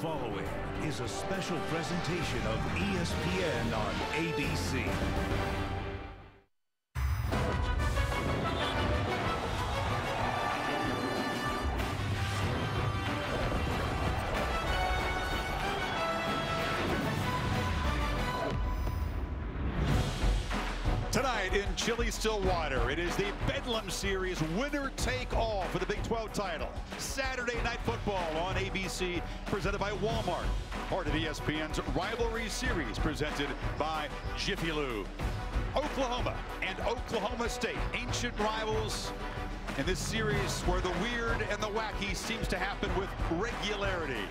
following is a special presentation of ESPN on ABC. Stillwater, it is the Bedlam Series winner take all for the Big 12 title. Saturday Night Football on ABC, presented by Walmart. Part of ESPN's Rivalry Series, presented by Jiffy Lube. Oklahoma and Oklahoma State, ancient rivals in this series where the weird and the wacky seems to happen with regularity.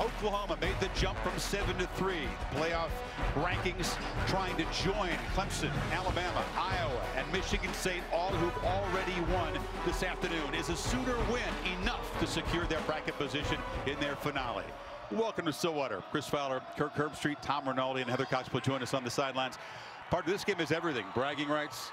Oklahoma made the jump from seven to three. Playoff rankings trying to join Clemson, Alabama, Iowa, and Michigan State, all who've already won this afternoon. Is a Sooner win enough to secure their bracket position in their finale? Welcome to Stillwater. Chris Fowler, Kirk Herbstreit, Tom Rinaldi, and Heather Cox will join us on the sidelines. Part of this game is everything. Bragging rights,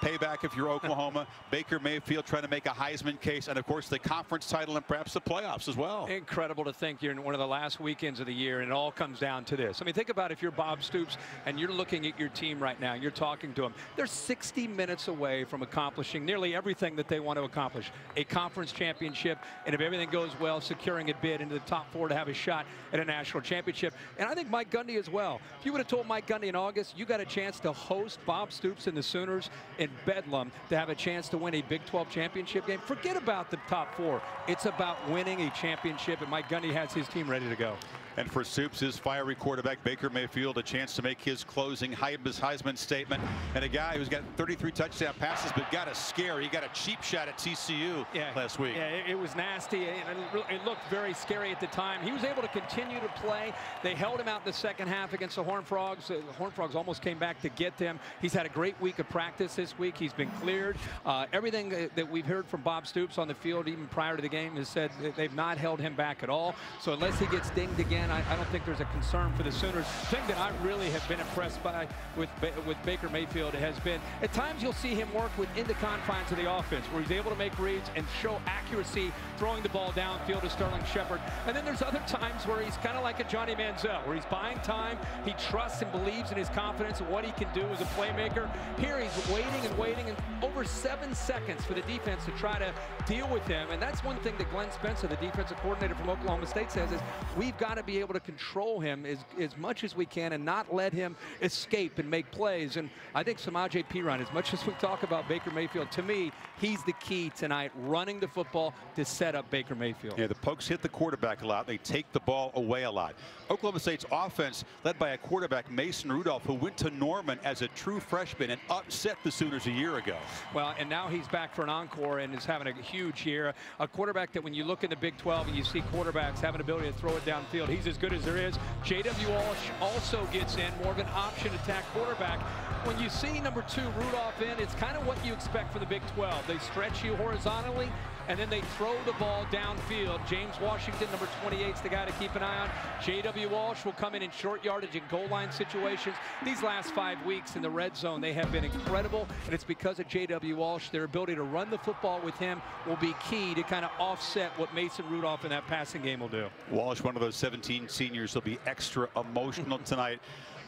payback if you're Oklahoma. Baker Mayfield trying to make a Heisman case, and of course the conference title and perhaps the playoffs as well. Incredible to think you're in one of the last weekends of the year, and it all comes down to this. I mean, think about if you're Bob Stoops and you're looking at your team right now, and you're talking to them. They're 60 minutes away from accomplishing nearly everything that they want to accomplish. A conference championship, and if everything goes well, securing a bid into the top four to have a shot at a national championship. And I think Mike Gundy as well. If you would have told Mike Gundy in August, you got a chance to host Bob Stoops and the Sooners in Bedlam to have a chance to win a Big 12 championship game. Forget about the top four. It's about winning a championship, and Mike Gundy has his team ready to go. And for Stoops, his fiery quarterback, Baker Mayfield, a chance to make his closing Heisman statement. And a guy who's got 33 touchdown passes, but got a scare. He got a cheap shot at TCU yeah, last week. Yeah, it, was nasty. It, it looked very scary at the time. He was able to continue to play. They held him out in the second half against the Horned Frogs. The Horned Frogs almost came back to get them. He's had a great week of practice this week. He's been cleared. Uh, everything that we've heard from Bob Stoops on the field, even prior to the game, has said they've not held him back at all. So unless he gets dinged again, I, I, don't think there's a concern for the Sooners. Thing that I really have been impressed by with with Baker Mayfield has been at times you'll see him work within the confines of the offense where he's able to make reads and show accuracy throwing the ball downfield to Sterling Shepard. And then there's other times where he's kind of like a Johnny Manziel, where he's buying time. He trusts and believes in his confidence and what he can do as a playmaker. Here he's waiting and waiting and over seven seconds for the defense to try to deal with him. And that's one thing that Glenn Spencer, the defensive coordinator from Oklahoma State, says is we've got to be able to control him as, as much as we can and not let him escape and make plays. And I think Samaje Perine, as much as we talk about Baker Mayfield, to me, he's the key tonight, running the football to set up Baker Mayfield. Yeah, the Pokes hit the quarterback a lot. They take the ball away a lot. Oklahoma State's offense led by a quarterback, Mason Rudolph, who went to Norman as a true freshman and upset the Sooners a year ago. Well, and now he's back for an encore and is having a huge year. A quarterback that when you look in the Big 12 and you see quarterbacks having an ability to throw it downfield, he's as good as there is. J.W. Walsh also gets in, more of an option attack quarterback. When you see number two Rudolph in, it's kind of what you expect from the Big 12. They stretch you horizontally, and then they throw the ball downfield. James Washington, number 28, is the guy to keep an eye on. J.W. Walsh will come in in short yardage and goal line situations. These last five weeks in the red zone, they have been incredible, and it's because of J.W. Walsh. Their ability to run the football with him will be key to kind of offset what Mason Rudolph in that passing game will do. Walsh, one of those 17 seniors, will be extra emotional tonight.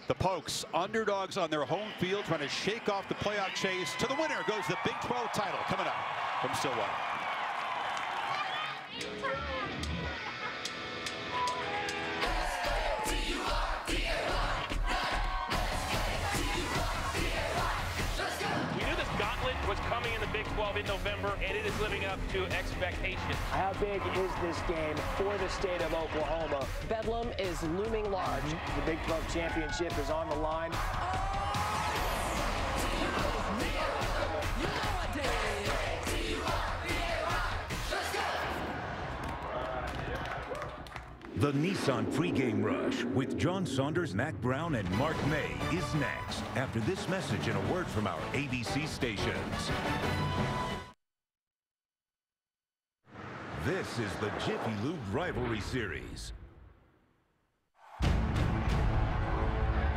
The Pokes, underdogs on their home field, trying to shake off the playoff chase. To the winner goes the Big 12 title coming up from Stillwater. Was coming in the Big 12 in November, and it is living up to expectations. How big is this game for the state of Oklahoma? Bedlam is looming large. The Big 12 championship is on the line. The Nissan pregame rush with John Saunders, Mack Brown, and Mark May is next after this message and a word from our ABC stations. This is the Jiffy Lube Rivalry Series.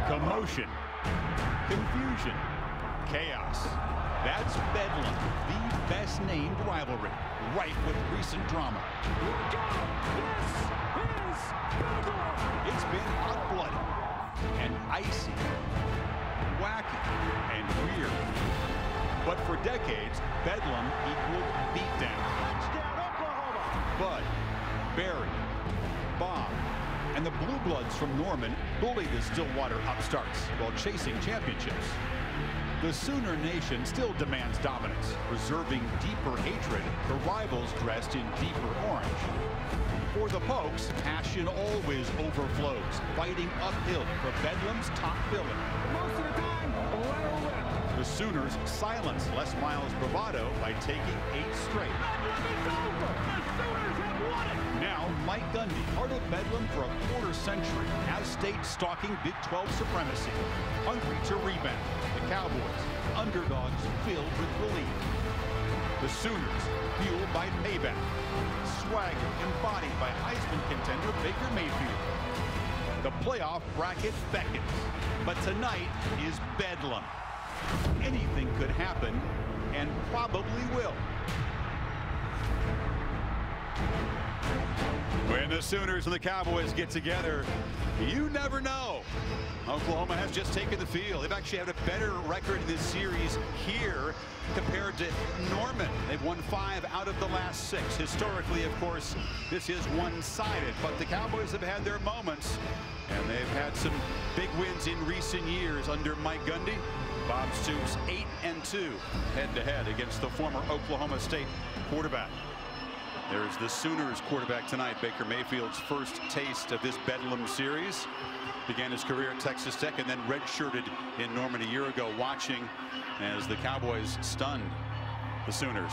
Commotion, confusion, chaos. That's Bedlam, the best named rivalry, right with recent drama. Look out! This is It's been hot blooded and icy, wacky, and weird. But for decades, Bedlam equaled beatdown. Touchdown, Oklahoma. Bud, Barry, Bob, and the Blue Bloods from Norman bullied the Stillwater upstarts while chasing championships. The Sooner Nation still demands dominance, reserving deeper hatred for rivals dressed in deeper orange. For the Pokes, passion always overflows, fighting uphill for Bedlam's top villain. Most of the time. The Sooners silence Les Miles' bravado by taking eight straight. Bedlam is over. The Sooners have won it. Now, Mike Gundy, part of Bedlam for a quarter century, has state stalking Big 12 supremacy, hungry to rebound. Cowboys, underdogs filled with relief. The Sooners, fueled by payback. Swagger embodied by Heisman contender Baker Mayfield. The playoff bracket beckons, but tonight is Bedlam. Anything could happen, and probably will. When the Sooners and the Cowboys get together, you never know. Oklahoma has just taken the field. They've actually had a better record in this series here compared to Norman. They've won five out of the last six. Historically, of course, this is one-sided, but the Cowboys have had their moments, and they've had some big wins in recent years under Mike Gundy. Bob Stoops, 8 and 2 head-to-head against the former Oklahoma State quarterback. There's the Sooners quarterback tonight, Baker Mayfield's first taste of this Bedlam series. Began his career at Texas Tech and then redshirted in Norman a year ago, watching as the Cowboys stunned the Sooners.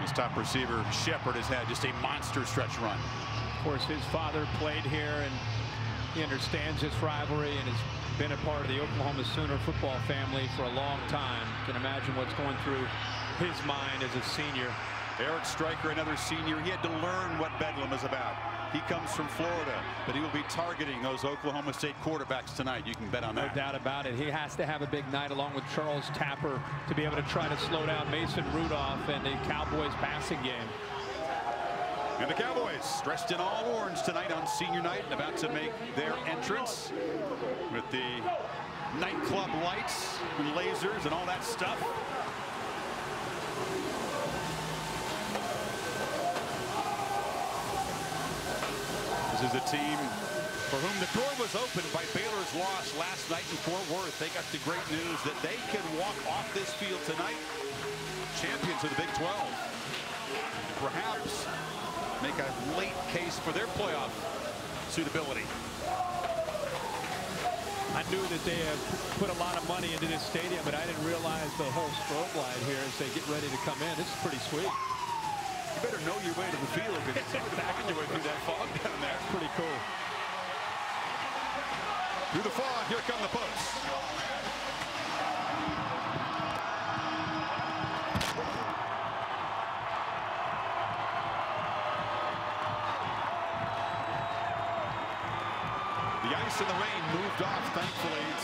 His top receiver, Shepard, has had just a monster stretch run. Of course, his father played here, and he understands this rivalry and has been a part of the Oklahoma Sooner football family for a long time. Can imagine what's going through his mind as a senior. Eric Striker, another senior, he had to learn what Bedlam is about. He comes from Florida, but he will be targeting those Oklahoma State quarterbacks tonight. You can bet on No that. No doubt about it. He has to have a big night along with Charles Tapper to be able to try to slow down Mason Rudolph and the Cowboys passing game. And the Cowboys dressed in all orange tonight on senior night and about to make their entrance with the nightclub lights and lasers and all that stuff. This is a team for whom the door was opened by Baylor's loss last night in Fort Worth. They got the great news that they can walk off this field tonight champions of the Big 12. Perhaps make a late case for their playoff suitability. I knew that they have put a lot of money into this stadium, but I didn't realize the whole strobe light here as they get ready to come in. This is pretty sweet. You better know your way to the field because it's backing your way through that fog down there. Pretty cool. Through the fog, here come the Pokes. The ice and the rain moved off, thankfully.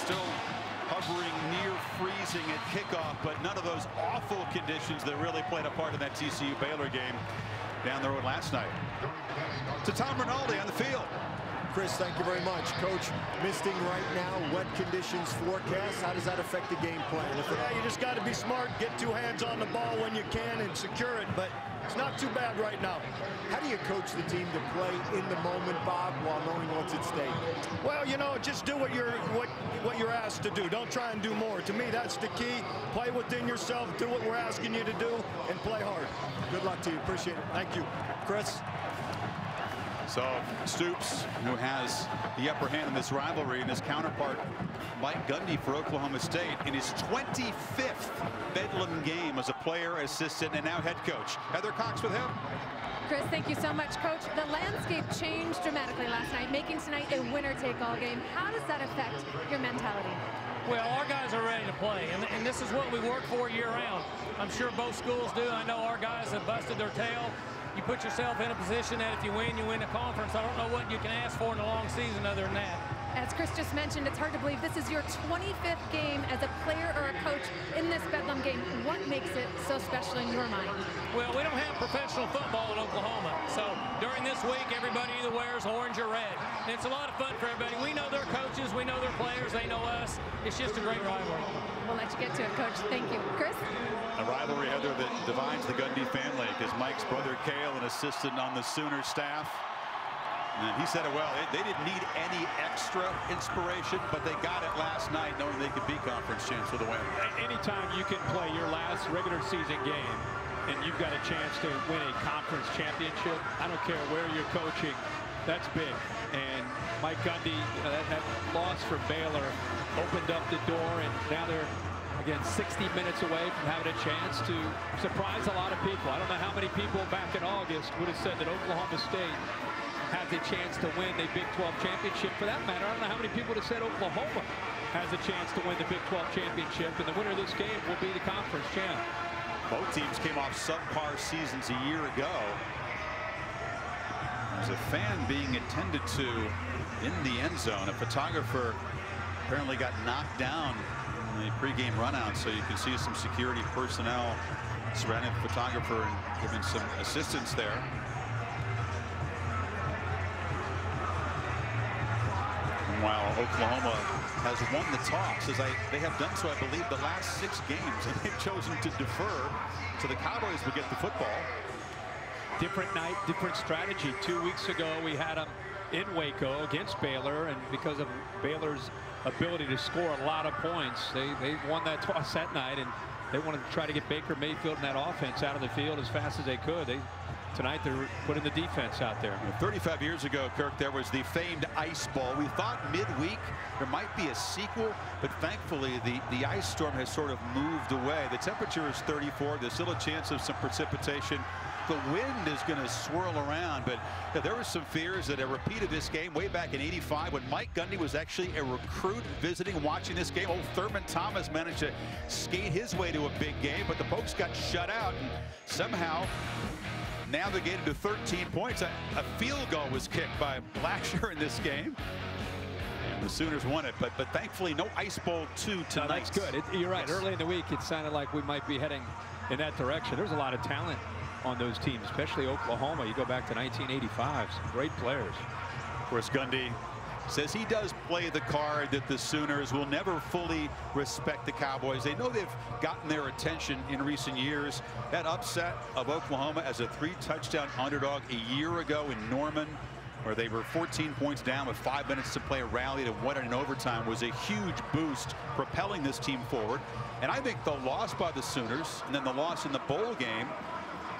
It's still hovering near freezing at kickoff, but none of those awful conditions that really played a part in that TCU Baylor game down the road last night. To Tom Rinaldi on the field. Chris, thank you very much. Coach, misting right now, wet conditions forecast. How does that affect the game plan? Yeah, you just got to be smart, get two hands on the ball when you can and secure it, but it's not too bad right now. how do you coach the team to play in the moment, Bob, while knowing what's at stake? Well, you know, just do what you're what what you're asked to do. Don't try and do more. To me, that's the key. Play within yourself, do what we're asking you to do, and play hard. Good luck to you. Appreciate it. Thank you. Chris? So Stoops, who has the upper hand in this rivalry, and his counterpart, Mike Gundy for Oklahoma State, in his 25th Bedlam game as a player, assistant, and now head coach. Heather Cox with him. Chris, thank you so much. Coach, the landscape changed dramatically last night, making tonight a winner-take-all game. How does that affect your mentality? Well, our guys are ready to play, and, and this is what we work for year-round. I'm sure both schools do. I know our guys have busted their tail. You put yourself in a position that if you win, you win the conference. I don't know what you can ask for in a long season other than that. As Chris just mentioned, it's hard to believe this is your 25th game as a player or a coach in this Bedlam game. What makes it so special in your mind? Well, we don't have professional football in Oklahoma. So during this week, everybody either wears orange or red. And it's a lot of fun for everybody. We know their coaches, we know their players, they know us. It's just a great rivalry. We'll let you get to it, Coach. Thank you. Chris? A rivalry, Heather, that defines the Gundy family because Mike's brother Cale, an assistant on the Sooner staff. And he said it well. They, didn't need any extra inspiration, but they got it last night knowing they could be conference champs with a win. Anytime you can play your last regular season game and you've got a chance to win a conference championship, I don't care where you're coaching, that's big. And Mike Gundy, uh, that, that loss for Baylor opened up the door, and now they're again 60 minutes away from having a chance to surprise a lot of people. I don't know how many people back in August would have said that Oklahoma State has a chance to win the Big 12 championship. For that matter, I don't know how many people would have said Oklahoma has a chance to win the Big 12 championship, and the winner of this game will be the conference champ. Both teams came off subpar seasons a year ago. There's a fan being attended to in the end zone. A photographer apparently got knocked down in the pregame runout, so you can see some security personnel surrounding the photographer and giving some assistance there. Oklahoma has won the toss, as I, they have done so, I believe, the last six games, and they've chosen to defer so the Cowboys would get the football. Different night, different strategy. Two weeks ago, we had them in Waco against Baylor, and because of Baylor's ability to score a lot of points, they, they won that toss that night, and they wanted to try to get Baker Mayfield and that offense out of the field as fast as they could. They Tonight they're putting the defense out there. 35 years ago, Kirk, there was the famed ice ball. We thought midweek there might be a sequel, but thankfully the, the ice storm has sort of moved away. The temperature is 34. There's still a chance of some precipitation. The wind is going to swirl around, but there were some fears that a repeat of this game way back in 85 when Mike Gundy was actually a recruit visiting, watching this game. Old Thurman Thomas managed to skate his way to a big game, but the Pokes got shut out, and somehow navigated to 13 points. A, a field goal was kicked by Blacksher in this game. And the Sooners won it, but but thankfully no Ice Bowl 2 tonight. No, that's good. It, you're right. Early in the week, it sounded like we might be heading in that direction. There's a lot of talent on those teams, especially Oklahoma. You go back to 1985, some great players. Course, Gundy says he does play the card that the Sooners will never fully respect the Cowboys. They know they've gotten their attention in recent years. That upset of Oklahoma as a three touchdown underdog a year ago in Norman where they were 14 points down with five minutes to play, rallied and won it in overtime was a huge boost propelling this team forward. And I think the loss by the Sooners and then the loss in the bowl game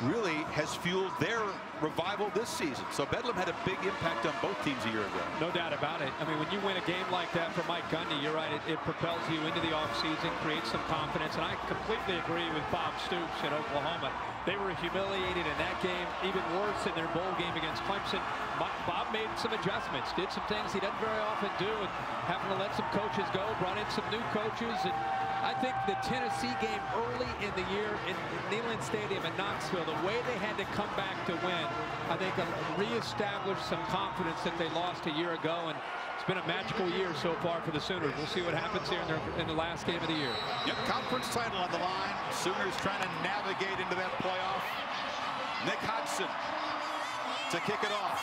really has fueled their revival this season. So Bedlam had a big impact on both teams a year ago. No doubt about it. I mean, when you win a game like that for Mike Gundy, you're right, it, it propels you into the offseason, creates some confidence. And I completely agree with Bob Stoops in Oklahoma. They were humiliated in that game, even worse in their bowl game against Clemson. Bob made some adjustments, did some things he doesn't very often do, and having to let some coaches go, brought in some new coaches, and I think the Tennessee game early in the year in, Neyland Stadium in Knoxville, the way they had to come back to win, I think uh, reestablished some confidence that they lost a year ago. And it's been a magical year so far for the Sooners. We'll see what happens here in, their, in the last game of the year. Yep, conference title on the line. Sooners trying to navigate into that playoff. Nick Hodgson to kick it off.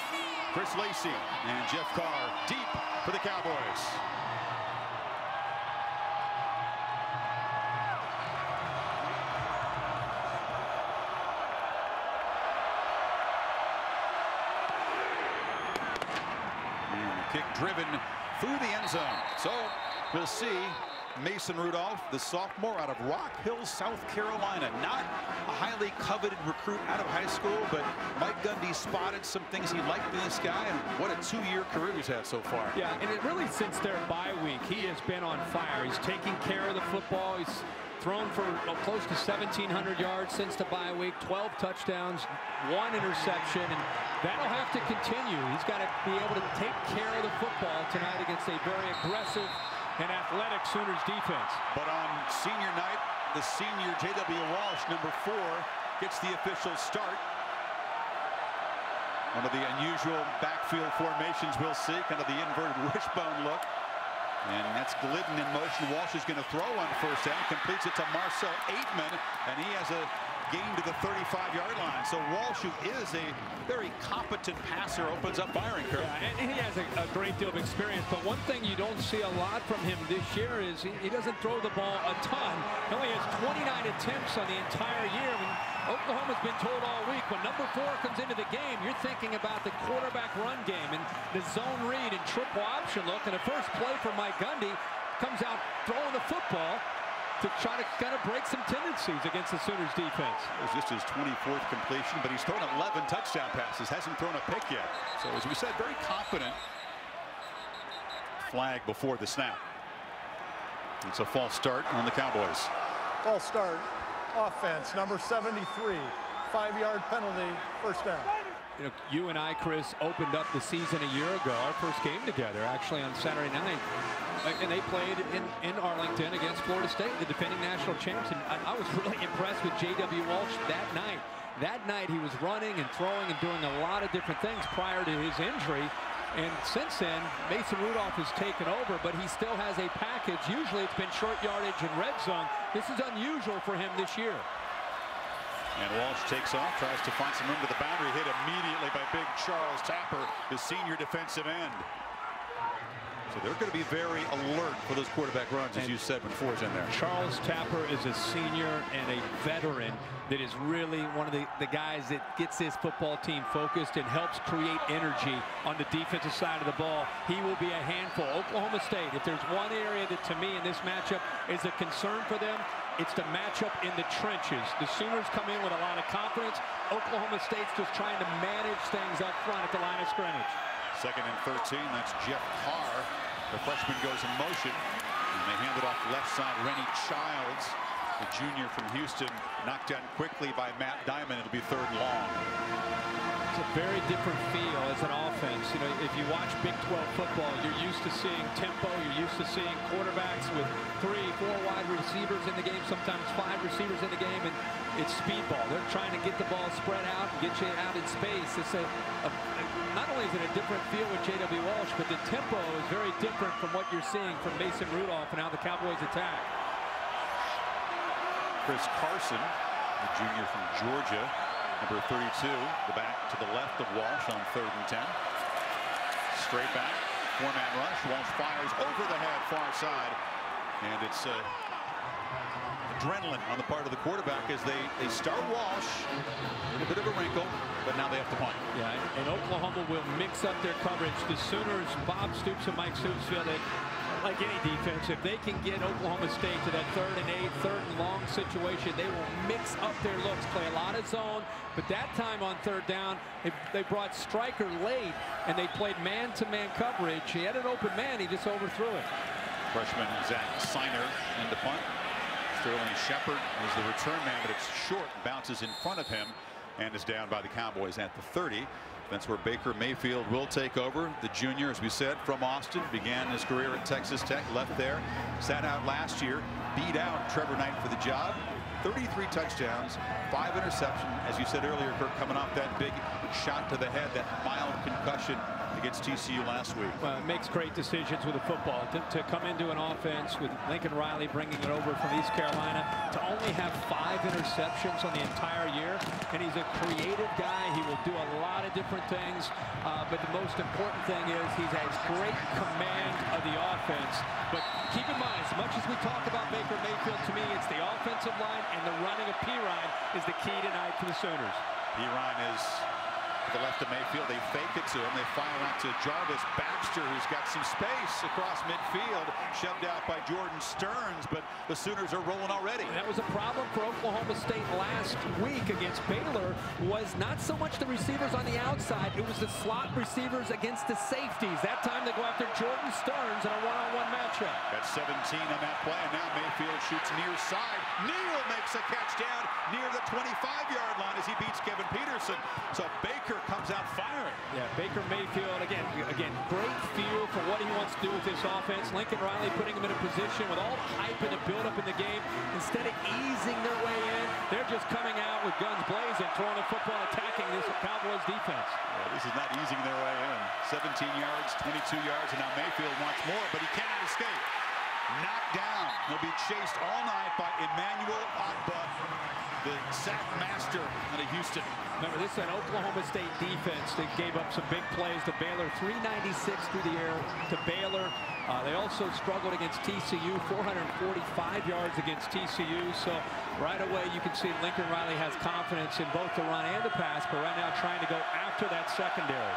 Chris Lacey and Jeff Carr deep for the Cowboys. Kick driven through the end zone. So we'll see Mason Rudolph, the sophomore out of Rock Hill, South Carolina. Not a highly coveted recruit out of high school, but Mike Gundy spotted some things he liked in this guy, and what a two-year career he's had so far. Yeah, and it really since their bye week, he has been on fire. He's taking care of the football. He's thrown for close to 1,700 yards since the bye week, 12 touchdowns, one interception, and that'll have to continue. He's got to be able to take care of the football tonight against a very aggressive and athletic Sooners defense. But on senior night, the senior J.W. Walsh, number four, gets the official start. One of the unusual backfield formations we'll see, kind of the inverted wishbone look. And that's Glidden in motion. Walsh is going to throw on first down, completes it to Marcel Ateman, and he has a gain to the 35-yard line. So Walsh, who is a very competent passer, opens up firing. Kirk. Yeah, and he has a, a, great deal of experience. But one thing you don't see a lot from him this year is he, he doesn't throw the ball a ton. He only has 29 attempts on the entire year. I mean, Oklahoma's been told all week when number four comes into the game, you're thinking about the quarterback run game and the zone read and triple option look. And the first play for Mike Gundy comes out throwing the football to try to kind of break some tendencies against the Sooners defense. It was just his 24th completion, but he's thrown 11 touchdown passes, hasn't thrown a pick yet. So as we said, very confident. Flag before the snap. It's a false start on the Cowboys. False start, offense, number 73, five-yard penalty, first down. You know, you and I, Chris, opened up the season a year ago, our first game together, actually on Saturday night uh, and they played in, in Arlington against Florida State, the defending national champs. And I, I was really impressed with J.W. Walsh that night. That night he was running and throwing and doing a lot of different things prior to his injury. And since then, Mason Rudolph has taken over, but he still has a package. Usually it's been short yardage and red zone. This is unusual for him this year. And Walsh takes off, tries to find some room to the boundary, hit immediately by big Charles Tapper, the senior defensive end. So they're going to be very alert for those quarterback runs, as and you said when Ford's in there. Charles Tapper is a senior and a veteran that is really one of the, the guys that gets this football team focused and helps create energy on the defensive side of the ball. He will be a handful. Oklahoma State, if there's one area that to me in this matchup is a concern for them, it's the matchup in the trenches. The Sooners come in with a lot of confidence. Oklahoma State's just trying to manage things up front at the line of scrimmage. Second and 13. That's Jeff Carr. The freshman goes in motion. And they hand it off left side. Rennie Childs, the junior from Houston, knocked down quickly by Matt Dimon. It'll be third long. A very different feel as an offense. You know, if you watch Big 12 football, you're used to seeing tempo. You're used to seeing quarterbacks with three, four wide receivers in the game, sometimes five receivers in the game, and it's speed ball. They're trying to get the ball spread out and get you out in space. It's a, a not only is it a different feel with J.W. Walsh, but the tempo is very different from what you're seeing from Mason Rudolph and how the Cowboys attack. Chris Carson, the junior from Georgia, number 32, the back to the left of Walsh on third and 10. Straight back, four-man rush. Walsh fires over the head, far side, and it's uh, adrenaline on the part of the quarterback as they, they start Walsh. A little bit of a wrinkle, but now they have to punt. Yeah, and Oklahoma will mix up their coverage. The Sooners, Bob Stoops and Mike Stoops feel that like any defense, if they can get Oklahoma State to that third and eight, third and long situation, they will mix up their looks, play a lot of zone. But that time on third down, they brought Striker late, and they played man-to-man -man coverage. He had an open man, he just overthrew it. Freshman Zach Sinor in the punt. Sterling Shepard is the return man, but it's short, bounces in front of him, and is down by the Cowboys at the 30. That's where Baker Mayfield will take over. The junior, as we said, from Austin, began his career at Texas Tech, left there, sat out last year, beat out Trevor Knight for the job. 33 touchdowns, five interceptions. As you said earlier, Kirk, coming off that big shot to the head, that mild concussion against TCU last week. Well, makes great decisions with the football. To, to, come into an offense with Lincoln Riley bringing it over from East Carolina, to only have five interceptions on the entire year, and he's a creative guy. He will do a lot of different things, uh, but the most important thing is he has great command of the offense. But keep in mind, as much as we talk about Baker Mayfield, to me, it's the offensive line and the running of Perine is the key tonight for the Sooners. Perine is to the left of Mayfield. They fake it to him. They fire out to Jarvis Baxter, who's got some space across midfield, shoved out by Jordan Sterns, but the Sooners are rolling already. That was a problem for Oklahoma State last week against Baylor was not so much the receivers on the outside, it was the slot receivers against the safeties. That time they go after Jordan Sterns in a one-on-one -on -one matchup. Got 17 on that play, and now Mayfield shoots near side. Neal makes a catch down near the 25-yard line as he beats Kevin Peterson. So Baker comes out firing. Yeah, Baker Mayfield, again, again, great feel for what he wants to do with this offense. Lincoln Riley putting him in a position with all the hype and the buildup in the game. Instead of easing their way in, they're just coming out with guns blazing, throwing the football, attacking this Cowboys defense. Yeah, this is not easing their way in. 17 yards, 22 yards, and now Mayfield wants more, but he cannot escape. knocked down. He'll be chased all night by Emmanuel Ogbah, the sack master out of Houston. Remember, this is an Oklahoma State defense that gave up some big plays to Baylor. 396 through the air to Baylor. Uh, they also struggled against TCU, 445 yards against TCU. So right away you can see Lincoln Riley has confidence in both the run and the pass, but right now trying to go after that secondary.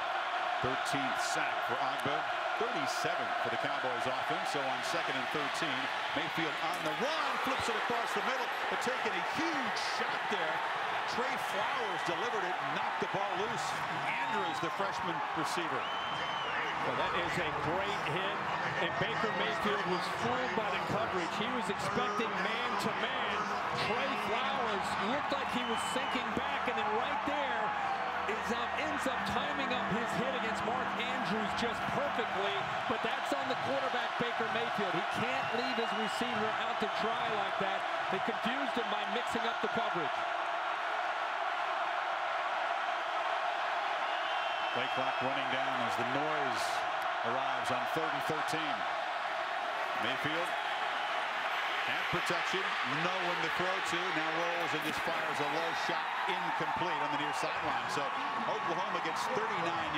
13th sack for Ogbah. 37th for the Cowboys offense. So on second and 13, Mayfield on the run, flips it across the middle, but taking a huge shot there. Trey Flowers delivered it, knocked the ball loose. Andrews, the freshman receiver. Well, that is a great hit, and Baker Mayfield was fooled by the coverage. He was expecting man-to-man. -man. Trey Flowers looked like he was sinking back, and then right there, is up, ends up timing up his hit against Mark Andrews just perfectly, but that's on the quarterback, Baker Mayfield. He can't leave his receiver out to dry like that. They confused him by mixing up the coverage. Play clock running down as the noise arrives on third and 13. Mayfield Half protection, no one to throw to. Now rolls and just fires a low shot incomplete on the near sideline. So Oklahoma gets 39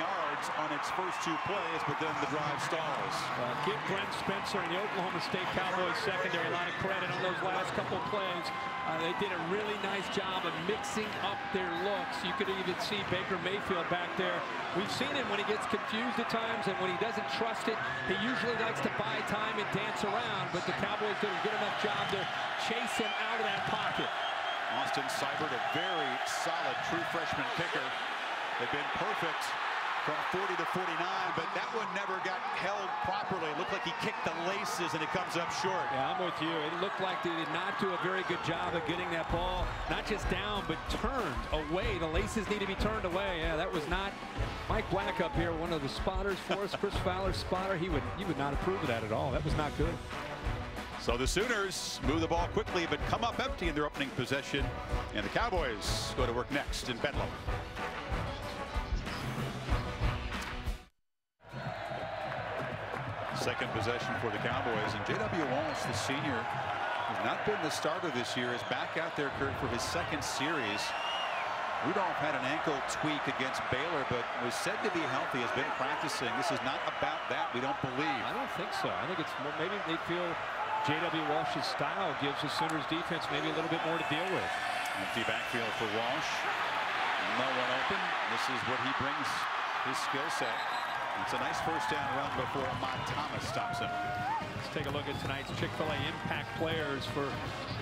yards on its first two plays, but then the drive stalls. Uh, give Brent Spencer and the Oklahoma State Cowboys secondary a lot of credit on those last couple plays. Uh, they did a really nice job of mixing up their looks. You could even see Baker Mayfield back there. We've seen him when he gets confused at times and when he doesn't trust it, he usually likes to buy time and dance around, but the Cowboys did a good enough job to chase him out of that pocket. Austin Seibert, a very solid true freshman kicker. They've been perfect from 40 to 49, but that one never got held properly. It looked like he kicked the laces and it comes up short. Yeah, I'm with you. It looked like they did not do a very good job of getting that ball, not just down, but turned away. The laces need to be turned away. Yeah, that was not Mike Black up here, one of the spotters for us. Chris Fowler spotter. He would, he would not approve of that at all. That was not good. So the Sooners move the ball quickly, but come up empty in their opening possession. And the Cowboys go to work next in Bedlam. Second possession for the Cowboys. And J.W. Walsh, the senior, has not been the starter this year, is back out there, Kirk, for his second series. Rudolph had an ankle tweak against Baylor, but was said to be healthy, has been practicing. This is not about that, we don't believe. I don't think so. I think it's more, maybe they feel J.W. Walsh's style gives the Sooners defense maybe a little bit more to deal with. Empty backfield for Walsh. No one open. This is what he brings his skill set. It's a nice first down run before Ahmad Thomas stops him. Let's take a look at tonight's Chick-fil-A impact players for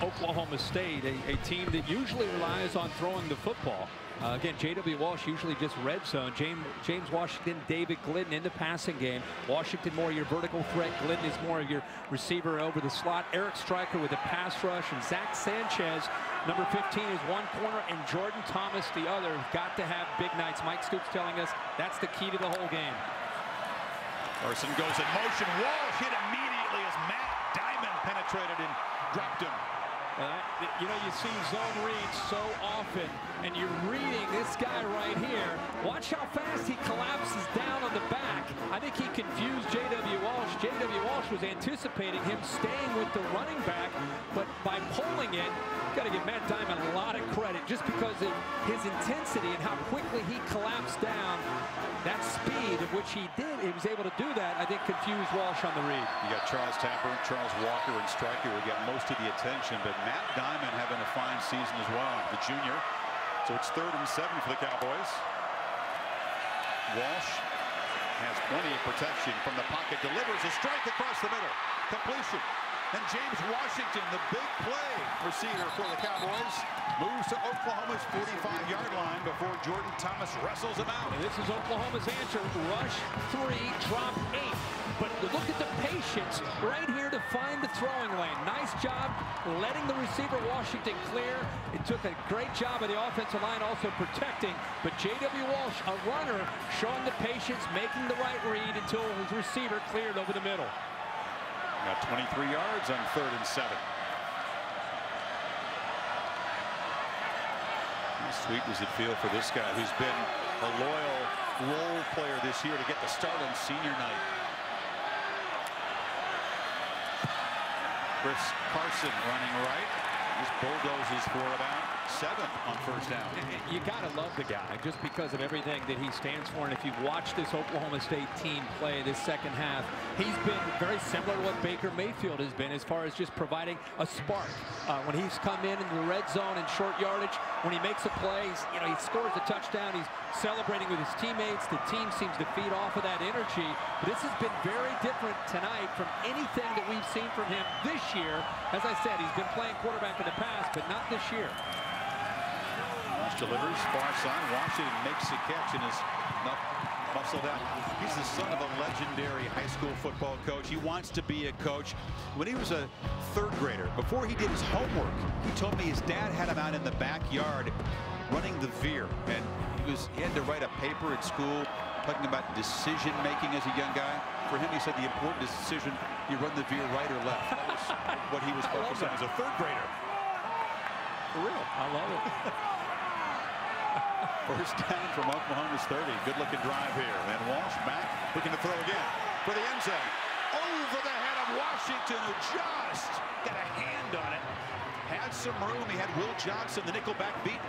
Oklahoma State, a, a, team that usually relies on throwing the football. Uh, again, J.W. Walsh usually just red zone. James, James Washington, David Glidden in the passing game. Washington more your vertical threat. Glidden is more of your receiver over the slot. Eric Striker with a pass rush. And Zach Sanchez, number 15, is one corner. And Jordan Thomas, the other. Got to have big nights. Mike Stoops telling us that's the key to the whole game. Carson goes in motion. Walsh hit immediately as Matt Dimon penetrated and dropped him. Uh, you know, you see zone reads so often, and you're reading this guy right here. Watch how fast he collapses down on the back. I think he confused J.W. Walsh. J.W. Walsh was anticipating him staying with the running back, but by pulling it, got to give Matt Dimon a lot of credit just because of his intensity and how quickly he collapsed down. That speed of which he did, he was able to do that, I think confused Walsh on the read. You got Charles Tapper, Charles Walker, and Striker who get most of the attention, but Matt Dimon having a fine season as well, the junior. So it's third and seven for the Cowboys. Walsh has plenty of protection from the pocket, delivers a strike across the middle. Completion. And James Washington, the big play receiver for the Cowboys, moves to Oklahoma's 45-yard line before Jordan Thomas wrestles him out. And this is Oklahoma's answer. Rush three, drop eight. But look at the patience right here to find the throwing lane. Nice job letting the receiver Washington clear. It took a great job of the offensive line also protecting. But J.W. Walsh, a runner, showing the patience, making the right read until his receiver cleared over the middle. Got 23 yards on third and seven. How sweet does it feel for this guy who's been a loyal role player this year to get the start on senior night? Chris Carson running right. Just bulldozes for about seven on first down. You got to love the guy just because of everything that he stands for. And if you've watched this Oklahoma State team play this second half, he's been very similar to what Baker Mayfield has been as far as just providing a spark. Uh, when he's come in in the red zone and short yardage, when he makes a play, you know, he scores a touchdown. He's celebrating with his teammates. The team seems to feed off of that energy. But this has been very different tonight from anything that we've seen from him this year. As I said, he's been playing quarterback in the past, but not this year. Delivers, far side. Washington makes the catch and is not muscled out. He's the son of a legendary high school football coach. He wants to be a coach. When he was a third grader, before he did his homework, he told me his dad had him out in the backyard running the veer. And he was he had to write a paper at school talking about decision making as a young guy. For him, he said the important decision, you run the veer right or left. That was what he was focused on as a third grader. For real. I love it. First down from Oklahoma's 30. Good looking drive here. And Walsh back, looking to throw again for the end zone. Over the head of Washington, who just got a hand on it. Had some room. He had Will Johnson, the nickelback beat.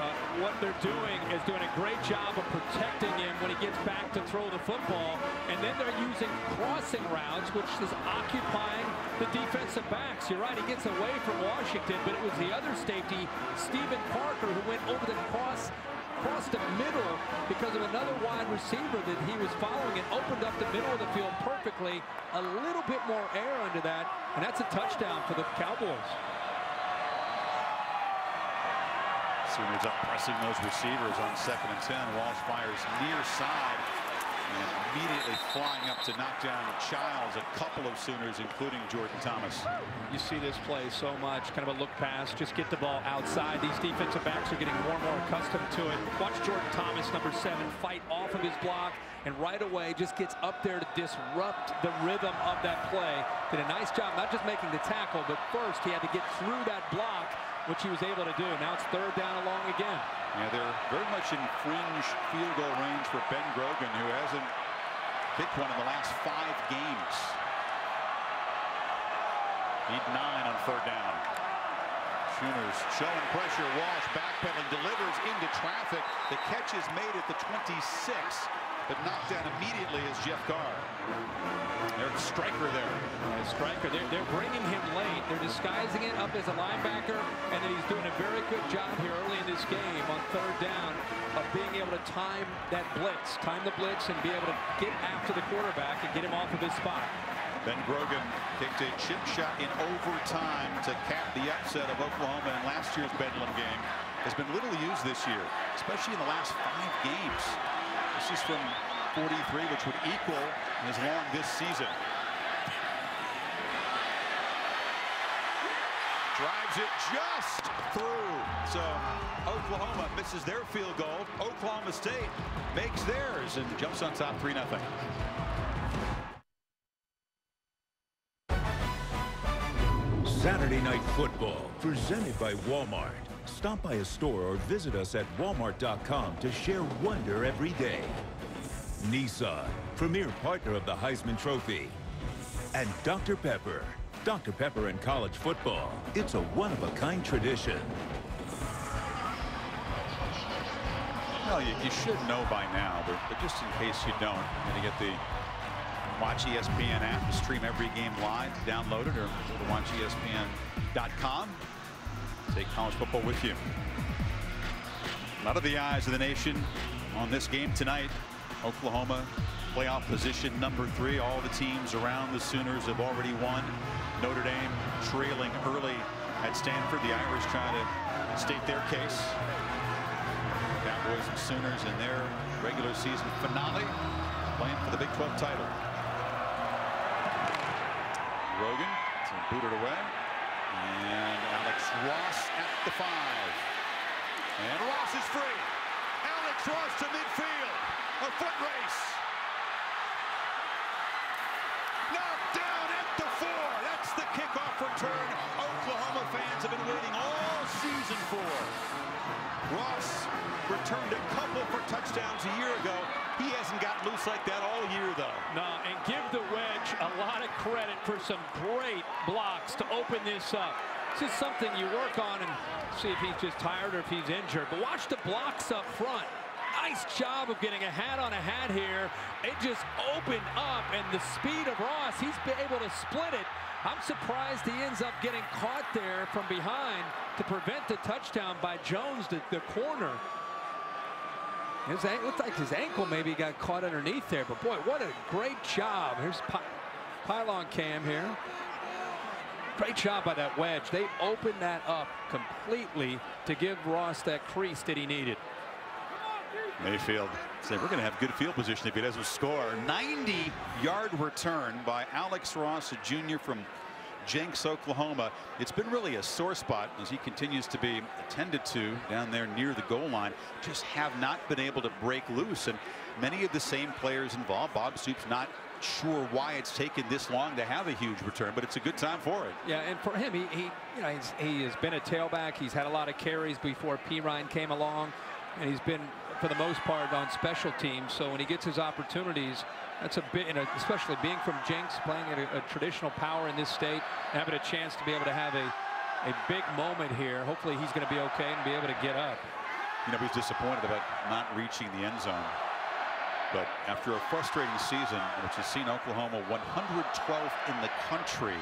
Uh, what they're doing is doing a great job of protecting him when he gets back to throw the football. And then they're using crossing routes, which is occupying the defensive backs. You're right, he gets away from Washington, but it was the other safety, Steven Parker, who went over the cross across the middle because of another wide receiver that he was following and opened up the middle of the field perfectly. A little bit more air under that, and that's a touchdown for the Cowboys. Sooners up pressing those receivers on second and 10. Walsh fires near side and immediately flying up to knock down Childs. A couple of Sooners, including Jordan Thomas. You see this play so much, kind of a look pass, just get the ball outside. These defensive backs are getting more and more accustomed to it. Watch Jordan Thomas, number seven, fight off of his block and right away just gets up there to disrupt the rhythm of that play. Did a nice job, not just making the tackle, but first he had to get through that block which he was able to do. Now it's third down along again. Yeah, they're very much in fringe field goal range for Ben Grogan, who hasn't kicked one in the last five games. Need nine on third down. Sooners showing pressure. Walsh backpedaling, delivers into traffic. The catch is made at the 26, but knocked down immediately is Jeff Carr. There's striker there. Uh, striker, they're, they're bringing him late. They're disguising it up as a linebacker, and then he's doing a very good job here early in this game on third down of being able to time that blitz, time the blitz, and be able to get after the quarterback and get him off of his spot. Ben Grogan kicked a chip shot in overtime to cap the upset of Oklahoma in last year's Bedlam game. Has been little used this year, especially in the last five games. Is from 43, which would equal his long this season. Drives it just through. So Oklahoma misses their field goal. Oklahoma State makes theirs and jumps on top 3 0. Saturday Night Football, presented by Walmart. Stop by a store or visit us at walmart.com to share wonder every day. Nissan, premier partner of the Heisman Trophy. And Dr. Pepper, Dr. Pepper in college football. It's a one-of-a-kind tradition. Well, you, you, should know by now, but, but just in case you don't, you're going to get the Watch ESPN app to stream every game live. Download it or go to watchespn.com. Take college football with you. A lot of the eyes of the nation on this game tonight. Oklahoma playoff position number three. All the teams around the Sooners have already won. Notre Dame trailing early at Stanford. The Irish trying to state their case. Cowboys and Sooners in their regular season finale playing for the Big 12 title. Rogan to boot it away. And Ross at the five. And Ross is free. Alex Ross to midfield. A foot race. Knocked down at the four. That's the kickoff return Oklahoma fans have been waiting all season for. Ross returned a couple for touchdowns a year ago. He hasn't got loose like that all year, though. No, and give the wedge a lot of credit. for some great blocks to open this up. This is something you work on and see if he's just tired or if he's injured. But watch the blocks up front. Nice job of getting a hat on a hat here. It just opened up, and the speed of Ross, he's been able to split it. I'm surprised he ends up getting caught there from behind to prevent the touchdown by Jones, the, the corner. His it looked like his ankle maybe got caught underneath there, but boy, what a great job. Here's pylon cam here. Great job by that wedge. They opened that up completely to give Ross that crease that he needed. Mayfield say we're going to have good field position if he doesn't score. 90 yard return by Alex Ross, a junior from Jenks, Oklahoma. It's been really a sore spot as he continues to be attended to down there near the goal line. Just have not been able to break loose. And many of the same players involved. Bob Stoops not sure why it's taken this long to have a huge return, but it's a good time for it. Yeah, and for him, he, he you know, he has been a tailback. He's had a lot of carries before Perine came along, and he's been for the most part on special teams. So when he gets his opportunities, that's a bit, and especially being from Jenks, playing at a, a, traditional power in this state, having a chance to be able to have a, a big moment here. Hopefully he's going to be okay and be able to get up. You know, he's disappointed about not reaching the end zone. But after a frustrating season, which has seen Oklahoma 112th in the country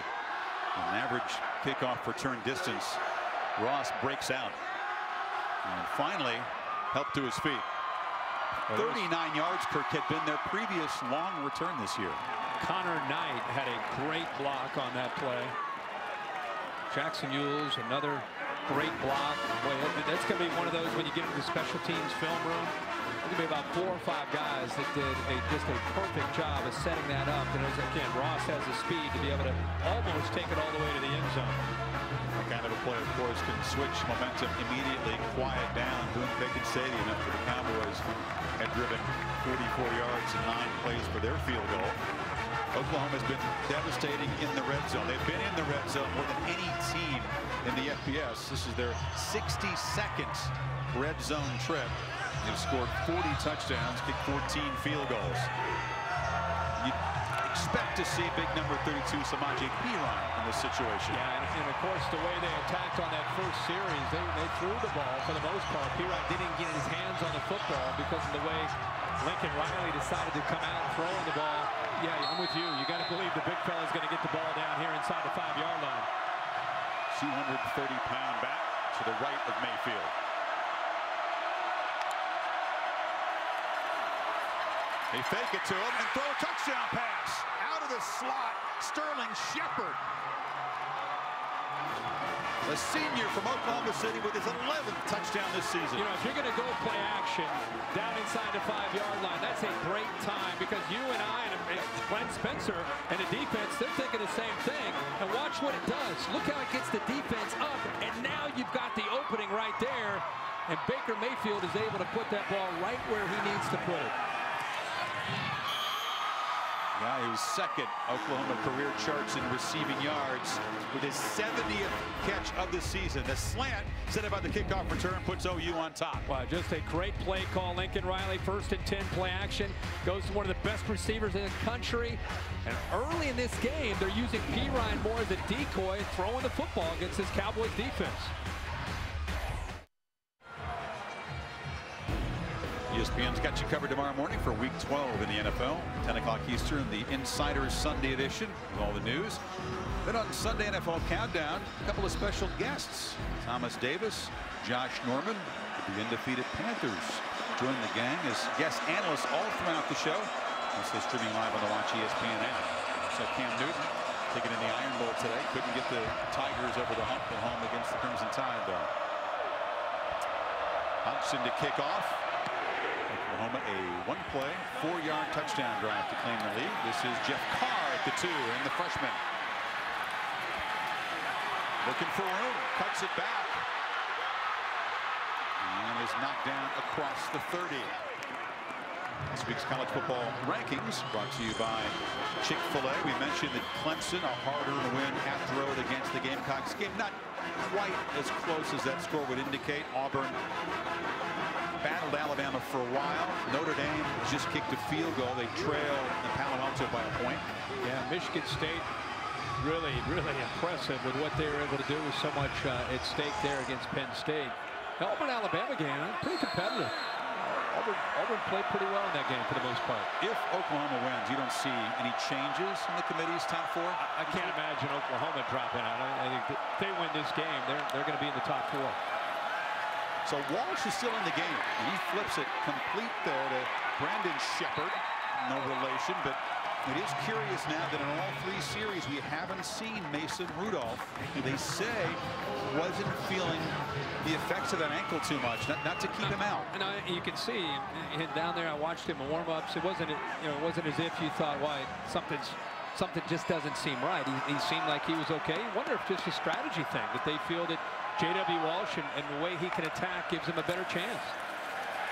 an average kickoff return distance, Ross breaks out. And finally, helped to his feet. 39 yards Kirk had been their previous long return this year. Connor Knight had a great block on that play. Jackson Yules, another great block. Boy, that's going to be one of those when you get into the special teams film room. There's going to be about four or five guys that did a, just a perfect job of setting that up. And as, again, Ross has the speed to be able to almost take it all the way to the end zone. That kind of a play, of course, can switch momentum immediately, quiet down Boone Pickens Stadium after the Cowboys had driven 44 yards and nine plays for their field goal. Oklahoma has been devastating in the red zone. They've been in the red zone more than any team in the FBS. This is their 62nd red zone trip. They've scored 40 touchdowns, kicked 14 field goals You expect to see big number 32 Samaje Perine in this situation. Yeah, and, and, of course the way they attacked on that first series, they, they threw the ball for the most part. Perine didn't get his hands on the football because of the way Lincoln Riley decided to come out and throwing the ball. Yeah, I'm with you. You got to believe the big fella's going to get the ball down here inside the five-yard line. 230-pound back to the right of Mayfield. They fake it to him and throw a touchdown pass. Out of the slot, Sterling Shepard. The senior from Oklahoma City with his 11th touchdown this season. You know, if you're going to go play action down inside the five-yard line, that's a great time because you and I and Glenn Spencer and the defense, they're thinking the same thing. And watch what it does. Look how it gets the defense up, and now you've got the opening right there. And Baker Mayfield is able to put that ball right where he needs to put it. Guy who's second Oklahoma career charts in receiving yards with his 70th catch of the season. The slant set up by the kickoff return puts OU on top. Wow, just a great play call. Lincoln Riley, first and 10 play action. Goes to one of the best receivers in the country. And early in this game, they're using Perine more as a decoy, throwing the football against this Cowboys defense. ESPN's got you covered tomorrow morning for Week 12 in the NFL. 10 o'clock Eastern, the Insiders Sunday edition with all the news. Then on Sunday NFL Countdown, a couple of special guests. Thomas Davis, Josh Norman, the undefeated Panthers join the gang as guest analysts all throughout the show. Also streaming live on the Watch ESPN app. So Cam Newton taking in the Iron Bowl today. Couldn't get the Tigers over the hump at home against the Crimson Tide, though. Hudson to kick off. Oklahoma a one-play, four-yard touchdown drive to claim the lead. This is Jeff Carr at the two and the freshman. Looking for room, cuts it back. And is knocked down across the 30. This week's college football rankings brought to you by Chick-fil-A. We mentioned that Clemson, a harder win at the road against the Gamecocks. Game not quite as close as that score would indicate. Auburn battled Alabama for a while. Notre Dame just kicked a field goal. They trailed the Palo Alto by a point. Yeah, Michigan State really, really impressive with what they were able to do with so much uh, at stake there against Penn State. Auburn, Alabama game, pretty competitive. Auburn, Auburn played pretty well in that game for the most part. If Oklahoma wins, you don't see any changes in the committee's top four? I, I can't imagine Oklahoma dropping out. I, think if they win this game, they're, they're going to be in the top four. So Walsh is still in the game. And he flips it complete there to Brandon Sheperd. No relation, but it is curious now that in all three series we haven't seen Mason Rudolph, they say wasn't feeling the effects of that ankle too much, not, not to keep him out. And I, you can see down there. I watched him in warm-ups. It wasn't, you know, it wasn't as if you thought, why something's something just doesn't seem right. He, he seemed like he was okay. Wonder if just a strategy thing that they feel that J.W. Walsh and, and the way he can attack gives him a better chance.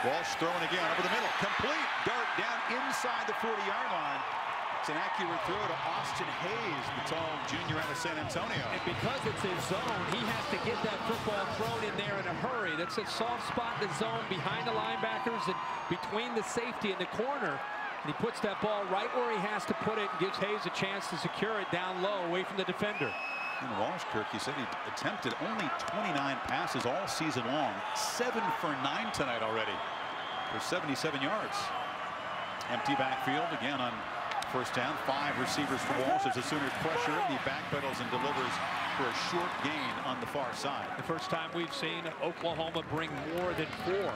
Walsh throwing again over the middle. Complete dart down inside the 40-yard line. It's an accurate throw to Austin Hayes, the tall junior out of San Antonio. And because it's his zone, he has to get that football thrown in there in a hurry. That's a soft spot in the zone behind the linebackers and between the safety and the corner. And he puts that ball right where he has to put it and gives Hayes a chance to secure it down low away from the defender. And Walsh, Kirk, he said he attempted only 29 passes all season long. Seven for nine tonight already for 77 yards. Empty backfield again on first down. Five receivers for Walsh as the Sooners pressure He backpedals and delivers for a short gain on the far side. The first time we've seen Oklahoma bring more than four.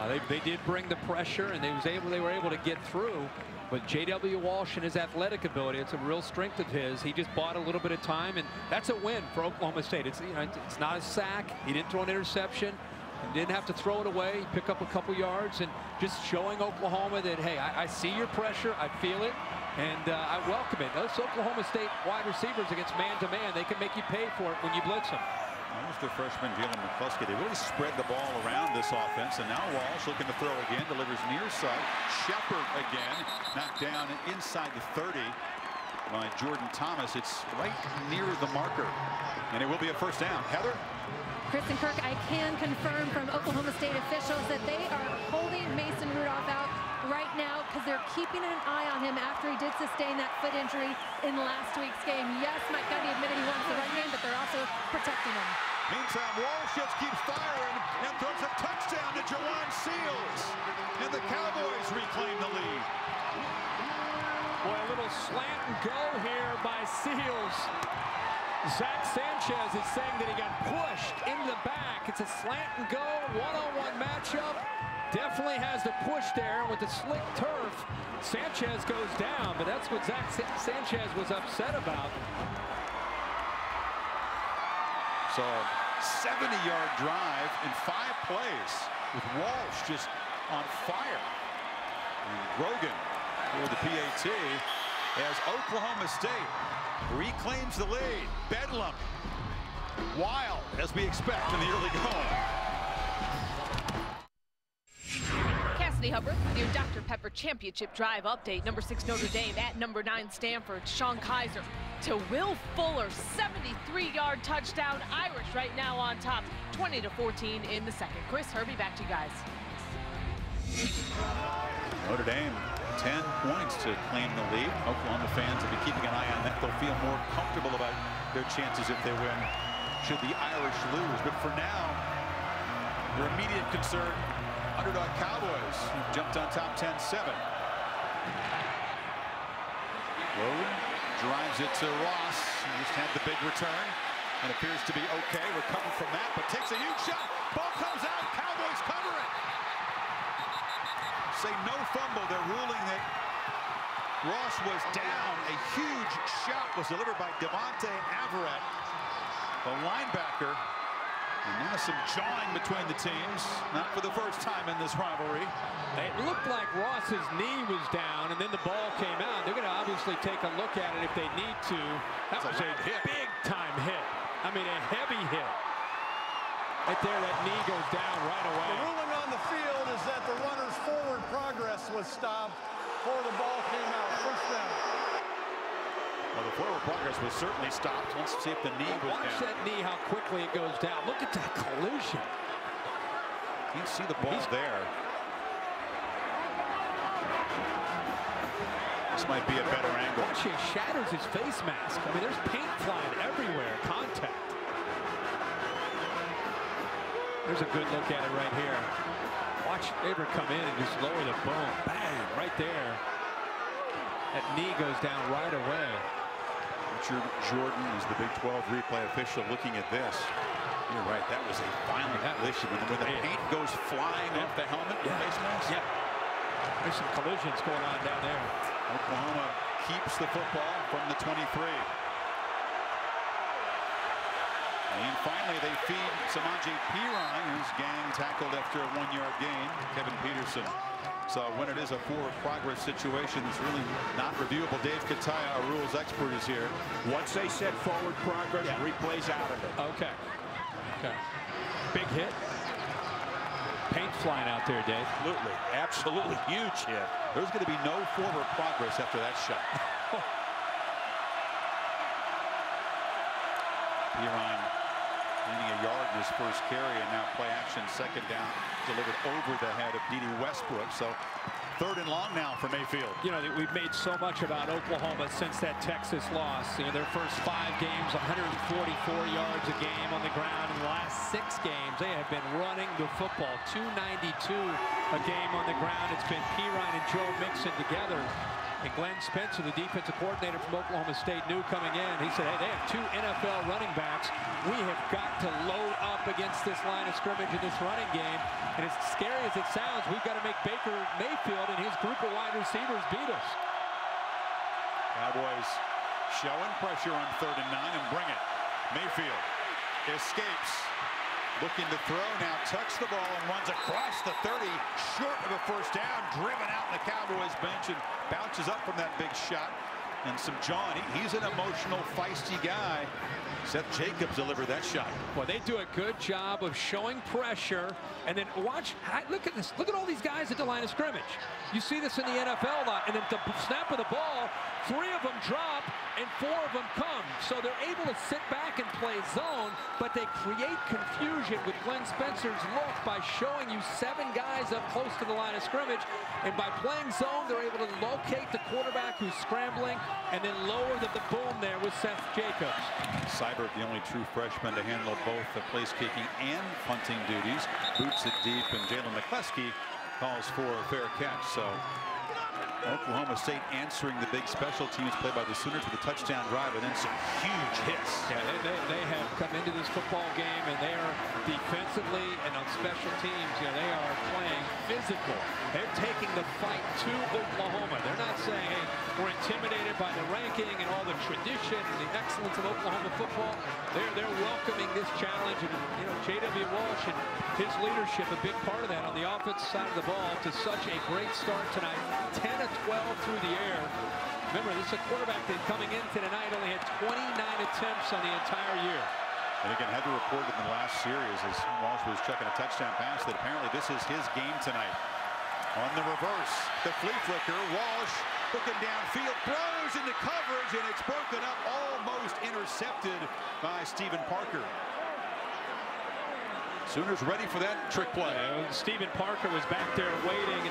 Uh, they, they did bring the pressure and they was able they were able to get through. But J.W. Walsh and his athletic ability, it's a real strength of his. He just bought a little bit of time, and that's a win for Oklahoma State. It's, you know, it's not a sack. He didn't throw an interception. And didn't have to throw it away, pick up a couple yards, and just showing Oklahoma that, hey, I, I see your pressure, I feel it, and uh, I welcome it. Those Oklahoma State wide receivers against man-to-man, -man, they can make you pay for it when you blitz them. There's the freshman Jalen McCleskey. They really spread the ball around this offense. And now Walsh looking to throw again. Delivers near side. Shepard again. Knocked down inside the 30 by Jordan Thomas. It's right near the marker. And it will be a first down. Heather? Kristen Kirk, I can confirm from Oklahoma State officials that they are holding Mason right now because they're keeping an eye on him after he did sustain that foot injury in last week's game. Yes, Mike Gundy admitted he wants the run game, but they're also protecting him. Meantime, Walsh just keeps firing and throws a touchdown to Jhajuan Seals. And the Cowboys reclaim the lead. Boy, a little slant and go here by Seals. Zach Sanchez is saying that he got pushed in the back. It's a slant and go, one-on-one -on -one matchup. Definitely has the push there with the slick turf. Sanchez goes down, but that's what Zach Sanchez was upset about. So 70-yard drive in five plays with Walsh just on fire. And Grogan for the PAT as Oklahoma State reclaims the lead. Bedlam. Wild, as we expect in the early going. Cassidy Hubbard with your Dr. Pepper Championship Drive update. Number six Notre Dame at number nine Stanford. Sean Kizer to Will Fuller, 73-yard touchdown. Irish right now on top, 20 to 14 in the second. Chris Herbie, back to you guys. Notre Dame 10 points to claim the lead. Oklahoma fans will be keeping an eye on that. They'll feel more comfortable about their chances if they win should the Irish lose. But for now, your immediate concern, underdog Cowboys jumped on top 10-7. Logan drives it to Ross. Just had the big return and appears to be okay. Recovered from that, but takes a huge shot. Ball comes out. Cowboys cover it say no fumble. They're ruling that Ross was down. A huge shot was delivered by Devontae Averette, the linebacker. And now some jawing between the teams, not for the first time in this rivalry. It looked like Ross's knee was down, and then the ball came out. They're going to obviously take a look at it if they need to. That was a, a big-time hit. I mean, a heavy hit. Right there, that knee goes down right away. The ruling on the field is that the runner's forward progress was stopped before the ball came out. First down. Well, the forward progress was certainly stopped. Let's see if the knee was Watch down. that knee, how quickly it goes down. Look at that collision. You see the ball He's there. This might be a better angle. Watch, he shatters his face mask. I mean, there's paint flying everywhere. Contact. There's a good look at it right here. Watch Avery come in and just lower the boom. Bang, right there. That knee goes down right away. Richard Jordan is the Big 12 replay official looking at this. You're right, that was a violent collision. When, when the paint goes flying off the helmet yeah. face mask. Yeah. There's some collisions going on down there. Oklahoma keeps the football from the 23. And finally, they feed Samaje Perine, who's gang tackled after a one-yard gain. Kevin Peterson. So when it is a forward progress situation, it's really not reviewable. Dave Cutaia, our rules expert, is here. Once they set forward progress, yeah. replays out of it. Okay. Okay. Big hit. Paint flying out there, Dave. Absolutely. Absolutely huge hit. There's going to be no forward progress after that shot. Gaining yard in his first carry and now play action second down delivered over the head of Dede Westbrook. So third and long now for Mayfield. You know, we've made so much about Oklahoma since that Texas loss. You know, their first five games, 144 yards a game on the ground. In the last six games, they have been running the football. 292 a game on the ground. It's been Perine and Joe Mixon together. And Glenn Spencer, the defensive coordinator from Oklahoma State, knew coming in. He said, hey, they have two NFL running backs. We have got to load up against this line of scrimmage in this running game. And as scary as it sounds, we've got to make Baker Mayfield and his group of wide receivers beat us. Cowboys showing pressure on third and nine and bring it. Mayfield escapes. Looking to throw now, tucks the ball and runs across the 30, short of a first down, driven out in the Cowboys bench and bounces up from that big shot. And some John, he, he's an emotional, feisty guy. Seth Jacobs delivered that shot. Well, they do a good job of showing pressure. And then watch, look at this. Look at all these guys at the line of scrimmage. You see this in the NFL a lot. And then the snap of the ball, three of them drop and four of them come. So they're able to sit back and play zone, but they create confusion with Glenn Spencer's look by showing you seven guys up close to the line of scrimmage. And by playing zone, they're able to locate the quarterback who's scrambling and then lower the, the boom there with Seth Jacobs. Seibert, the only true freshman to handle both the place kicking and punting duties. Boots it deep, and Jalen McCleskey calls for a fair catch. So Oklahoma State answering the big special teams play by the Sooners with a touchdown drive and then some huge hits. Yeah, they, they, they, have come into this football game and they are defensively and on special teams, know, they are playing physical. They're taking the fight to Oklahoma. They're not saying, hey, we're intimidated by the ranking and all the tradition and the excellence of Oklahoma football. They're, they're welcoming this challenge and, you know, J.W. Walsh and his leadership, a big part of that on the offensive side of the ball to such a great start tonight. 10 of 12 through the air. Remember, this is a quarterback that coming into tonight only had 29 attempts on the entire year. And again, had to report in the last series as Walsh was checking a touchdown pass that apparently this is his game tonight. On the reverse, the flea flicker, Walsh looking downfield, throws into coverage, and it's broken up, almost intercepted by Steven Parker. Sooners ready for that trick play. Steven Parker was back there waiting.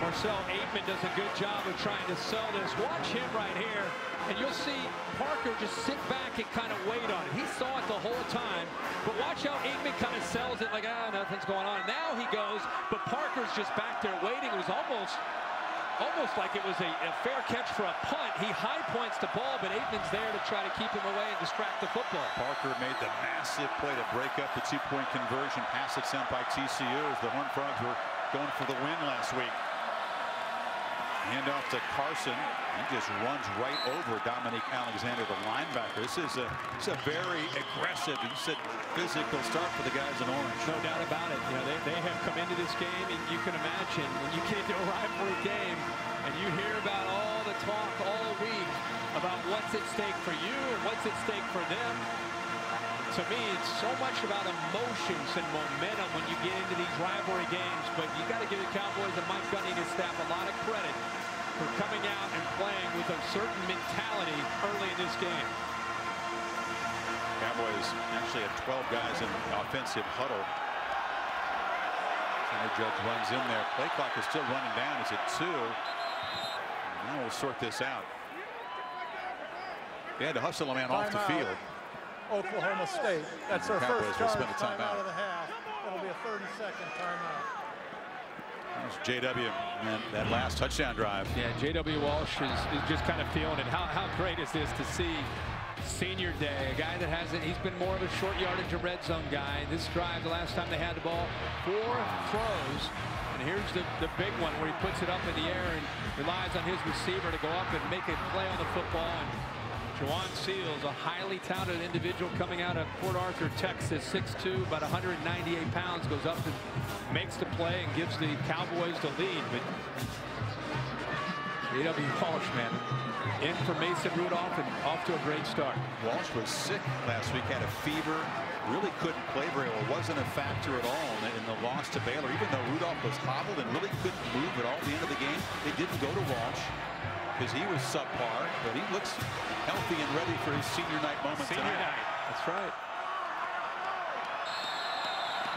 Marcell Ateman does a good job of trying to sell this. Watch him right here, and you'll see Parker just sit back and kind of wait on it. He saw it the whole time, but watch how Ateman kind of sells it like, ah, nothing's going on. Now he goes, but Parker's just back there waiting. It was almost almost like it was a, a, fair catch for a punt. He high points the ball, but Ateman's there to try to keep him away and distract the football. Parker made the massive play to break up the two-point conversion. Pass sent by TCU as the Horned Frogs were going for the win last week. Hand off to Carson. He just runs right over Dominique Alexander, the linebacker. This is a, is a very aggressive, you said physical start for the guys in orange. No doubt about it. You know, they, they have come into this game, and you can imagine when you get into a rivalry game and you hear about all the talk all week about what's at stake for you and what's at stake for them. To me, it's so much about emotions and momentum when you get into these rivalry games, but you got to give the Cowboys and Mike Gundy and his staff a lot of credit for coming out and playing with a certain mentality early in this game. Cowboys actually had 12 guys in the offensive huddle. Center Judge runs in there. Play clock is still running down. It's at two. Now we'll sort this out. They had to hustle a man off the Timeout. field. Oklahoma State. That's their Cowboys first will charge spend a timeout timeout. of the half. It'll be a 30-second timeout. JW and that last touchdown drive. Yeah, J.W. Walsh is, is just kind of feeling it. How, how great is this to see senior day, a guy that hasn't, he's been more of a short yardage and red zone guy. This drive, the last time they had the ball, four throws. And here's the, the big one where he puts it up in the air and relies on his receiver to go up and make a play on the football. And Jhajuan Seals, a highly touted individual coming out of Port Arthur, Texas, 6'2", about 198 pounds, goes up and makes the play and gives the Cowboys the lead. But J.W. Walsh, man, in for Mason Rudolph and off to a great start. Walsh was sick last week, had a fever, really couldn't play very well. Wasn't a factor at all in the, loss to Baylor. Even though Rudolph was hobbled and really couldn't move at all at the end of the game, they didn't go to Walsh because he was subpar, but he looks healthy and ready for his senior night moment Senior tonight. night, that's right.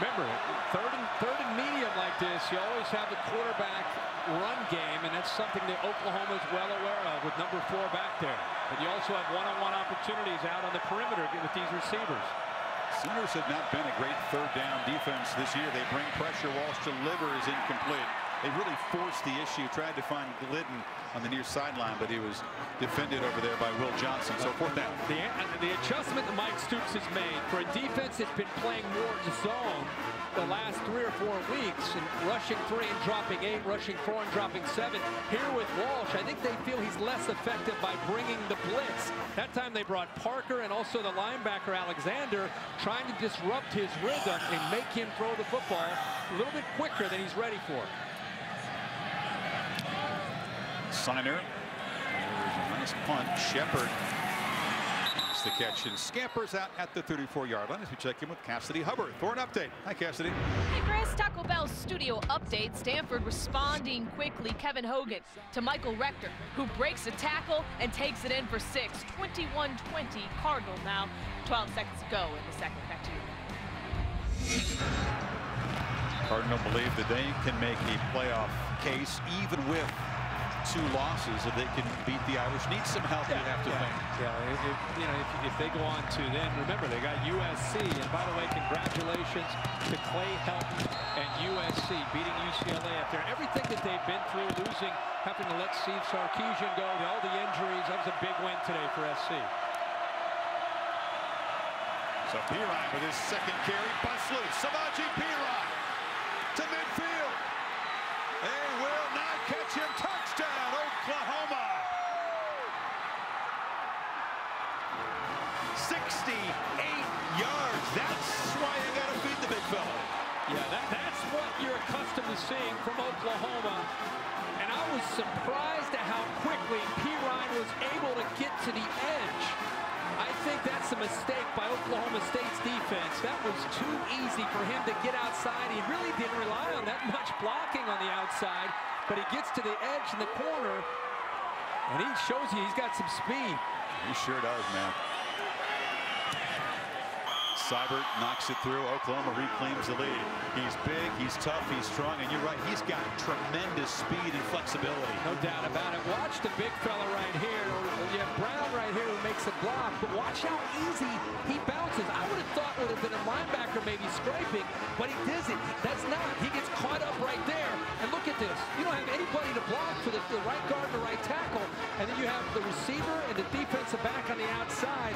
Remember, third and third and medium like this, you always have the quarterback run game, and that's something that Oklahoma is well aware of with number four back there. But you also have one-on-one opportunities out on the perimeter with these receivers. Sooners have not been a great third down defense this year. They bring pressure. Walsh delivers incomplete. They really forced the issue, tried to find Glidden on the near sideline, but he was defended over there by Will Johnson. So fourth down. The, the adjustment that Mike Stoops has made for a defense that's been playing more zone the last three or four weeks and rushing three and dropping eight, rushing four and dropping seven. Here with Walsh, I think they feel he's less effective by bringing the blitz. That time they brought Parker and also the linebacker Alexander trying to disrupt his rhythm and make him throw the football a little bit quicker than he's ready for. Sinor. There's a nice punt. Shepard makes the catch and scampers out at the 34-yard line as we check in with Cassidy Hubbard for an update. Hi, Cassidy. Hey, Chris, Taco Bell studio update. Stanford responding quickly. Kevin Hogan to Michael Rector, who breaks a tackle and takes it in for six. 21-20 Cardinal now. 12 seconds to go in the second. Back to you. Cardinal believe that they can make a playoff case even with two losses if they can beat the Irish. Need some help, you have to yeah, think. Yeah, if, you know, if, if they go on to then, remember, they got USC. And by the way, congratulations to Clay Helton and USC beating UCLA there. Everything that they've been through, losing, having to let Steve Sarkisian go, all the injuries, that was a big win today for SC. So Perine with his second carry, bust loose. Samaje Perine to midfield. They will not catch him. Touchdown, yards. That's why you got to feed the big fella. Yeah, that, that's what you're accustomed to seeing from Oklahoma. And I was surprised at how quickly Perine was able to get to the edge. I think that's a mistake by Oklahoma State's defense. That was too easy for him to get outside. He really didn't rely on that much blocking on the outside, but he gets to the edge in the corner, and he shows you he's got some speed. He sure does, man. Seibert knocks it through. Oklahoma reclaims the lead. He's big, he's tough, he's strong, and you're right, he's got tremendous speed and flexibility. No doubt about it. Watch the big fella right here. You have Brown right here who makes a block, but watch how easy he bounces. I would have thought would have been a linebacker maybe scraping, but he doesn't. That's not. He gets caught up right there. And look at this. You don't have anybody to block for the, the right guard and the right tackle. And then you have the receiver and the defensive back on the outside.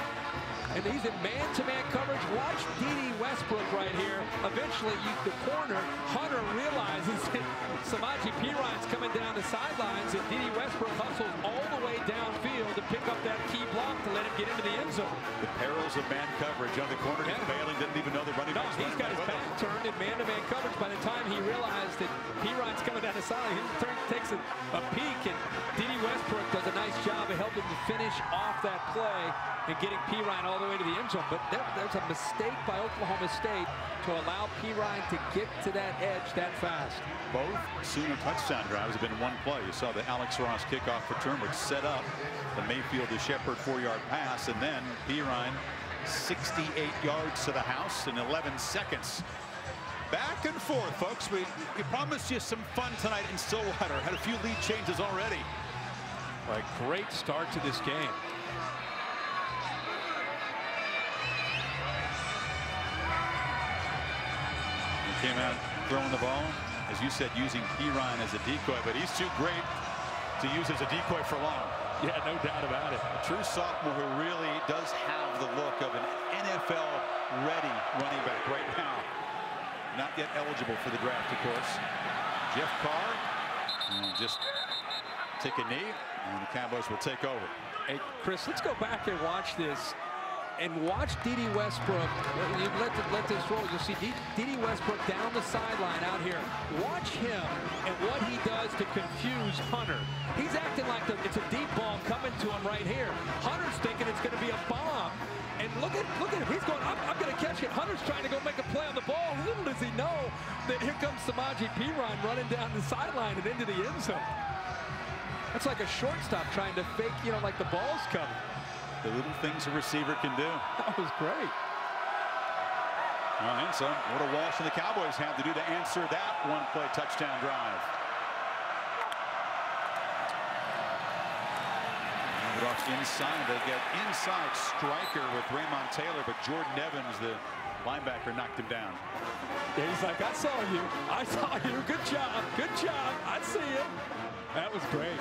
And he's in man-to-man coverage. Watch D.D. Westbrook right here. Eventually, you, the corner, Hunter realizes that Samaje Perine's coming down the sidelines, and D.D. Westbrook hustles all the way downfield to pick up that key block to let him get into the end zone. The perils of man coverage on the corner. He's failing, didn't even know the running No, back's he's got his back back turned in man-to-man coverage. By the time he realized that Perine's coming down the side, he turn, takes a, a peek, and D.D. Westbrook does a nice job of helping to finish off that play and getting Perine all the way to the end zone. But there, there's a mistake by Oklahoma State to allow Perine to get to that edge that fast. Both Sooner touchdown drives have been one play. You saw the Alex Ross kickoff return, which set up the Mayfield to Shepard four-yard pass, and then Perine 68 yards to the house in 11 seconds. Back and forth, folks. We, we promised you some fun tonight in Stillwater. Had a few lead changes already. A great start to this game. Came out throwing the ball, as you said, using Perine as a decoy, but he's too great to use as a decoy for long. Yeah, no doubt about it. A true sophomore who really does have the look of an NFL-ready running back right now. Not yet eligible for the draft, of course. Jeff Carr just take a knee, and the Cowboys will take over. Hey, Chris, let's go back and watch this and watch Dede Westbrook. You let, the, let this roll. You'll see Dede Westbrook down the sideline out here. Watch him and what he does to confuse Hunter. He's acting like the, it's a deep ball coming to him right here. Hunter's thinking it's going to be a bomb. And look at look at him. He's going, I'm, I'm going to catch it. Hunter's trying to go make a play on the ball. Little does he know that here comes Samaje Perine running down the sideline and into the end zone. That's like a shortstop trying to fake, you know, like the ball's coming. The little things a receiver can do. That was great. Well, and so what do Walsh and the Cowboys have to do to answer that one-play touchdown drive? off inside. They get inside striker with Raymond Taylor, but Jordan Evans, the linebacker, knocked him down. Yeah, he's like, I saw you. I saw you. Good job. Good job. I see you. That was great.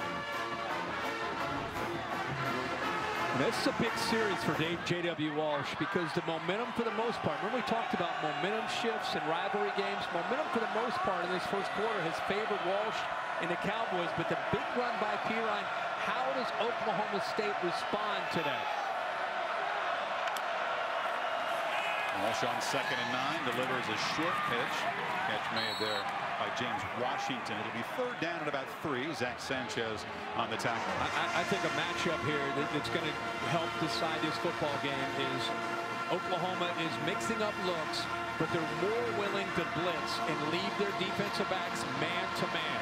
This is a big series for Dave J.W. Walsh because the momentum for the most part, remember we talked about momentum shifts and rivalry games, momentum for the most part in this first quarter has favored Walsh and the Cowboys, but the big run by Perine, how does Oklahoma State respond to that? Walsh on second and nine delivers a short pitch. Catch made there by James Washington. It'll be third down at about three. Zach Sanchez on the tackle. I, I think a matchup here that, that's going to help decide this football game is Oklahoma is mixing up looks, but they're more willing to blitz and leave their defensive backs man to man.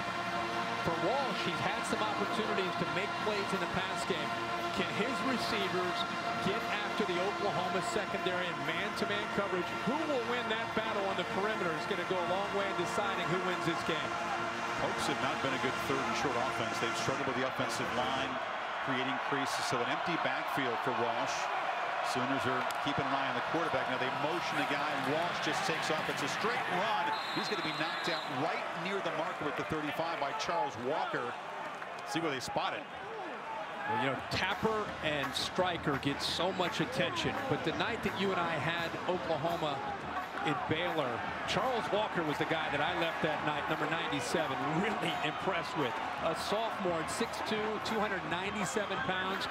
For Walsh, he's had some opportunities to make plays in the pass game. Can his receivers get after the Oklahoma secondary in man-to-man -man coverage? Who will win that battle on the perimeter is going to go a long way in deciding who wins this game. Hopes have not been a good third and short offense. They've struggled with the offensive line, creating creases. So an empty backfield for Walsh. Sooners are keeping an eye on the quarterback. Now they motion the guy, and Walsh just takes off. It's a straight run. He's going to be knocked out right near the marker at the 35 by Charles Walker. See where they spot it. Well, you know, Tapper and Striker get so much attention, but the night that you and I had Oklahoma in Baylor, Charles Walker was the guy that I left that night, number 97, really impressed with. A sophomore 6'2", 297 pounds,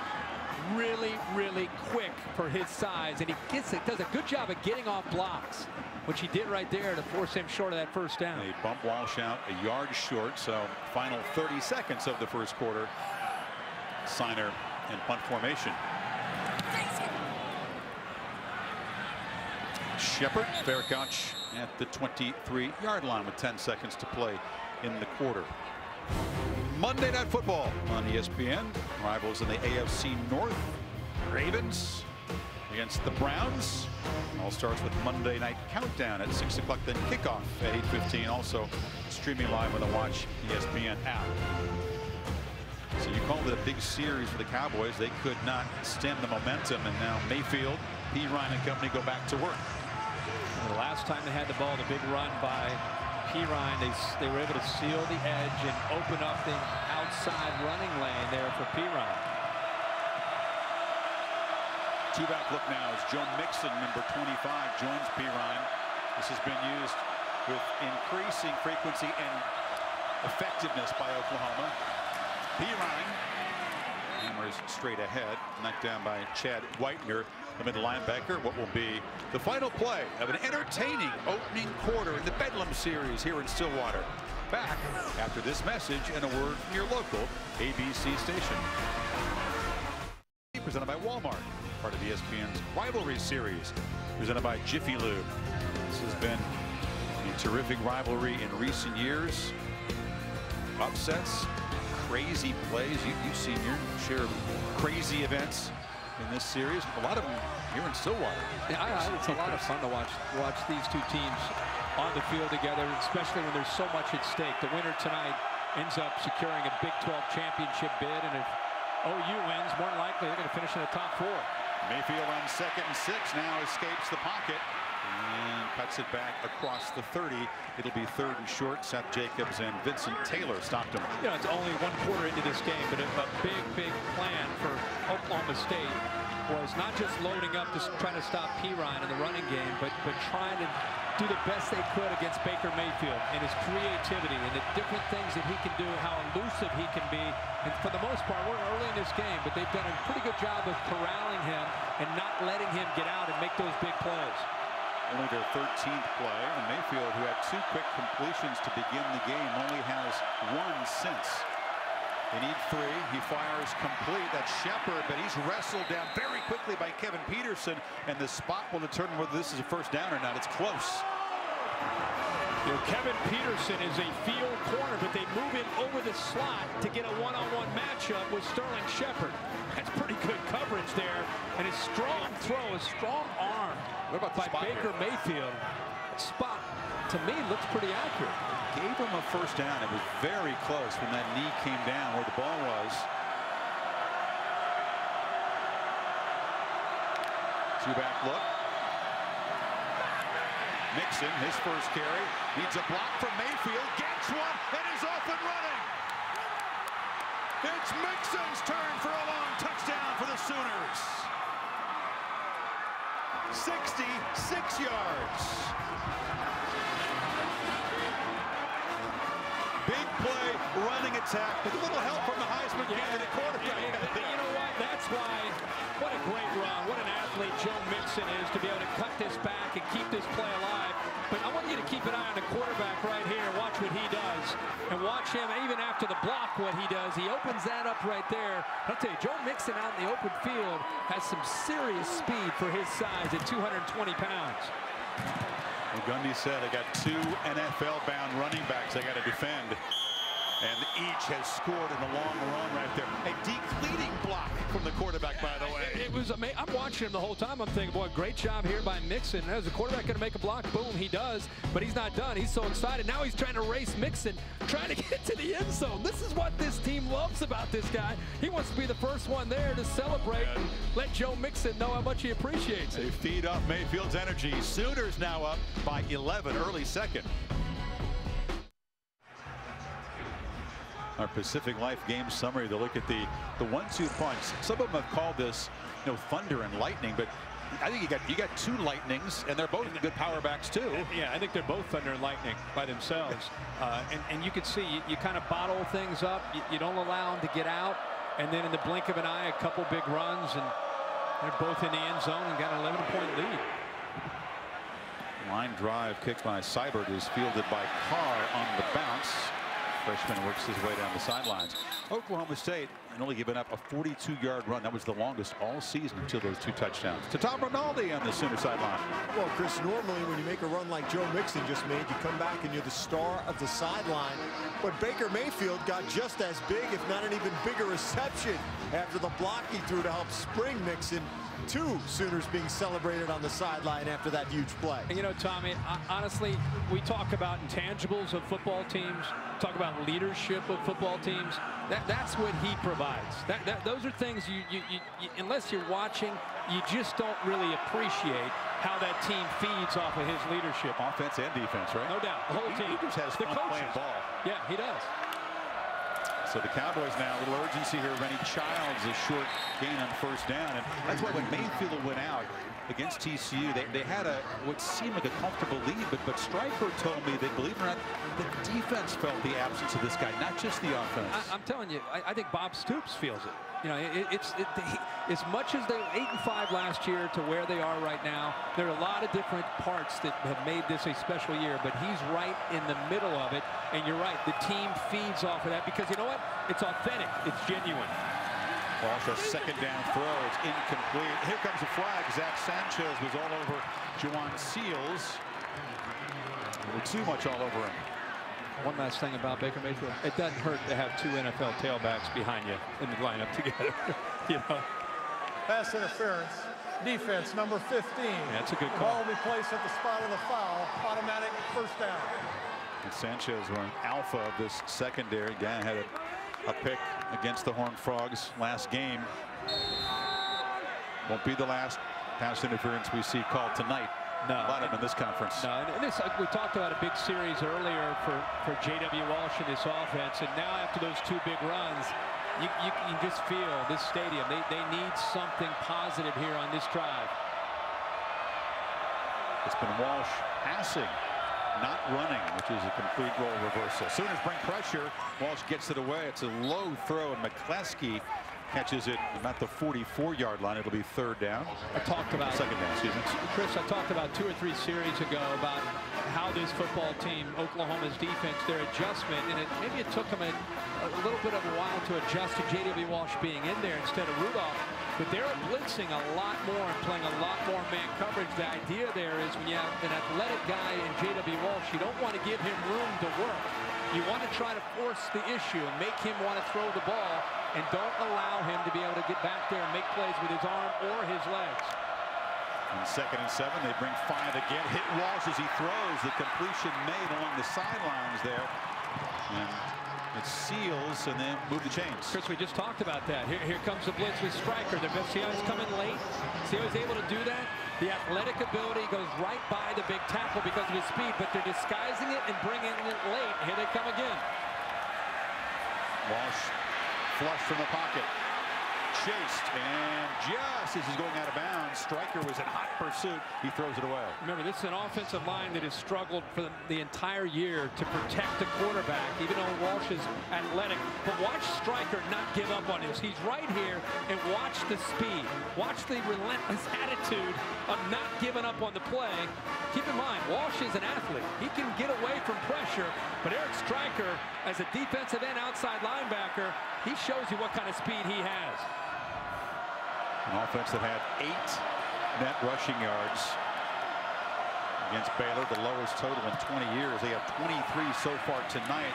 really, really quick for his size, and he gets it, does a good job of getting off blocks, which he did right there to force him short of that first down. They bump Walsh out a yard short, so final 30 seconds of the first quarter. Sinor in punt formation. Shepard, fair catch at the 23-yard line with 10 seconds to play in the quarter. Monday Night Football on ESPN. Rivals in the AFC North. Ravens against the Browns. All starts with Monday Night Countdown at 6 o'clock, then kickoff at 8.15. Also streaming live on the Watch ESPN app. So you called it a big series for the Cowboys. They could not stem the momentum, and now Mayfield, Perine and company go back to work. the last time they had the ball, the big run by Perine, they, they were able to seal the edge and open up the outside running lane there for Perine. Two-back look now as Joe Mixon, number 25, joins Perine. This has been used with increasing frequency and effectiveness by Oklahoma. Perine hammers straight ahead, knocked down by Chad Whitener, the middle linebacker. What will be the final play of an entertaining opening quarter in the Bedlam series here in Stillwater. Back after this message and a word from your local ABC station. Presented by Walmart, part of the ESPN's rivalry series, presented by Jiffy Lube. This has been a terrific rivalry in recent years. Upsets, crazy plays. You, have seen your share of crazy events in this series. A lot of them here in Stillwater. Yeah, I, I, it's a lot of fun to watch watch these two teams on the field together, especially when there's so much at stake. The winner tonight ends up securing a Big 12 championship bid, and if OU wins, more than likely they're going to finish in the top four. Mayfield on second and six now escapes the pocket and cuts it back across the 30. It'll be third and short. Seth Jacobs and Vincent Taylor stopped him. You know, it's only one quarter into this game, but a, big, big plan for Oklahoma State was not just loading up, just trying to stop Perine in the running game, but but trying to do the best they could against Baker Mayfield and his creativity and the different things that he can do, how elusive he can be. And for the most part, we're early in this game, but they've done a pretty good job of corralling him and not letting him get out and make those big plays. Only their 13th play, and Mayfield, who had two quick completions to begin the game, only has one since. They need three. He fires complete. That's Shepard, but he's wrestled down very quickly by Kevin Peterson, and the spot will determine whether this is a first down or not. It's close. You know, Kevin Peterson is a field corner, but they move him over the slot to get a one-on-one -on -one matchup with Sterling Shepard. That's pretty good coverage there, and a strong throw, a strong arm what about by Baker here? Mayfield. Spot, to me, looks pretty accurate gave him a first down. It was very close when that knee came down where the ball was. Two back look. Mixon, his first carry, needs a block from Mayfield, gets one, and is off and running. It's Mixon's turn for a long touchdown for the Sooners. 66 yards. Big play, running attack, with a little help from the Heisman yeah, candidate quarterback. Yeah, you know what? That's why, what a great run. What an athlete Joe Mixon is to be able to cut this back and keep this play alive. But I want you to keep an eye on the quarterback right here and watch what he does. And watch him, even after the block, what he does. He opens that up right there. I'll tell you, Joe Mixon out in the open field has some serious speed for his size at 220 pounds. Well, Gundy said they got two NFL-bound running backs they got to defend. And each has scored in the long run right there. A depleting block from the quarterback, by the way. It, it was amazing. I'm watching him the whole time. I'm thinking, boy, great job here by Mixon. As a quarterback going to make a block, boom, he does. But he's not done. He's so excited. Now he's trying to race Mixon, trying to get to the end zone. This is what this team loves about this guy. He wants to be the first one there to celebrate and let Joe Mixon know how much he appreciates it. They feed off Mayfield's energy. Sooners now up by 11, early second. Our Pacific Life game summary to look at the the one-two punch. Some of them have called this, you know, thunder and lightning, but I think you got you got two lightnings, and they're both good power backs too. Yeah, I think they're both thunder and lightning by themselves. Uh, and, and you can see you, you kind of bottle things up. You, you, don't allow them to get out, and then in the blink of an eye, a couple big runs, and they're both in the end zone and got an 11-point lead. Line drive kicked by Seibert is fielded by Carr on the bounce. Freshman works his way down the sidelines. Oklahoma State had only given up a 42-yard run. That was the longest all season until those two touchdowns. To Tom Rinaldi on the center sideline. Well, Chris, normally when you make a run like Joe Mixon just made, you come back and you're the star of the sideline. But Baker Mayfield got just as big, if not an even bigger reception after the block he threw to help spring Mixon two Sooners being celebrated on the sideline after that huge play. You know, Tommy, honestly, we talk about intangibles of football teams, talk about leadership of football teams. That, that's what he provides. That, that, those are things you, you, you, you, unless you're watching, you just don't really appreciate how that team feeds off of his leadership. Offense and defense, right? No doubt. The whole team. He just has the fun coaches. playing ball. Yeah, he does. So the Cowboys now, a little urgency here. Rennie Childs, a short gain on first down. And that's why when Mayfield went out against TCU, they, they had a what seemed like a comfortable lead. But, but Striker told me that, believe it or not, the defense felt the absence of this guy, not just the offense. I, am telling you, I, I, think Bob Stoops feels it. You know, it, it's it, they, as much as they were 8 and 5 last year to where they are right now, there are a lot of different parts that have made this a special year, but he's right in the middle of it. And you're right, the team feeds off of that because you know what? It's authentic. It's genuine. Also, second down throw. It's incomplete. Here comes the flag. Zach Sanchez was all over Jhajuan Seals. Too much all over him. One last thing about Baker Mayfield. It doesn't hurt to have two NFL tailbacks behind you in the lineup together. you know. Pass interference. Defense number 15. Yeah, that's a good call. Ball will be placed at the spot of the foul. Automatic first down. And Sanchez were an alpha of this secondary. Guy had a a pick against the Horned Frogs last game. Won't be the last pass interference we see called tonight. No, a lot of them in this conference. No, and this we talked about a big series earlier for for J.W. Walsh in this offense, and now after those two big runs, you, you can just feel this stadium. They they need something positive here on this drive. It's been Walsh passing, not running, which is a complete role reversal. Sooners bring pressure. Walsh gets it away. It's a low throw, and McCleskey catches it about the 44-yard line. It'll be third down. I talked about second down. Excuse me. Chris, I talked about two or three series ago about how this football team, Oklahoma's defense, their adjustment, and it, maybe it took them a, a little bit of a while to adjust to J.W. Walsh being in there instead of Rudolph. But they're blitzing a lot more and playing a lot more man coverage. The idea there is when you have an athletic guy in J.W. Walsh, you don't want to give him room to work. You want to try to force the issue and make him want to throw the ball and don't allow him to be able to get back there and make plays with his arm or his legs. On second and seven, they bring five again. Hit Walsh as he throws. The completion made along the sidelines there. And it seals and then move the chains. Chris, we just talked about that. Here, here comes the blitz with Striker. The see how he's coming late? See how he's able to do that? The athletic ability goes right by the big tackle because of his speed, but they're disguising it and bringing it late. Here they come again. Walsh flush from the pocket. Chased, and just as he's going out of bounds, Striker was in hot pursuit. He throws it away. Remember, this is an offensive line that has struggled for the, the entire year to protect the quarterback, even though Walsh is athletic. But watch Striker not give up on this. He's right here, and watch the speed. Watch the relentless attitude of not giving up on the play. Keep in mind, Walsh is an athlete. He can get away from pressure, but Eric Striker, as a defensive end outside linebacker, he shows you what kind of speed he has. An offense that had eight net rushing yards against Baylor, the lowest total in 20 years. They have 23 so far tonight.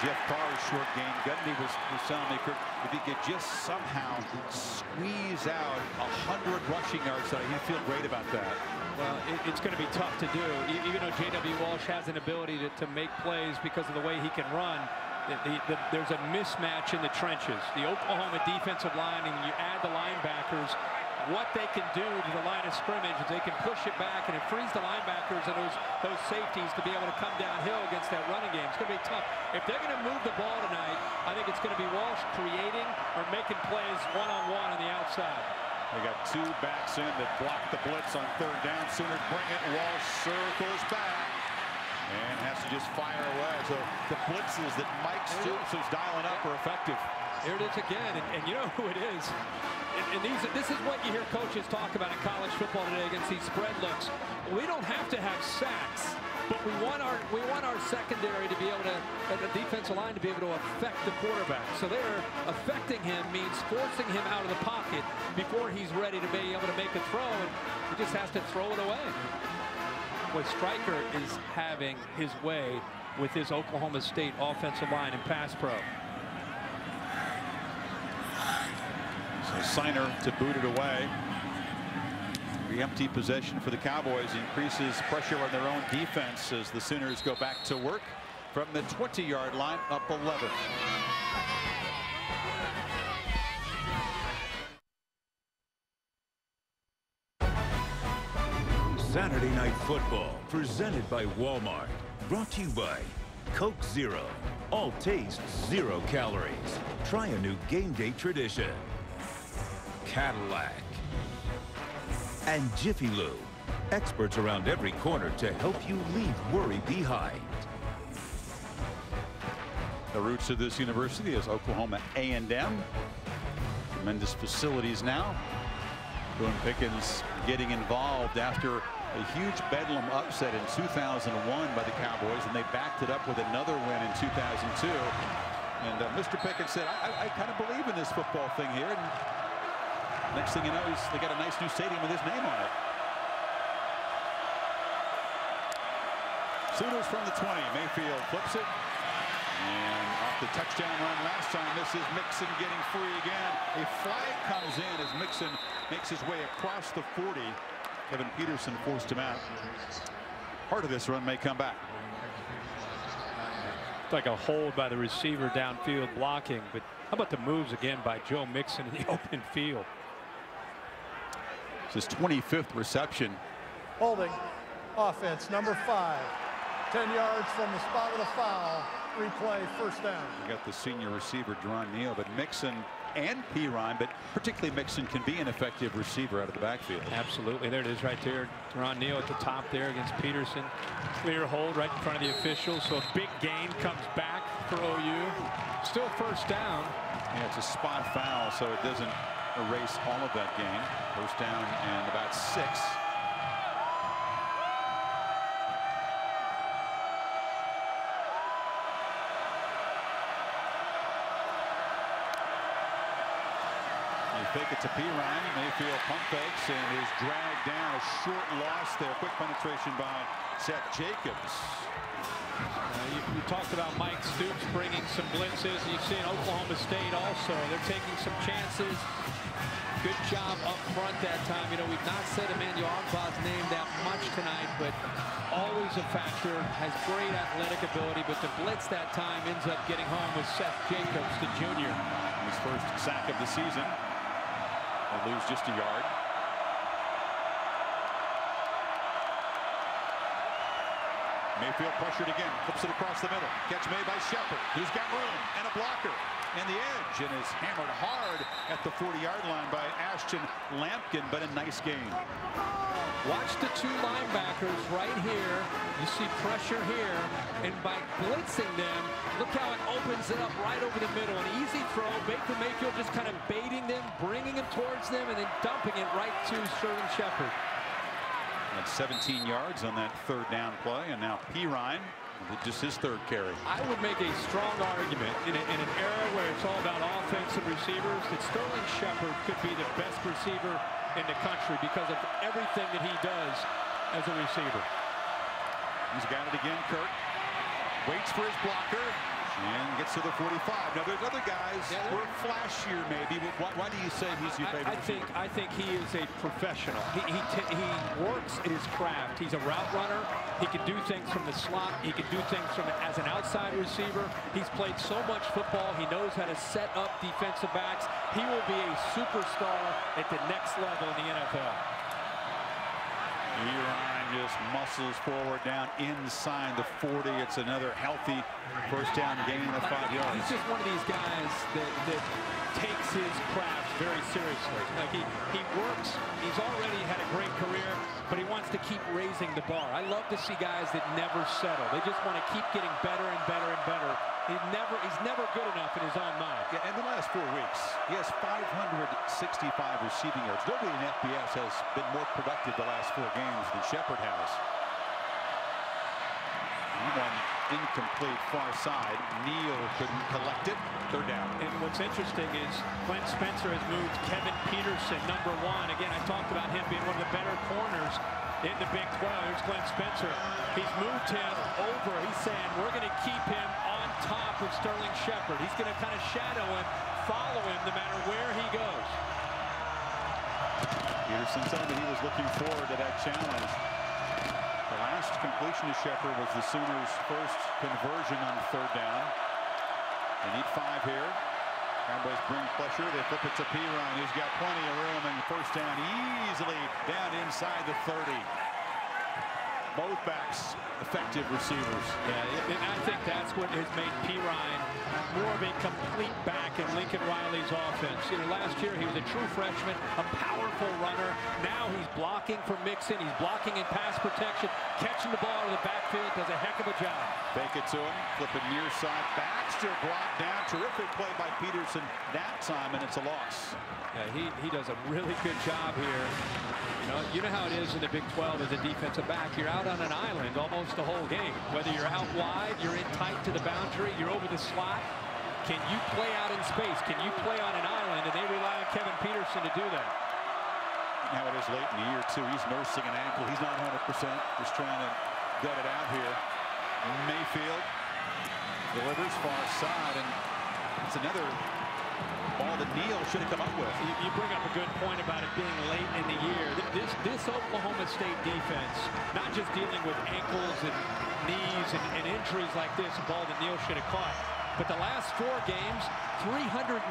Jeff Carr's short game. Gundy was, was telling if he could just somehow squeeze out 100 rushing yards, he'd feel great about that. Well, it, it's going to be tough to do. Even though J.W. Walsh has an ability to, to make plays because of the way he can run, the, the, the, there's a mismatch in the trenches. The Oklahoma defensive line, and you add the linebackers, what they can do to the line of scrimmage is they can push it back and it frees the linebackers and those those safeties to be able to come downhill against that running game. It's going to be tough. If they're going to move the ball tonight, I think it's going to be Walsh creating or making plays one-on-one -on, -one on the outside. They got two backs in that block the blitz on third down. Sooners bring it. Walsh circles back and has to just fire away. So the blitzes that Mike Stoops is dialing up are effective. Here it is again, and, and you know who it is. And, and these, this is what you hear coaches talk about in college football today against these spread looks. We don't have to have sacks, but we want our we want our secondary to be able to, and the defensive line to be able to affect the quarterback. So they're affecting him means forcing him out of the pocket before he's ready to be able to make a throw, and he just has to throw it away. Boy, Striker is having his way with his Oklahoma State offensive line and pass pro. So Sinor to boot it away. The empty possession for the Cowboys increases pressure on their own defense as the Sooners go back to work from the 20-yard line up 11. Saturday Night Football, presented by Walmart. Brought to you by Coke Zero. All taste, zero calories. Try a new game day tradition. Cadillac. And Jiffy Lube. Experts around every corner to help you leave worry behind. The roots of this university is Oklahoma A&M. Tremendous facilities now. Boone Pickens getting involved after a huge Bedlam upset in 2001 by the Cowboys, and they backed it up with another win in 2002. And uh, Mr. Pickens said, I, I, I kind of believe in this football thing here. And next thing you know, they got a nice new stadium with his name on it. Sooners from the 20. Mayfield flips it. And off the touchdown run last time, this is Mixon getting free again. A flag comes in as Mixon makes his way across the 40. Kevin Peterson forced him out. Part of this run may come back. Looked like a hold by the receiver downfield blocking, but how about the moves again by Joe Mixon in the open field? It's his 25th reception. Holding offense number five. 10 yards from the spot of the foul. Replay first down. We got the senior receiver, Durron Neal, but Mixon and Perine, but particularly Mixon can be an effective receiver out of the backfield. Absolutely. There it is right there. Ron Neal at the top there against Peterson. Clear hold right in front of the officials. So a big gain comes back for OU. Still first down. Yeah, it's a spot foul, so it doesn't erase all of that gain. First down and about six. Fake it to Perine. Mayfield pump fakes and is dragged down. A short loss there. Quick penetration by Seth Jacobs. Uh, you, you, talked about Mike Stoops bringing some blitzes. You've seen Oklahoma State also. They're taking some chances. Good job up front that time. You know, we've not said Emmanuel Ogbah's name that much tonight, but always a factor. Has great athletic ability, but the blitz that time ends up getting home with Seth Jacobs, the junior. His first sack of the season. They lose just a yard. Mayfield pressured again, flips it across the middle. Catch made by Shepard, who's got room and a blocker. And the edge and is hammered hard at the 40-yard line by Ashton Lampkin, but a nice game. Watch the two linebackers right here. You see pressure here. And by blitzing them, look how it opens it up right over the middle. An easy throw. Baker Mayfield just kind of baiting them, bringing them towards them, and then dumping it right to Sterling Shepard. That's 17 yards on that third down play. And now Perine just his third carry. I would make a strong argument in, a, in, an era where it's all about offensive receivers that Sterling Shepard could be the best receiver in the country because of everything that he does as a receiver. He's got it again, Kirk. Waits for his blocker. And gets to the 45. Now there's other guys yeah, who are flashier maybe, but why, why, do you say he's your favorite? I, I think I think he is a professional. He he, he works his craft. He's a route runner. He can do things from the slot. He can do things from as an outside receiver. He's played so much football. He knows how to set up defensive backs. He will be a superstar at the next level in the NFL. Just muscles forward down inside the 40. It's another healthy first down gain in the five yards. He's just one of these guys that, that takes his craft very seriously. Like he, he works, he's already had a great career, but he wants to keep raising the bar. I love to see guys that never settle. They just want to keep getting better and better and better. He never, he's never good enough in his own mind. Yeah, in the last four weeks, he has 565 receiving yards. Nobody in FBS has been more productive the last four games than Shepard has. One incomplete far side. Neal couldn't collect it. Third down. And what's interesting is Glenn Spencer has moved Kevin Peterson, number one. Again, I talked about him being one of the better corners in the Big 12. Here's Glenn Spencer. He's moved him over. He's saying we're going to keep him on top of Sterling Shepard. He's going to kind of shadow him, follow him no matter where he goes. Peterson said that he was looking forward to that challenge. The last completion to Shepard was the Sooners' first conversion on third down. They need five here. Cowboys bring pressure. They flip it to Perine. He's got plenty of room and first down easily down inside the 30. Both backs effective receivers. Yeah, and I think that's what has made Perine more of a complete back in Lincoln Riley's offense. You know, last year he was a true freshman, a powerful runner. Now he's blocking for Mixon. He's blocking in pass protection, catching the ball in the backfield, does a heck of a job. Fake it to him, flip it near side. Baxter blocked down. Terrific play by Peterson that time, and it's a loss. Yeah, he, he does a really good job here. You know, you know how it is in the Big 12 as a defensive back. You're out on an island almost the whole game. Whether you're out wide, you're in tight to the boundary, you're over the slot. Can you play out in space? Can you play on an island? And they rely on Kevin Peterson to do that. Now it is late in the year, too. He's nursing an ankle. He's not 100%. Just trying to gut it out here. Mayfield delivers far side, and it's another ball that Neal should have come up with. You, you bring up a good point about it being late in the year. This, this Oklahoma State defense, not just dealing with ankles and knees and, and injuries like this, a ball that Neal should have caught, but the last four games, 366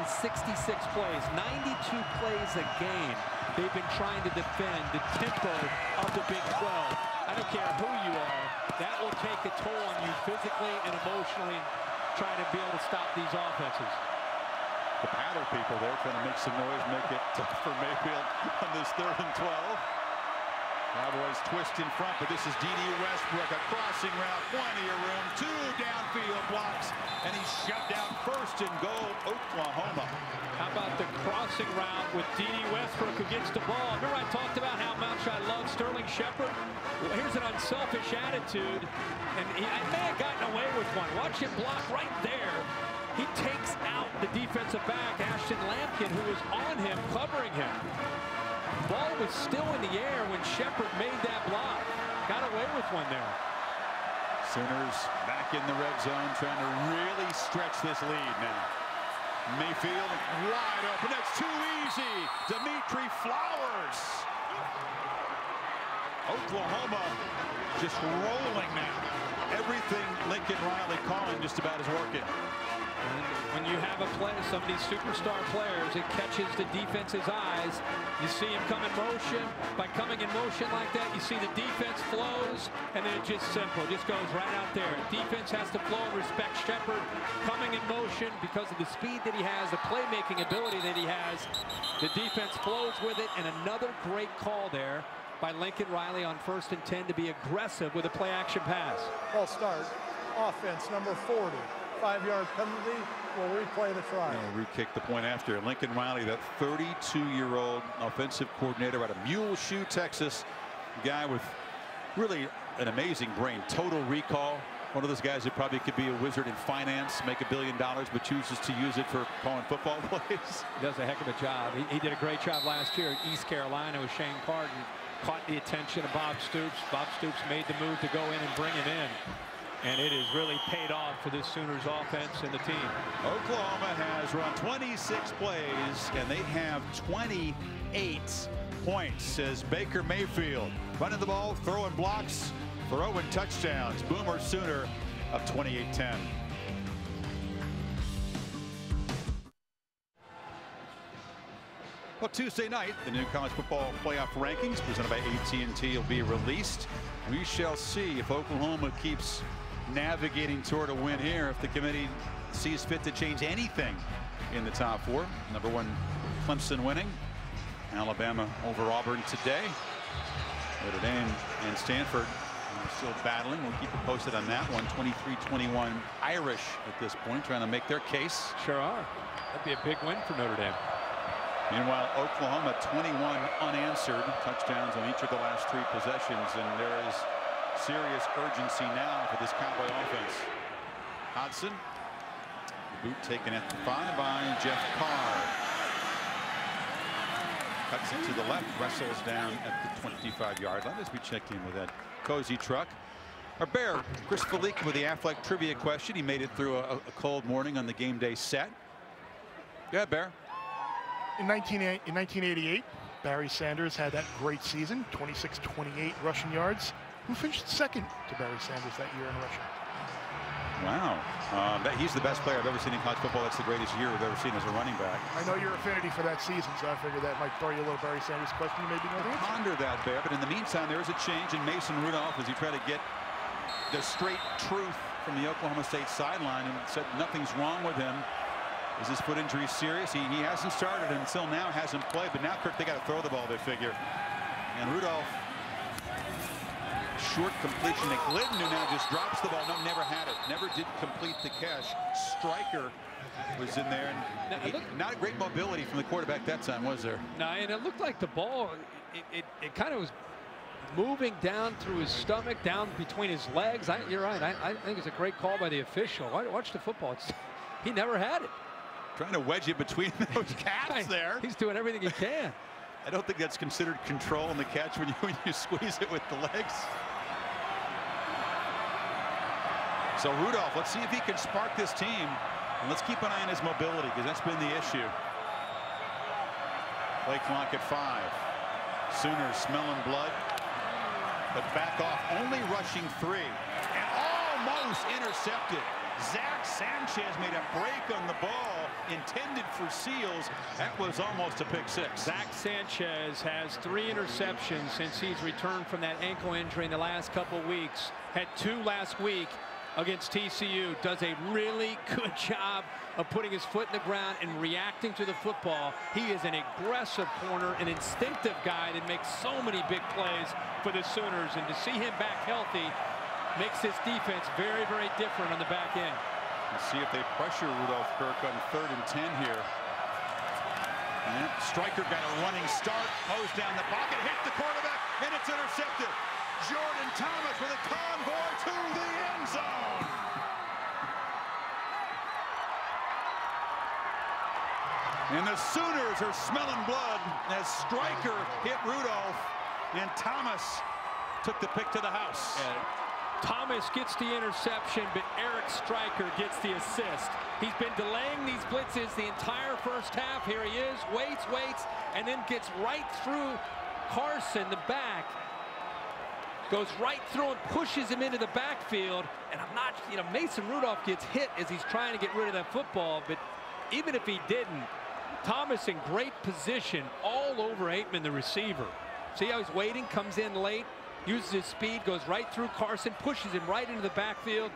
plays, 92 plays a game. They've been trying to defend the tempo of the Big 12. I don't care who you are, take a toll on you physically and emotionally trying to be able to stop these offenses. The paddle people there trying to make some noise, make it tough for Mayfield on this third and 12. Cowboys twist in front, but this is D.D. Westbrook, a crossing route, plenty of room, two downfield blocks, and he's shoved out first and goal, Oklahoma. How about the crossing route with D.D. Westbrook who gets the ball? Remember I talked Shepard? Well, here's an unselfish attitude, and he I may have gotten away with one. Watch him block right there. He takes out the defensive back, Ashton Lampkin, who was on him, covering him. Ball was still in the air when Shepard made that block. Got away with one there. Sooners back in the red zone, trying to really stretch this lead now. Mayfield wide open. That's too easy. Dimitri Flowers. Oklahoma just rolling now. Everything Lincoln Riley calling just about is working. And When you have a play, some of these superstar players, it catches the defense's eyes. You see him come in motion. By coming in motion like that, you see the defense flows, and then it's just simple. Just goes right out there. Defense has to flow and respect Shepard coming in motion because of the speed that he has, the playmaking ability that he has. The defense flows with it, and another great call there by Lincoln Riley on first and 10 to be aggressive with a play action pass. Ball start. Offense number 40 five-yard penalty. We'll replay the try. Yeah, Root kicked the point after. Lincoln Riley, that 32-year-old offensive coordinator out of Muleshoe, Texas. Guy with really an amazing brain. Total recall. One of those guys that probably could be a wizard in finance, make a billion dollars, but chooses to use it for calling football plays. He does a heck of a job. He, he did a great job last year at East Carolina with Shane Carden. Caught the attention of Bob Stoops. Bob Stoops made the move to go in and bring him in. And it has really paid off for this Sooners offense and the team. Oklahoma has run 26 plays, and they have 28 points, says Baker Mayfield. Running the ball, throwing blocks, throwing touchdowns. Boomer Sooner of 28-10. Well, Tuesday night, the new college football playoff rankings presented by AT&T will be released. We shall see if Oklahoma keeps navigating toward a win here if the committee sees fit to change anything in the top four. Number one, Clemson winning. Alabama over Auburn today. Notre Dame and Stanford still battling. We'll keep you posted on that one. 23-21 Irish at this point, trying to make their case. Sure are. That'd be a big win for Notre Dame. Meanwhile, Oklahoma 21 unanswered touchdowns on each of the last three possessions, and there is serious urgency now for this Cowboy offense. Hodson, the boot taken at the five by Jeff Carr. Cuts it to the left, wrestles down at the 25-yard line as we check in with that cozy truck. Our bear, Chris Fallica with the Aflac trivia question. He made it through a, a cold morning on the game day set. Ahead, Bear. In, 19, in 1988, Barry Sanders had that great season, 26-28 rushing yards. Who finished second to Barry Sanders that year in rushing? Wow. Um, that, he's the best player I've ever seen in college football. That's the greatest year we've ever seen as a running back. I know your affinity for that season, so I figured that might throw you a little Barry Sanders question. You maybe know the answer. Ponder that, Bear. But in the meantime, there is a change in Mason Rudolph as he tried to get the straight truth from the Oklahoma State sideline and said nothing's wrong with him. Is his foot injury serious? He, he hasn't started until now, hasn't played. But now, Kirk, they got to throw the ball, they figure. And Rudolph short completion to Glidden, who now just drops the ball. No, never had it. Never did complete the catch. Striker was in there. And he, not great mobility from the quarterback that time, was there? No, and it looked like the ball, it, it, it kind of was moving down through his stomach, down between his legs. I, you're right. I, I, think it's a great call by the official. Watch the football. It's, he never had it. Trying to wedge it between those calves there. He's doing everything he can. I don't think that's considered control in the catch when you when you squeeze it with the legs. So Rudolph, let's see if he can spark this team. And let's keep an eye on his mobility because that's been the issue. Play clock at five. Sooners smelling blood, but back off, only rushing three. And almost intercepted. Zach Sanchez made a break on the ball intended for Seals. That was almost a pick six. Zach Sanchez has three interceptions since he's returned from that ankle injury in the last couple weeks. Had two last week against TCU. Does a really good job of putting his foot in the ground and reacting to the football. He is an aggressive corner, an instinctive guy that makes so many big plays for the Sooners. And to see him back healthy makes this defense very, very different on the back end. Let's see if they pressure Rudolph Kirk on third and 10 here. And Striker got a running start, hose down the pocket, hit the quarterback, and it's intercepted. Jordan Thomas with a convoy to the end zone. And the Sooners are smelling blood as Striker hit Rudolph, and Thomas took the pick to the house. And Thomas gets the interception, but Eric Striker gets the assist. He's been delaying these blitzes the entire first half. Here he is, waits, waits, and then gets right through Carson, the back. Goes right through and pushes him into the backfield. And I'm not, you know, Mason Rudolph gets hit as he's trying to get rid of that football. But even if he didn't, Thomas in great position all over Ateman, the receiver. See how he's waiting, comes in late, uses his speed, goes right through Carson, pushes him right into the backfield.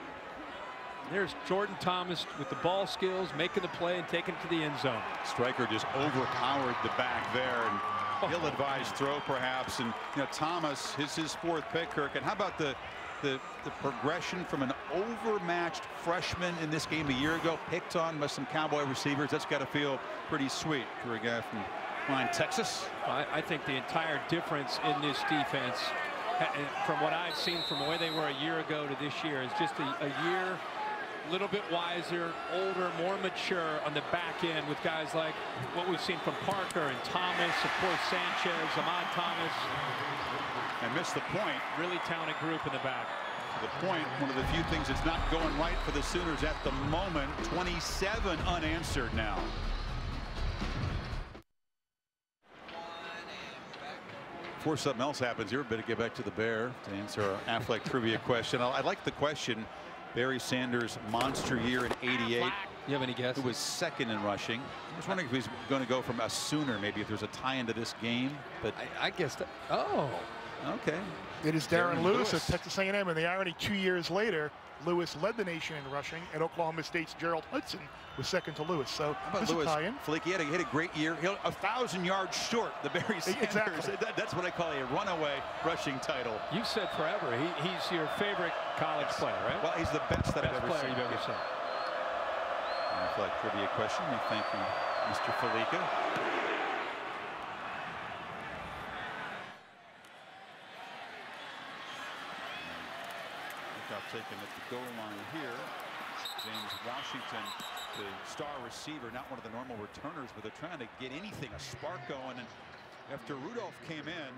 There's Jordan Thomas with the ball skills, making the play and taking it to the end zone. Striker just overpowered the back there and oh. ill-advised throw perhaps. And you know Thomas, his his fourth pick, Kirk. And how about the the, the progression from an overmatched freshman in this game a year ago, picked on by some Cowboy receivers. That's got to feel pretty sweet for a guy from Klein, Texas. I, I think the entire difference in this defense Eh, from what I've seen from way they were a year ago to this year is just a, a year a little bit wiser, older, more mature on the back end with guys like what we've seen from Parker and Thomas, of course Sanchez, Ahmad Thomas. And missed the point. Really talented group in the back. To The point, one of the few things that's not going right for the Sooners at the moment. 27 unanswered now. Before something else happens, you're better get back to the bear to answer our Aflac trivia question. I like the question. Barry Sanders monster year in 88. You have any guess? Who was second in rushing. I was wondering if he's going to go from a Sooner, maybe if there's a tie into this game. But I, I guess. Oh. Okay. It is Darren, Darren Lewis, Lewis of Texas A&M, and the irony two years later, Lewis led the nation in rushing, and Oklahoma State's Gerald Hudson was second to Lewis. So How about Lewis? Flick, he had, a, he had a great year. He a thousand yards short. The Barry Sanders. Exactly. That, that's what I call a runaway rushing title. You've said forever he, he's your favorite college yes. player, right? Well, he's the best that best I've ever player seen. You've ever seen. Aflac trivia question. We thank you, Mr. Fallica. Taken at the goal line here. James Washington, the star receiver, not one of the normal returners, but they're trying to get anything, a spark going. And after Rudolph came in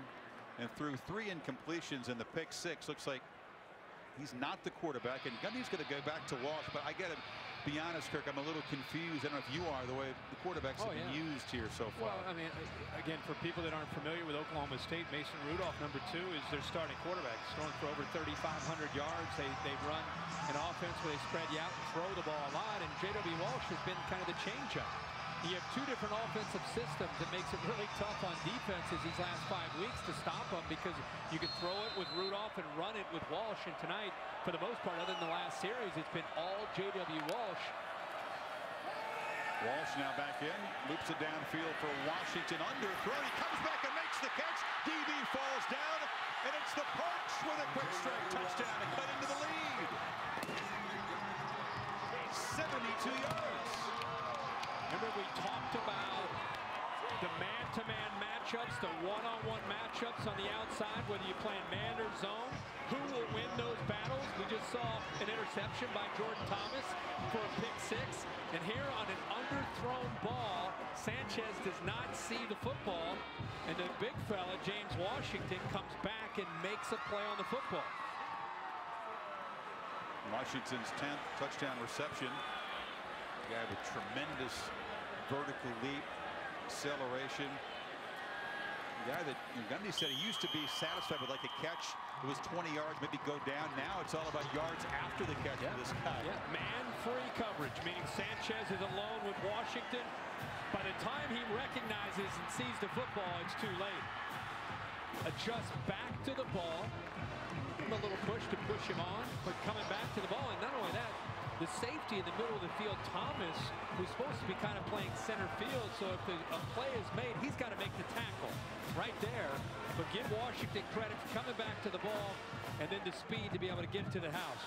and threw three incompletions in the pick six, looks like he's not the quarterback. And Gundy's going to go back to Walsh, but I get it be honest, Kirk, I'm a little confused. I don't know if you are, the way the quarterbacks oh, have been yeah. used here so far. Well, I mean, again, for people that aren't familiar with Oklahoma State, Mason Rudolph, number two, is their starting quarterback. He's thrown for over 3,500 yards. They, they run an offense where they spread you out and throw the ball a lot, and J.W. Walsh has been kind of the change-up. You have two different offensive systems that makes it really tough on defenses these last five weeks to stop them because you can throw it with Rudolph and run it with Walsh. And tonight, for the most part, other than the last series, it's been all J.W. Walsh. Walsh now back in, loops it downfield for Washington, under throw. He comes back and makes the catch. DB falls down, and it's the Parks with a quick strike touchdown to cut into the lead. 72 yards. Remember we talked about the man-to-man -man matchups, the one-on-one -on -one matchups on the outside, whether you play in man or zone. Who will win those battles? We just saw an interception by Jordan Thomas for a pick six. And here on an underthrown ball, Sanchez does not see the football. And the big fella, James Washington, comes back and makes a play on the football. Washington's 10th touchdown reception. Guy with tremendous vertical leap, acceleration. The guy that Gundy said he used to be satisfied with like a catch. It was 20 yards, maybe go down. Now it's all about yards after the catch yeah. for this guy. Yeah, man-free coverage, meaning Sanchez is alone with Washington. By the time he recognizes and sees the football, it's too late. Adjust back to the ball. A little push to push him on, but coming back to the ball. And not only that, the safety in the middle of the field, Thomas, who's supposed to be kind of playing center field, so if a play is made, he's got to make the tackle right there. But give Washington credit for coming back to the ball and then the speed to be able to get to the house.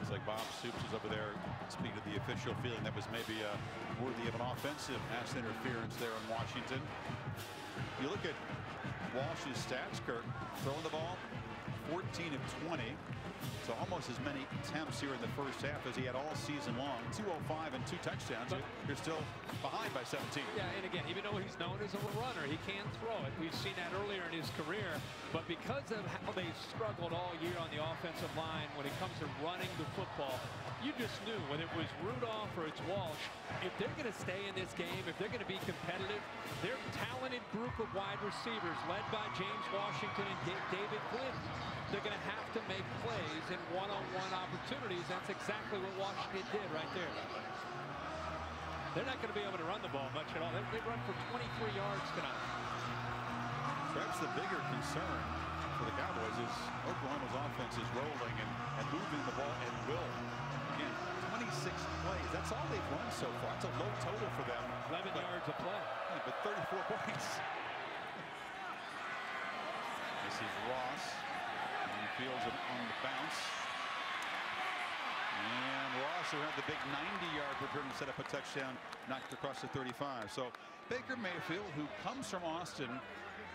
It's like Bob Stoops is over there speaking to the official, feeling that was maybe uh, worthy of an offensive pass interference there in Washington. You look at Walsh's stats, Kirk, throwing the ball, 14 of 20. So almost as many attempts here in the first half as he had all season long. 205 and two touchdowns. But You're still behind by 17. Yeah, and again, even though he's known as a runner, he can throw it. We've seen that earlier in his career. But because of how they've struggled all year on the offensive line when it comes to running the football, you just knew when it was Rudolph or it's Walsh, if they're going to stay in this game, if they're going to be competitive, their talented group of wide receivers led by James Washington and David Glidden, they're going to have to make plays in one-on-one -on -one opportunities. That's exactly what Washington did right there. They're not going to be able to run the ball much at all. They, they run for 23 yards tonight. Perhaps the bigger concern for the Cowboys is Oklahoma's offense is rolling and, and moving the ball at will. Again, 26 plays. That's all they've run so far. It's a low total for them. 11 but, yards a play. Yeah, but 34 points. This is Ross. On the bounce. And Ross will have the big 90-yard return to set up a touchdown knocked across the 35. So Baker Mayfield, who comes from Austin,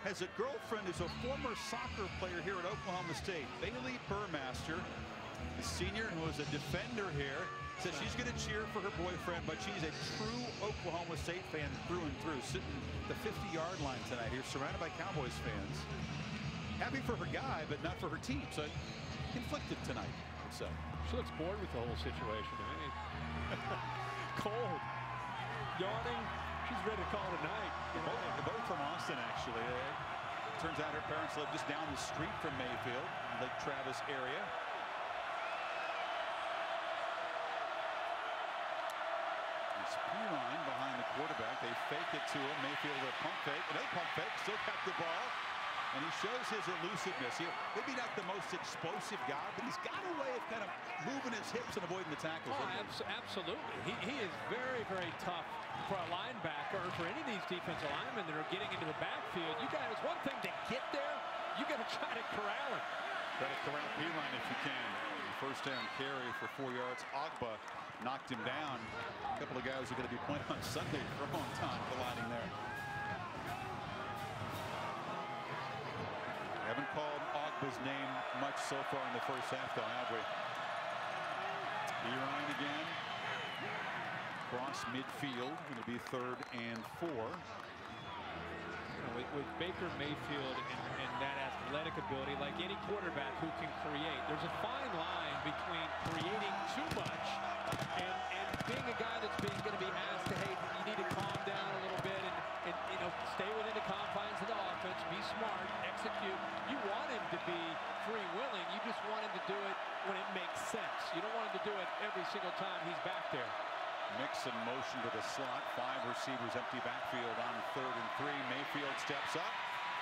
has a girlfriend who's a former soccer player here at Oklahoma State, Bailey Burmaster, the senior who is a defender here, says she's going to cheer for her boyfriend, but she's a true Oklahoma State fan through and through, sitting the 50-yard line tonight here, surrounded by Cowboys fans. Happy for her guy, but not for her team. So conflicted tonight, so. She looks bored with the whole situation to me. Cold, yawning. She's ready to call it a night. You know? both, both from Austin, actually. Uh, turns out her parents live just down the street from Mayfield, Lake Travis area. It's Perine behind the quarterback. They fake it to him. Mayfield a pump fake. Another pump fake. Still got the ball. And he shows his elusiveness. He, maybe not the most explosive guy, but he's got a way of kind of moving his hips and avoiding the tackles. Oh, abs absolutely. He, he is very, very tough for a linebacker or for any of these defensive linemen that are getting into the backfield. You got it's one thing to get there. You got to try to corral him. Try to corral Perine if you can. First down carry for four yards. Ogbah knocked him down. A couple of guys are going to be playing on Sunday for a long time colliding there. Ogbah's name much so far in the first half, though, have we? Perine again. Cross midfield. It'll be third and four. With, with, Baker Mayfield and, and, that athletic ability, like any quarterback who can create, there's a fine line between creating too much and, and being a guy that's being going to be asked to, hey, you need to calm down a little bit and, you know stay within the confines of the offense, be smart, execute. You want him to be free-willing. You just want him to do it when it makes sense. You don't want him to do it every single time he's back there. Mix in motion to the slot. Five receivers, empty backfield on third and three. Mayfield steps up,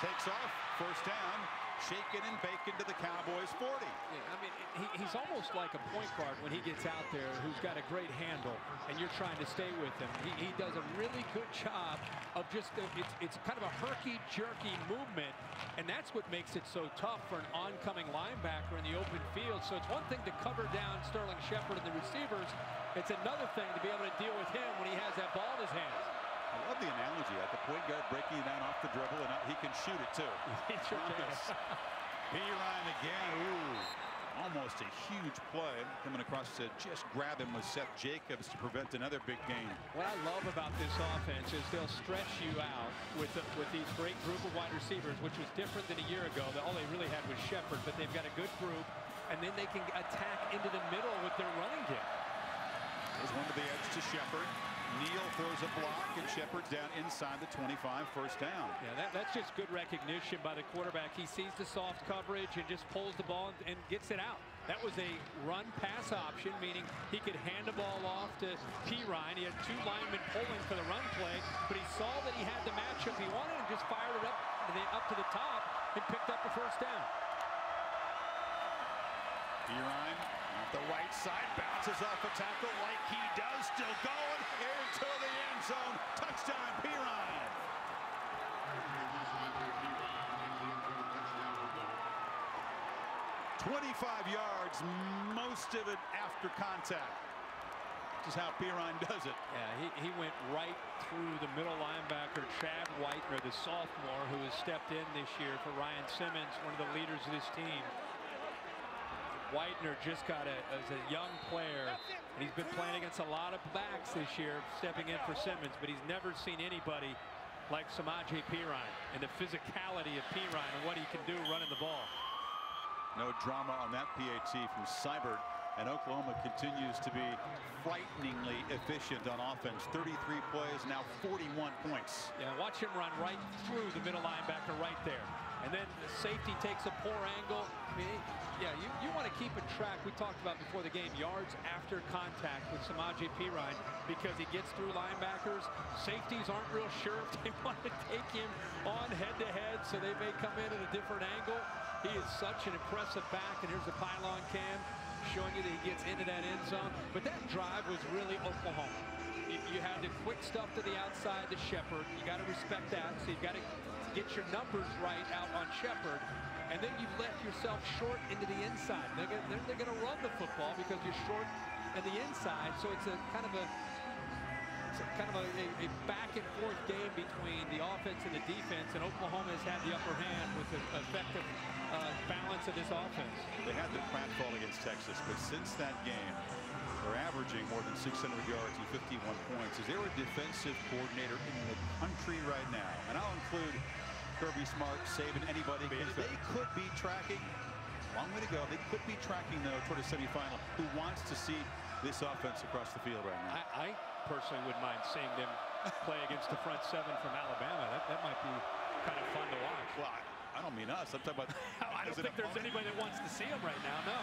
takes off, first down. Shaken and bacon to the Cowboys 40. Yeah, I mean, he, he's almost like a point guard when he gets out there who's got a great handle and you're trying to stay with him. He, he does a really good job of just, uh, it's, it's kind of a herky-jerky movement, and that's what makes it so tough for an oncoming linebacker in the open field. So it's one thing to cover down Sterling Shepard and the receivers. It's another thing to be able to deal with him when he has that ball in his hands. I love the analogy. At the point guard breaking down off the dribble, and he can shoot it too. He sure. Perine again. Ooh, almost a huge play coming across to just grab him with Seth Jacobs to prevent another big game. What I love about this offense is they'll stretch you out with the, with these great group of wide receivers, which was different than a year ago. All they really had was Shepard, but they've got a good group, and then they can attack into the middle with their running game. There's one to the edge to Shepard. Neal throws a block, and Shepard down inside the 25, first down. Yeah, that, that's just good recognition by the quarterback. He sees the soft coverage and just pulls the ball and gets it out. That was a run-pass option, meaning he could hand the ball off to Perine. He had two linemen pulling for the run play, but he saw that he had the matchup he wanted and just fired it up, up to the top and picked up the first down. Perine off the right side, bounces off a tackle like he does, still going into the end zone. Touchdown, Perine. Twenty-five yards, most of it after contact. This is how Perine does it. Yeah, he, he went right through the middle linebacker, Chad Whitener, the sophomore who has stepped in this year for Ryan Simmons, one of the leaders of this team. Whitener just got a, as a young player, and he's been playing against a lot of backs this year, stepping in for Simmons, but he's never seen anybody like Samaje Perine and the physicality of Perine and what he can do running the ball. No drama on that PAT from Seibert. And Oklahoma continues to be frighteningly efficient on offense. 33 plays, now 41 points. Yeah, watch him run right through the middle linebacker right there. And then the safety takes a poor angle. I mean, yeah, you, you want to keep a track. We talked about before the game, yards after contact with Samaje Perine because he gets through linebackers. Safeties aren't real sure if they want to take him on head-to-head, -head, so they may come in at a different angle. He is such an impressive back, and here's the pylon cam showing you that he gets into that end zone. But that drive was really Oklahoma. You, you had the quick stuff to the outside to Shepard. You got to respect that. So you've got to get your numbers right out on Shepard. And then you've left yourself short into the inside. They're, they're, they're going to run the football because you're short in the inside. So it's a kind of a kind of a, a, a, back and forth game between the offense and the defense, and Oklahoma has had the upper hand with the effective uh, balance of this offense. They had the pratfall against Texas, but since that game, they're averaging more than 600 yards and 51 points. Is there a defensive coordinator in the country right now? And I'll include Kirby Smart, Saban, anybody. They could be tracking, long way to go, they could be tracking, though, toward a semifinal, who wants to see this offense across the field right now. I, I personally wouldn't mind seeing them play against the front seven from Alabama. That, that might be kind of fun to watch. Well, I, I don't mean us. I'm talking about. I don't think there's anybody that wants to see them right now. No.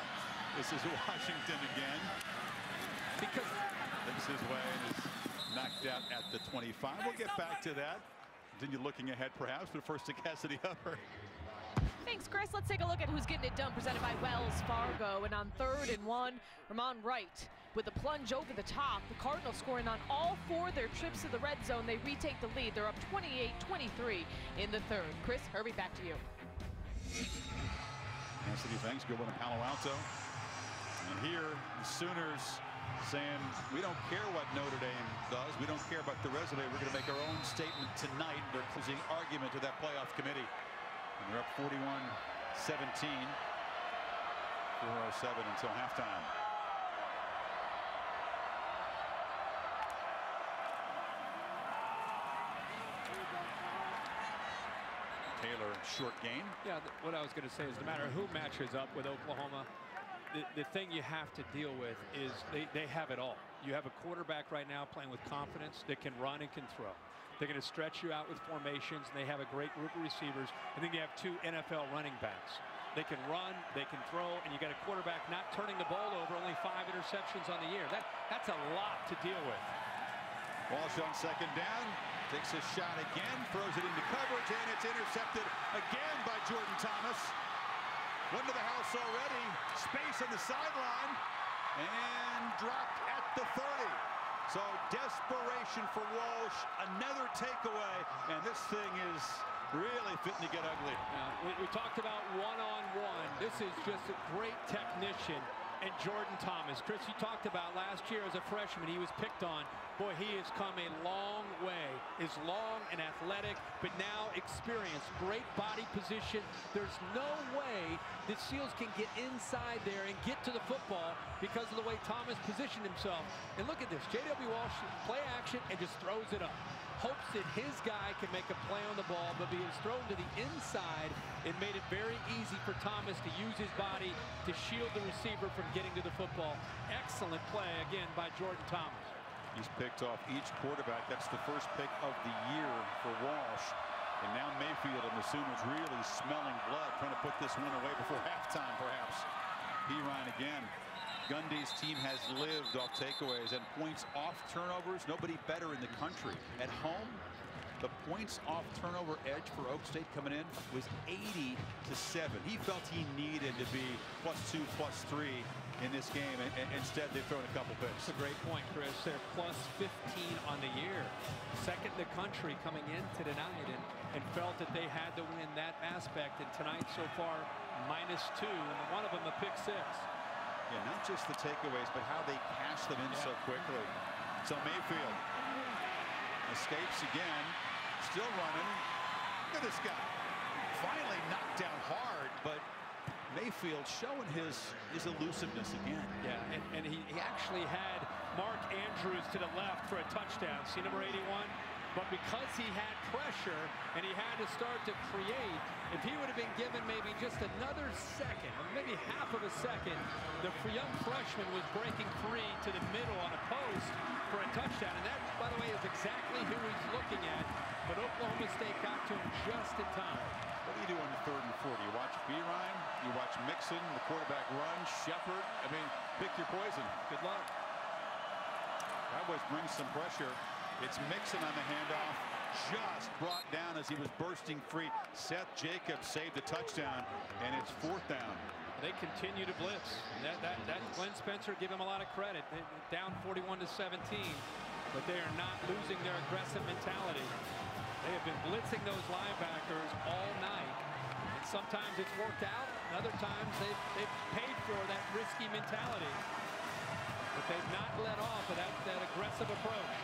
This is Washington again. Because thinks his way and is knocked out at the 25. We'll get back to that. Continue looking ahead, perhaps, but first to Cassidy Hubbard. Thanks, Chris. Let's take a look at who's getting it done, presented by Wells Fargo. And on third and one, Remound Wright with a plunge over the top. The Cardinals scoring on all four of their trips to the red zone. They retake the lead. They're up 28-23 in the third. Chris, Herbie, back to you. Cassidy, thanks. Good one in Palo Alto. And here, the Sooners saying, we don't care what Notre Dame does. We don't care about the resume. We're going to make our own statement tonight. They're closing argument to that playoff committee. And they're up 41-17. 407 until halftime. Taylor, short game. Yeah, what I was going to say is no matter who matches up with Oklahoma, the, the thing you have to deal with is they, they have it all. You have a quarterback right now playing with confidence that can run and can throw. They're going to stretch you out with formations, and they have a great group of receivers. And then you have two NFL running backs. They can run, they can throw, and you got a quarterback not turning the ball over, only five interceptions on the year. That, that's a lot to deal with. Walsh on second down, takes a shot again, throws it into coverage, and it's intercepted again by Jordan Thomas. One to the house already, space on the sideline, and dropped at the 30. So desperation for Walsh, another takeaway, and this thing is really fitting to get ugly. We, we talked about one-on-one. -on -one. This is just a great technician and Jordan Thomas. Chris, you talked about last year as a freshman, he was picked on. Boy, he has come a long way. Is long and athletic, but now experienced. Great body position. There's no way that Seals can get inside there and get to the football because of the way Thomas positioned himself. And look at this. J.W. Walsh play action and just throws it up hopes that his guy can make a play on the ball, but he was thrown to the inside. It made it very easy for Thomas to use his body to shield the receiver from getting to the football. Excellent play, again, by Jordan Thomas. He's picked off each quarterback. That's the first pick of the year for Walsh. And now Mayfield and the Sooners really smelling blood, trying to put this one away before halftime, perhaps. Perine again. Gundy's team has lived off takeaways and points off turnovers. Nobody better in the country. At home, the points off turnover edge for Oak State coming in was 80 to 7. He felt he needed to be plus two, plus three in this game. And, and instead, they've thrown a couple picks. That's a great point, Chris. They're plus 15 on the year. Second in the country coming into tonight and, and felt that they had to win that aspect. And tonight so far, minus two. And one of them a pick six. Yeah, not just the takeaways, but how they cash them in yeah. so quickly. So Mayfield escapes again. Still running. Look at this guy. Finally knocked down hard, but Mayfield showing his his elusiveness again. Yeah, and, and he, he actually had Mark Andrews to the left for a touchdown. See number 81? But because he had pressure and he had to start to create, if he would have been given maybe just another second, or maybe half of a second, the young freshman was breaking free to the middle on a post for a touchdown. And that, by the way, is exactly who he's looking at. But Oklahoma State got to him just in time. You do on the third and 40? You watch Perine, you watch Mixon, the quarterback run, Shepard. I mean, pick your poison. Good luck. That was brings some pressure. It's Mixon on the handoff. Just brought down as he was bursting free. Seth Jacobs saved the touchdown, and it's fourth down. They continue to blitz. That, that, that Glenn Spencer, give him a lot of credit. They, down 41 to 17, but they are not losing their aggressive mentality. They have been blitzing those linebackers all night. And sometimes it's worked out, and other times they've, they've paid for that risky mentality. But they've not let off of that, that aggressive approach.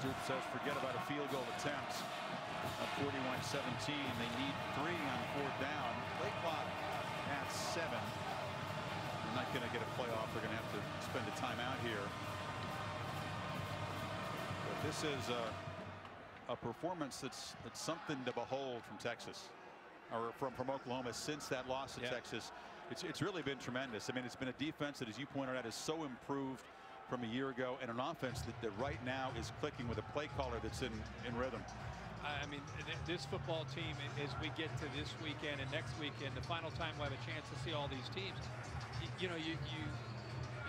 Stoops says forget about a field goal attempt. At 41-17, they need three on fourth down. Play clock at seven. They're not going to get a playoff. They're going to have to spend a timeout here. But this is a, a performance that's, that's something to behold from Texas or from, from Oklahoma since that loss to yeah. Texas. It's, it's really been tremendous. I mean, it's been a defense that, as you pointed out, is so improved from a year ago and an offense that, that right now is clicking with a play caller that's in, in rhythm. I mean, this football team, as we get to this weekend and next weekend, the final time we'll have a chance to see all these teams, you, you know, you, you,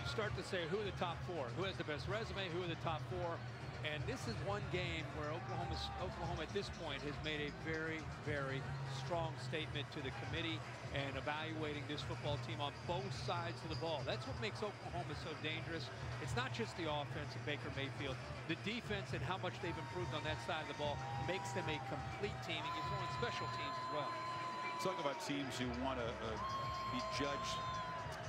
you start to say, who are the top four? Who has the best resume? Who are the top four? And this is one game where Oklahoma, Oklahoma at this point has made a very, very strong statement to the committee and evaluating this football team on both sides of the ball. That's what makes Oklahoma so dangerous. It's not just the offense of Baker Mayfield. The defense and how much they've improved on that side of the ball makes them a complete team. And you throw in special teams as well. Talk about teams who want to uh, be judged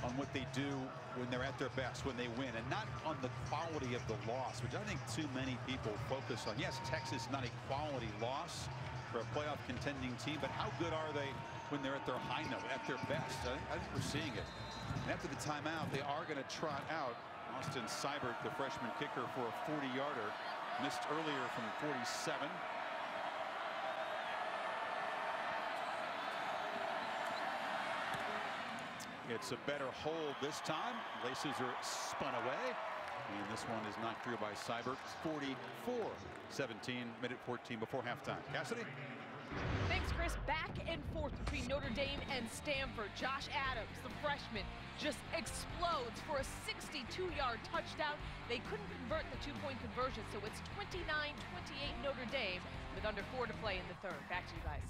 on what they do when they're at their best, when they win, and not on the quality of the loss, which I think too many people focus on. Yes, Texas is not a quality loss for a playoff contending team, but how good are they when they're at their high note, at their best? I think, I think we're seeing it. And after the timeout, they are going to trot out Austin Seibert, the freshman kicker, for a 40-yarder. Missed earlier from 47. It's a better hold this time. Laces are spun away. And this one is knocked through by Seibert. 44-17, minute 14 before halftime. Cassidy? Thanks, Chris. Back and forth between Notre Dame and Stanford. Josh Adams, the freshman, just explodes for a 62-yard touchdown. They couldn't convert the two-point conversion, so it's 29-28 Notre Dame with under four to play in the third. Back to you guys.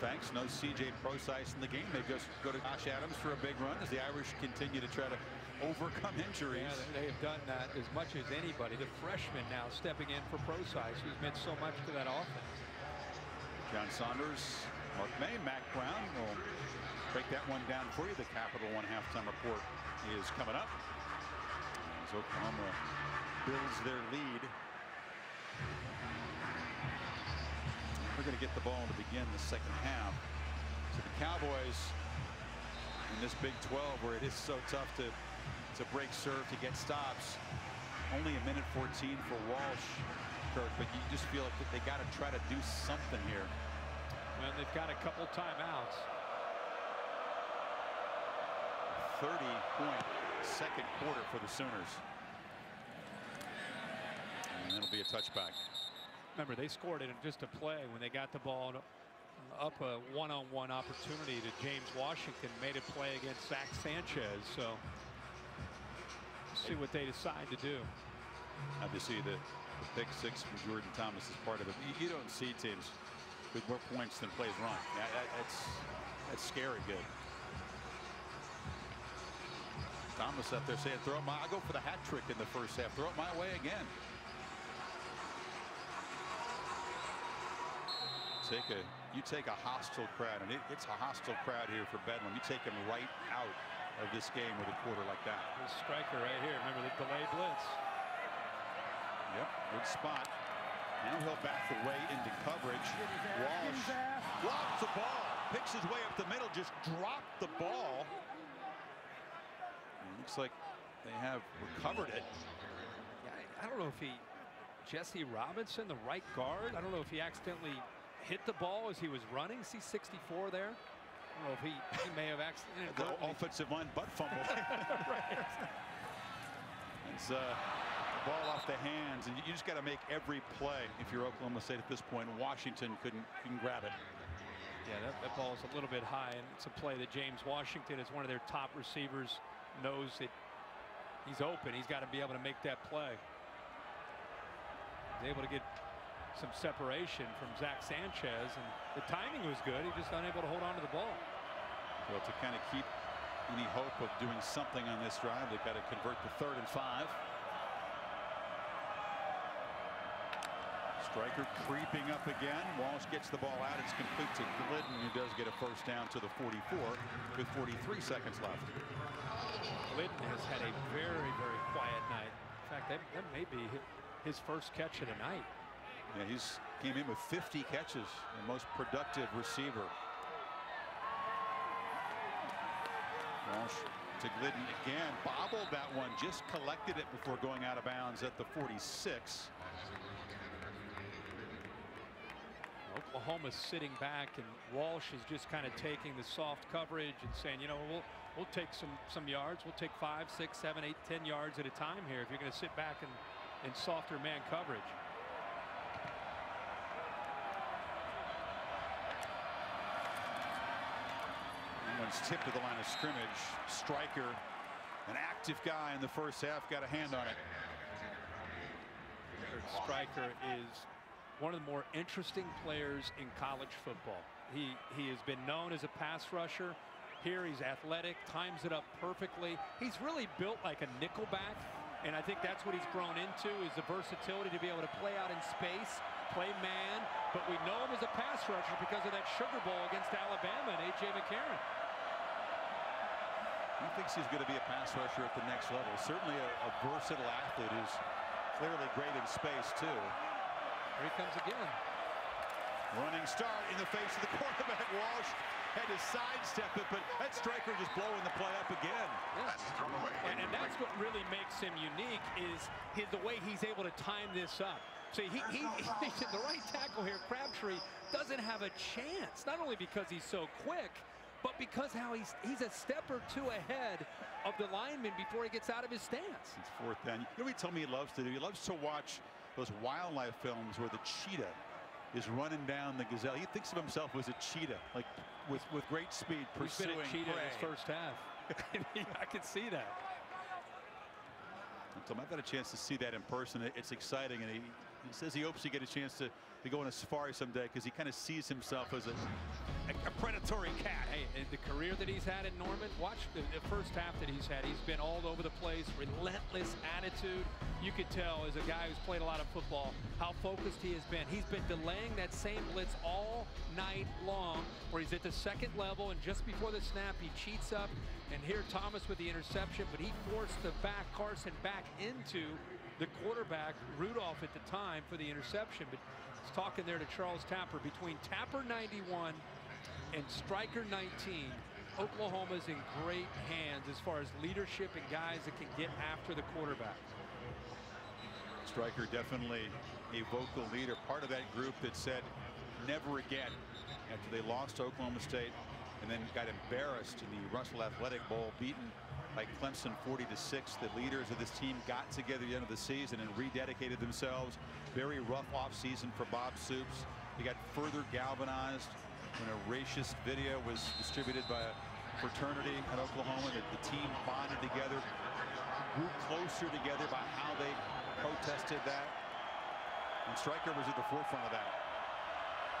Thanks. No CJ Prosise in the game. They just go to Josh Adams for a big run as the Irish continue to try to overcome injuries. Yeah, they have done that as much as anybody. The freshman now stepping in for Prosise, who's meant so much to that offense. John Saunders, Mark May, Mack Brown will break that one down for you. The Capital One halftime report is coming up. As Oklahoma builds their lead We're going to get the ball to begin the second half. So the Cowboys in this Big 12 where it is so tough to, to break serve to get stops. Only a minute 14 for Walsh, Kirk, but you just feel like they got to try to do something here. Well, they've got a couple timeouts. 30 point second quarter for the Sooners. And it'll be a touchback. Remember, they scored it in just a play when they got the ball up a one-on-one -on -one opportunity to James Washington, made a play against Zach Sanchez. So see what they decide to do. See the, the pick six from Jordan Thomas as part of it. You, you, don't see teams with more points than plays run. Yeah, that, that's that's scary good. Thomas up there saying, throw it my, I go for the hat trick in the first half. Throw it my way again. Take a, you take a hostile crowd, and it, it's a hostile crowd here for Bedlam. You take them right out of this game with a quarter like that. The striker right here. Remember the delayed blitz. Yep, good spot. Now he'll back the way into coverage. Walsh drops the ball, picks his way up the middle, just dropped the ball. It looks like they have recovered it. Yeah, I don't know if he, Jesse Robinson, the right guard, I don't know if he accidentally hit the ball as he was running. See 64 there? I don't know if he, he may have accidentally. The offensive line butt fumble. right. It's uh, ball off the hands, and you just got to make every play if you're Oklahoma State at this point. Washington couldn't, couldn't grab it. Yeah, that, that ball is a little bit high, and it's a play that James Washington is one of their top receivers knows that he's open. He's got to be able to make that play. He's able to get some separation from Zach Sanchez, and the timing was good. He just unable to hold on to the ball. Well, to kind of keep any hope of doing something on this drive, they've got to convert to third and five. Striker creeping up again. Walsh gets the ball out. It's complete to Glidden, who does get a first down to the 44 with 43 seconds left. Glidden has had a very, very quiet night. In fact, that, that may be his first catch of the night. Yeah, he's came in with 50 catches, the most productive receiver. Walsh to Glidden again, bobbled that one, just collected it before going out of bounds at the 46. Oklahoma sitting back and Walsh is just kind of taking the soft coverage and saying, you know, we'll we'll take some some yards. We'll take five, six, seven, eight, ten yards at a time here if you're going to sit back and in softer man coverage. One's tipped to the line of scrimmage. Striker, an active guy in the first half, got a hand on it. Striker is one of the more interesting players in college football. He he has been known as a pass rusher. Here he's athletic, times it up perfectly. He's really built like a nickelback, and I think that's what he's grown into is the versatility to be able to play out in space, play man. But we know him as a pass rusher because of that Sugar Bowl against Alabama and A.J. McCarron. He thinks he's going to be a pass rusher at the next level. Certainly a, a versatile athlete who's clearly great in space, too. Here he comes again. Running start in the face of the quarterback. Walsh had to sidestep it, but that striker just blowing the play up again. Yeah. And, and, that's what really makes him unique is his, the way he's able to time this up. So he, he, he the right tackle here, Crabtree, doesn't have a chance. Not only because he's so quick, but because how he's he's a step or two ahead of the lineman before he gets out of his stance. It's fourth down. You know what he told me he loves to do? He loves to watch those wildlife films where the cheetah is running down the gazelle. He thinks of himself as a cheetah, like with with great speed pursuing He's been a cheetah prey. in his first half. I can see that. So I've got a chance to see that in person. It's exciting, and he, he says he hopes he get a chance to, to go on a safari someday because he kind of sees himself as a, a, a, predatory cat. Hey, the career that he's had in Norman, watch the, the, first half that he's had. He's been all over the place, relentless attitude. You could tell as a guy who's played a lot of football how focused he has been. He's been delaying that same blitz all night long where he's at the second level and just before the snap he cheats up and here Thomas with the interception but he forced the back Carson back into the quarterback Rudolph at the time for the interception but he's talking there to Charles Tapper between Tapper 91 and Striker 19 Oklahoma's in great hands as far as leadership and guys that can get after the quarterback. Striker definitely a vocal leader, part of that group that said never again after they lost to Oklahoma State and then got embarrassed in the Russell Athletic Bowl, beaten by Clemson 40 to 6. The leaders of this team got together at the end of the season and rededicated themselves. Very rough offseason for Bob Stoops. He got further galvanized when a racist video was distributed by a fraternity at Oklahoma. The, the team bonded together, grew closer together by how they protested that. And Striker was at the forefront of that.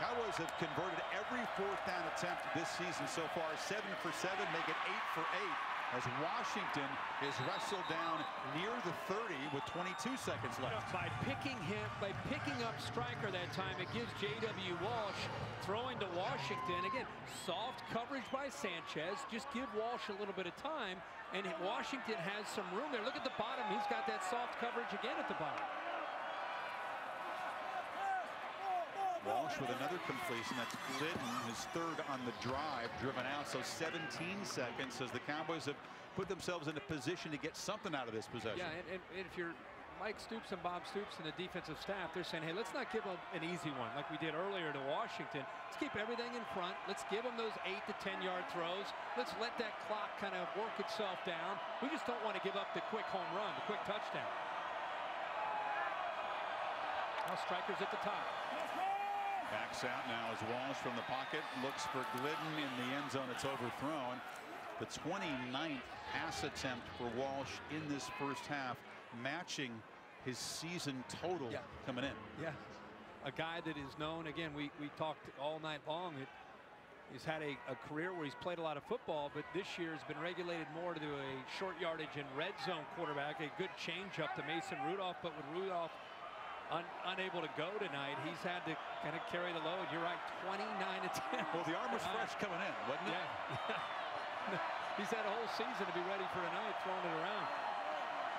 Cowboys have converted every fourth down attempt this season so far. Seven for seven, make it eight for eight as Washington is wrestled down near the 30 with 22 seconds left. By picking him, by picking up Striker that time, it gives J.W. Walsh throwing to Washington. Again, soft coverage by Sanchez. Just give Walsh a little bit of time, and Washington has some room there. Look at the bottom. He's got that soft coverage again at the bottom. Walsh with another completion. That's Glidden, his third on the drive, driven out. So 17 seconds as the Cowboys have put themselves in a position to get something out of this possession. Yeah, and, and, and if you're Mike Stoops and Bob Stoops and the defensive staff, they're saying, hey, let's not give them an easy one like we did earlier to Washington. Let's keep everything in front. Let's give them those 8 to 10-yard throws. Let's let that clock kind of work itself down. We just don't want to give up the quick home run, the quick touchdown. Now Striker's at the top. Backs out now as Walsh from the pocket looks for Glidden in the end zone. It's overthrown. The 29th pass attempt for Walsh in this first half, matching his season total yeah. coming in. Yeah, a guy that is known. Again, we we talked all night long. It, he's had a, a career where he's played a lot of football, but this year has been regulated more to a short yardage and red zone quarterback. A good change up to Mason Rudolph, but with Rudolph Un, unable to go tonight. He's had to kind of carry the load. You're right, 29 attempts. Well, the arm was fresh coming in, wasn't it? Yeah. He's had a whole season to be ready for tonight, throwing it around.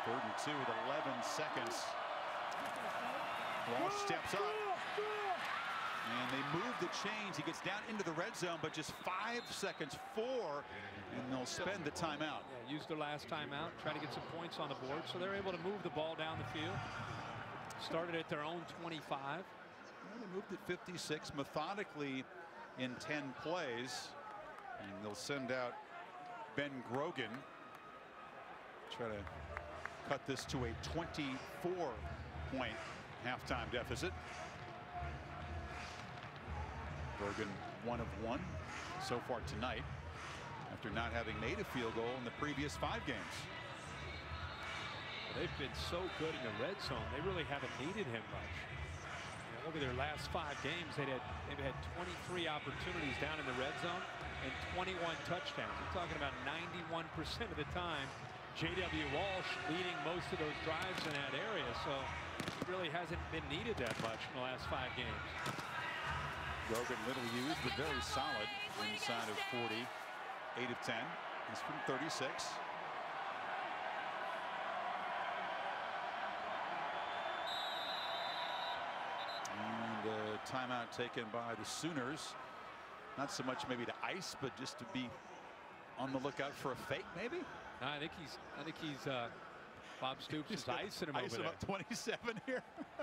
Third and two with 11 seconds. Walsh steps up. And they move the chains. He gets down into the red zone, but just five seconds, four, and they'll spend the timeout. Yeah, used their last timeout, try to get some points on the board, so they're able to move the ball down the field. Started at their own 25. Well, they moved at 56 methodically in 10 plays. And they'll send out Ben Grogan. Try to cut this to a 24 point halftime deficit. Grogan one of one so far tonight after not having made a field goal in the previous five games. They've been so good in the red zone. They really haven't needed him much. You know, look at their last five games. They've had, they've had 23 opportunities down in the red zone and 21 touchdowns. We're talking about 91% of the time. J.W. Walsh leading most of those drives in that area. So it really hasn't been needed that much in the last five games. Grogan little used, but very solid inside of 40. 8 of 10. He's from 36. Timeout taken by the Sooners. Not so much maybe to ice, but just to be on the lookout for a fake, maybe. No, I think he's. I think he's. Uh, Bob Stoops is icing him ice over there. 27 here.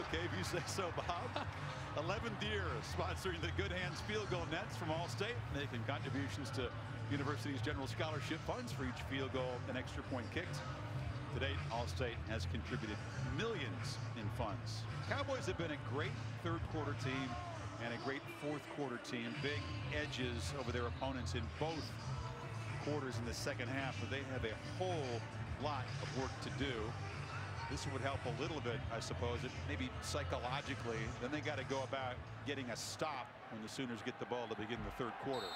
okay, if you say so, Bob. 11 Deer sponsoring the Good Hands Field Goal Nets from Allstate, making contributions to university's general scholarship funds for each field goal and extra point kicked. To date, Allstate has contributed millions in funds. Cowboys have been a great third quarter team and a great fourth quarter team. Big edges over their opponents in both quarters in the second half, but they have a whole lot of work to do. This would help a little bit, I suppose, maybe psychologically. Then they got to go about getting a stop when the Sooners get the ball to begin the third quarter.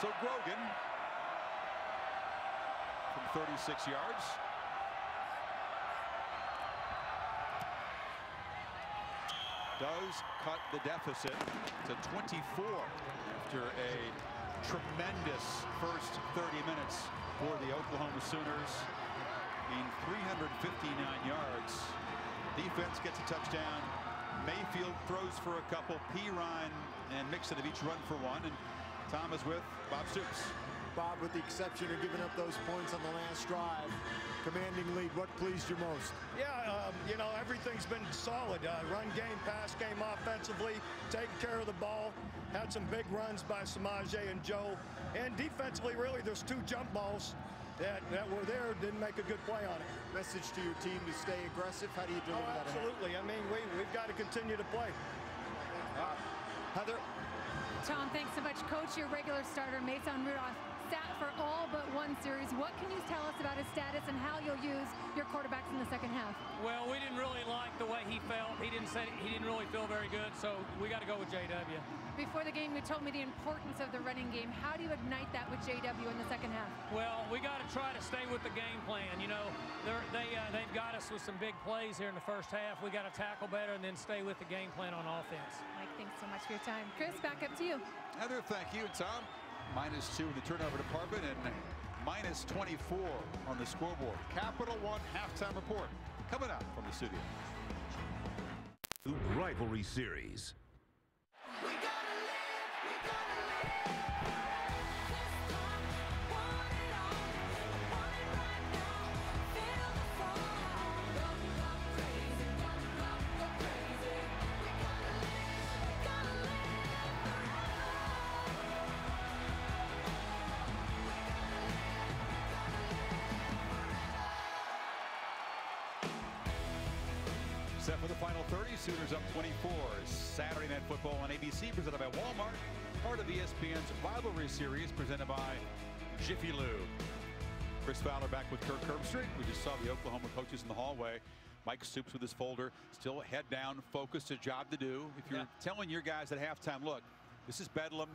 So Grogan from 36 yards. Does cut the deficit to 24 after a tremendous first 30 minutes for the Oklahoma Sooners in 359 yards. Defense gets a touchdown. Mayfield throws for a couple. Perine and Mixon of each run for one. And Tom is with Bob Stoops. Bob, with the exception of giving up those points on the last drive, commanding lead, what pleased you most? Yeah, um, you know, everything's been solid. Uh, run game, pass game offensively, taking care of the ball. Had some big runs by Samaje and Joe. And defensively, really, there's two jump balls that, that were there, didn't make a good play on it. Message to your team to stay aggressive. How do you deliver oh, that? Absolutely. I mean, we, we've got to continue to play. Uh, Heather? Tom, thanks so much. Coach, your regular starter, Mason Rudolph, sat for all but one series. What can you tell us about his status and how you'll use your quarterbacks in the second half? Well, we didn't really like the way he felt. He didn't say he didn't really feel very good, so we got to go with JW. Before the game, you told me the importance of the running game. How do you ignite that with JW in the second half? Well, we got to try to stay with the game plan. You know, they uh, they've got us with some big plays here in the first half. We got to tackle better and then stay with the game plan on offense. Mike, thanks so much for your time. Chris, back up to you. Heather, thank you. Tom, minus two in the turnover department and minus 24 on the scoreboard. Capital One halftime report coming up from the studio. Rivalry Series. Set on ABC presented by Walmart. Part of ESPN's rivalry series presented by Jiffy Lube. Chris Fowler back with Kirk Herbstreit. We just saw the Oklahoma coaches in the hallway. Mike Stoops with his folder, still head down, focused, a job to do. If you're yeah. telling your guys at halftime, look, this is Bedlam,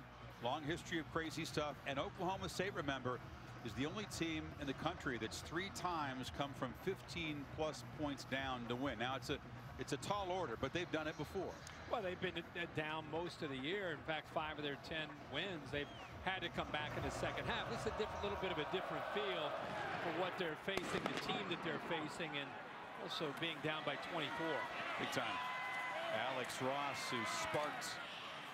long history of crazy stuff, and Oklahoma State, remember, is the only team in the country that's three times come from 15 plus points down to win. Now it's a it's a tall order, but they've done it before. They've been down most of the year. In fact, five of their 10 wins, they've had to come back in the second half. This is a little bit of a different feel for what they're facing, the team that they're facing, and also being down by 24. Big time. Alex Ross, who sparked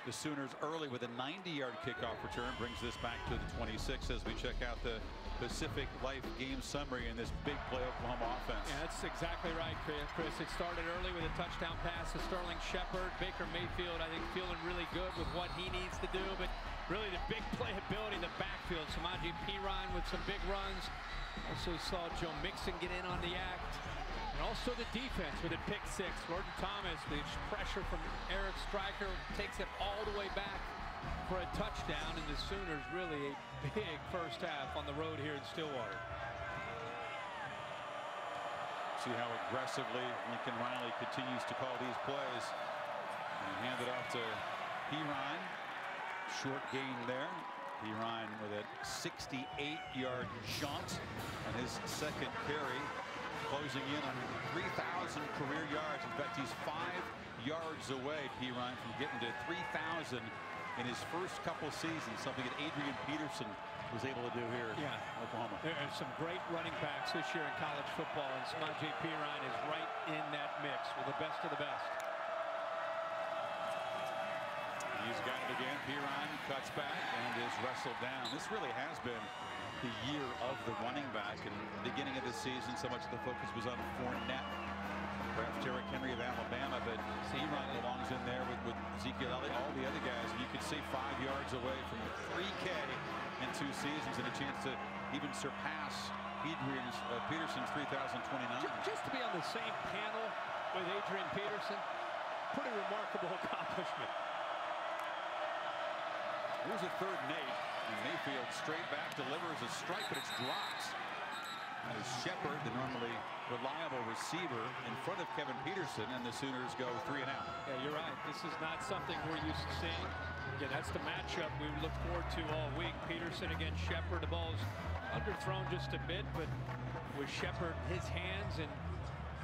the Sooners early with a 90-yard kickoff return brings this back to the 26 as we check out the Pacific Life game summary in this big play Oklahoma offense. Yeah, that's exactly right, Chris. It started early with a touchdown pass to Sterling Shepard. Baker Mayfield, I think, feeling really good with what he needs to do, but really the big playability in the backfield. Samaje Perine with some big runs. Also saw Joe Mixon get in on the act. And also the defense with a pick six. Jordan Thomas, the pressure from Eric Striker takes it all the way back for a touchdown. And the Sooners really a big first half on the road here in Stillwater. See how aggressively Lincoln Riley continues to call these plays. And hand it off to Perine. Short gain there. Perine with a 68-yard jaunt on his second carry closing in on 3,000 career yards. In fact, he's five yards away, Perine, from getting to 3,000 in his first couple seasons, something that Adrian Peterson was able to do here yeah. in Oklahoma. There are some great running backs this year in college football, and Samaje Perine is right in that mix with the best of the best. He's got it again. Perine cuts back and is wrestled down. This really has been the year of the running back. And the beginning of the season, so much of the focus was on Fournette. Perhaps Derrick Henry of Alabama, but Searon belongs in there with, with Ezekiel Elliott, all the other guys. And you could see five yards away from 3K in two seasons and a chance to even surpass Adrian's, uh, Peterson's 3,029. Just to be on the same panel with Adrian Peterson, pretty remarkable accomplishment. Here's a third and eight. Mayfield straight back delivers a strike, but it's dropped. As Shepard, the normally reliable receiver, in front of Kevin Peterson, and the Sooners go three and out. Yeah, you're right. This is not something we're used to seeing. Again, that's the matchup we look forward to all week. Peterson against Shepard. The ball's underthrown just a bit, but with Shepard, his hands and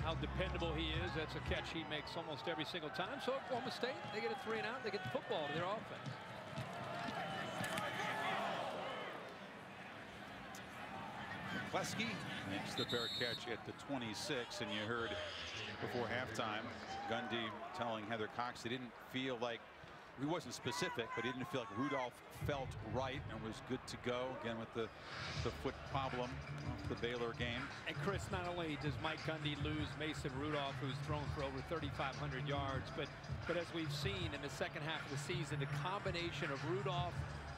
how dependable he is, that's a catch he makes almost every single time. So Oklahoma State, they get a three and out. They get the football to their offense. McCleskey makes the fair catch at the 26 and you heard before halftime Gundy telling Heather Cox he didn't feel like he wasn't specific, but he didn't feel like Rudolph felt right and was good to go again with the the foot problem the Baylor game. And Chris, not only does Mike Gundy lose Mason Rudolph, who's thrown for over 3,500 yards, but but as we've seen in the second half of the season, the combination of Rudolph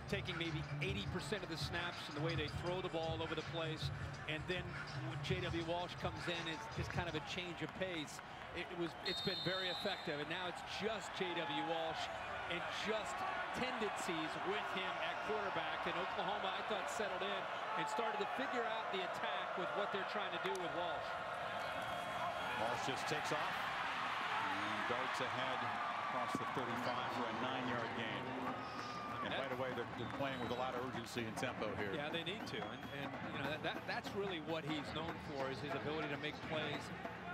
taking maybe 80% of the snaps and the way they throw the ball over the place, and then when J.W. Walsh comes in, it's just kind of a change of pace. It was it's been very effective, and now it's just J.W. Walsh and just tendencies with him at quarterback. And Oklahoma, I thought, settled in and started to figure out the attack with what they're trying to do with Walsh. Walsh just takes off and darts ahead across the 35 for a nine-yard gain. And by the way, they're, they're, playing with a lot of urgency and tempo here. Yeah, they need to. And, and you know, that, that, that's really what he's known for is his ability to make plays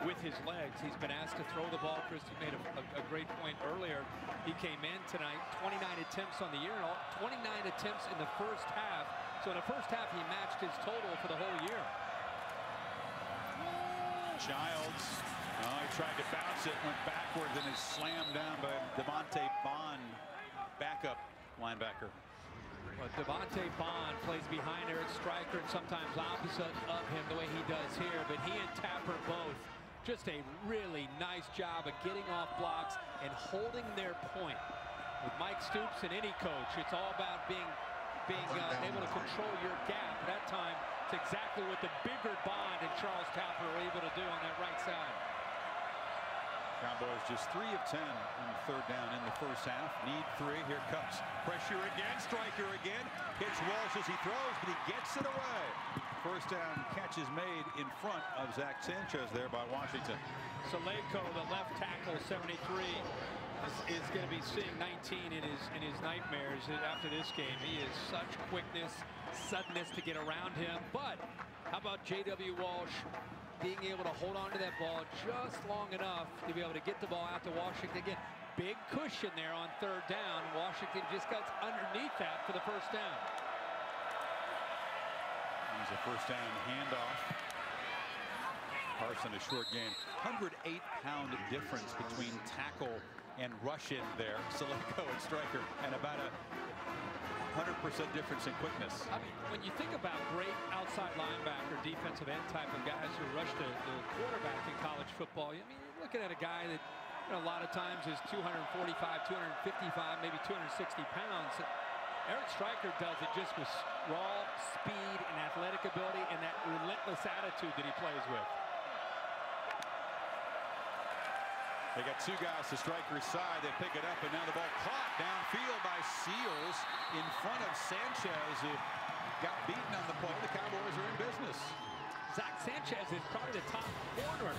with his legs. He's been asked to throw the ball. Chris, you made a, a, a, great point earlier. He came in tonight, 29 attempts on the year, and all, 29 attempts in the first half. So in the first half, he matched his total for the whole year. Childs, oh, he tried to bounce it, went backwards, and is slammed down by Devontae Bond, backup linebacker. Well, Devontae Bond plays behind Eric Striker and sometimes opposite of him the way he does here, but he and Tapper both just a really nice job of getting off blocks and holding their point. With Mike Stoops and any coach, it's all about being being uh, able to control your gap. That time, it's exactly what the bigger Bond and Charles Tapper are able to do on that right side. Cowboys just three of 10 on third down in the first half. Need three. Here comes pressure again. Striker again. Hits Walsh as he throws, but he gets it away. First down catch is made in front of Zach Sanchez there by Washington. Salako, the left tackle, 73, is, is going to be seeing 19 in his in his nightmares after this game. He is such quickness, suddenness to get around him. But how about J.W. Walsh being able to hold on to that ball just long enough to be able to get the ball out to Washington again. Big cushion there on third down. Washington just got underneath that for the first down. He's a first down handoff. Carson a short game. 108 pound difference between tackle and rush in there. Salako and Striker and about a 100% difference in quickness. I mean, when you think about great outside linebacker, defensive end type of guys who rush the, the quarterback in college football, I mean, you're looking at a guy that you know, a lot of times is 245, 255, maybe 260 pounds. Eric Striker does it just with raw speed and athletic ability and that relentless attitude that he plays with. They got two guys to Striker's side. They pick it up, and now the ball caught downfield by Seals in front of Sanchez, who got beaten on the play. The Cowboys are in business. Zach Sanchez is probably the top corner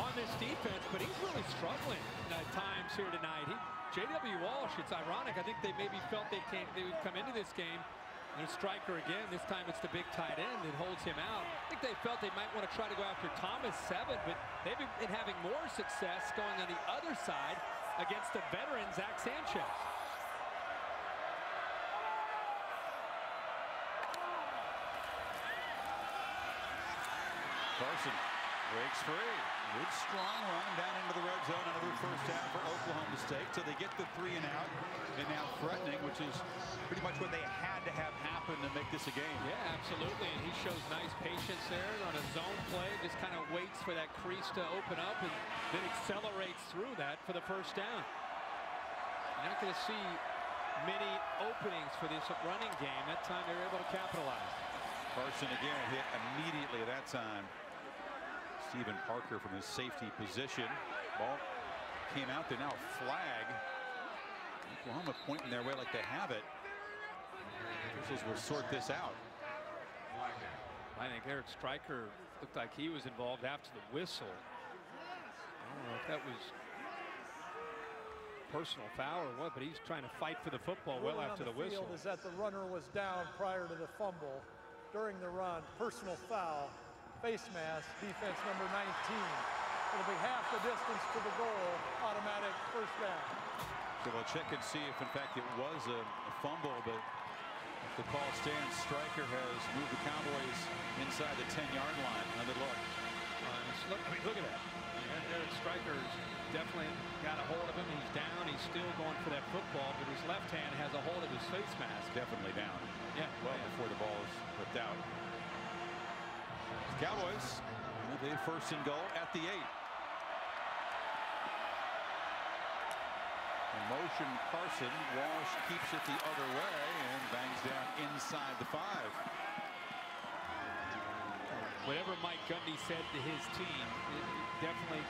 on this defense, but he's really struggling at times here tonight. J.W. Walsh, it's ironic. I think they maybe felt they, came, they would come into this game there's Striker again. This time it's the big tight end that holds him out. I think they felt they might want to try to go after Thomas Seven, but they've been having more success going on the other side against the veteran Zach Sanchez. Carson breaks free. Good strong run down into the red zone. Another first down for Oklahoma State. So they get the three and out. And now threatening, which is pretty much what they had to have happen to make this a game. Yeah, absolutely. And he shows nice patience there on a zone play. Just kind of waits for that crease to open up and then accelerates through that for the first down. You're not going to see many openings for this running game. That time they were able to capitalize. Carson again hit immediately that time. Steven Parker from his safety position. Ball came out there now flag. Oklahoma pointing their way like they have it. Officials will sort this out. I think Eric Striker looked like he was involved after the whistle. I don't know if that was personal foul or what, but he's trying to fight for the football well after the, the whistle. is that the runner was down prior to the fumble during the run. Personal foul face mask, defense number 19. It'll be half the distance to the goal, automatic first down. So we'll check and see if, in fact, it was a, a fumble, but the call stands. Striker has moved the Cowboys inside the 10-yard line. Another look. Uh, look, I mean, look at that. And Eric Striker's definitely got a hold of him. He's down. He's still going for that football, but his left hand has a hold of his face mask. Definitely down. Yeah. Well before the ball is ripped out. Cowboys with a first and goal at the eight. Motion Carson. Walsh keeps it the other way and bangs down inside the five. Whatever Mike Gundy said to his team, it definitely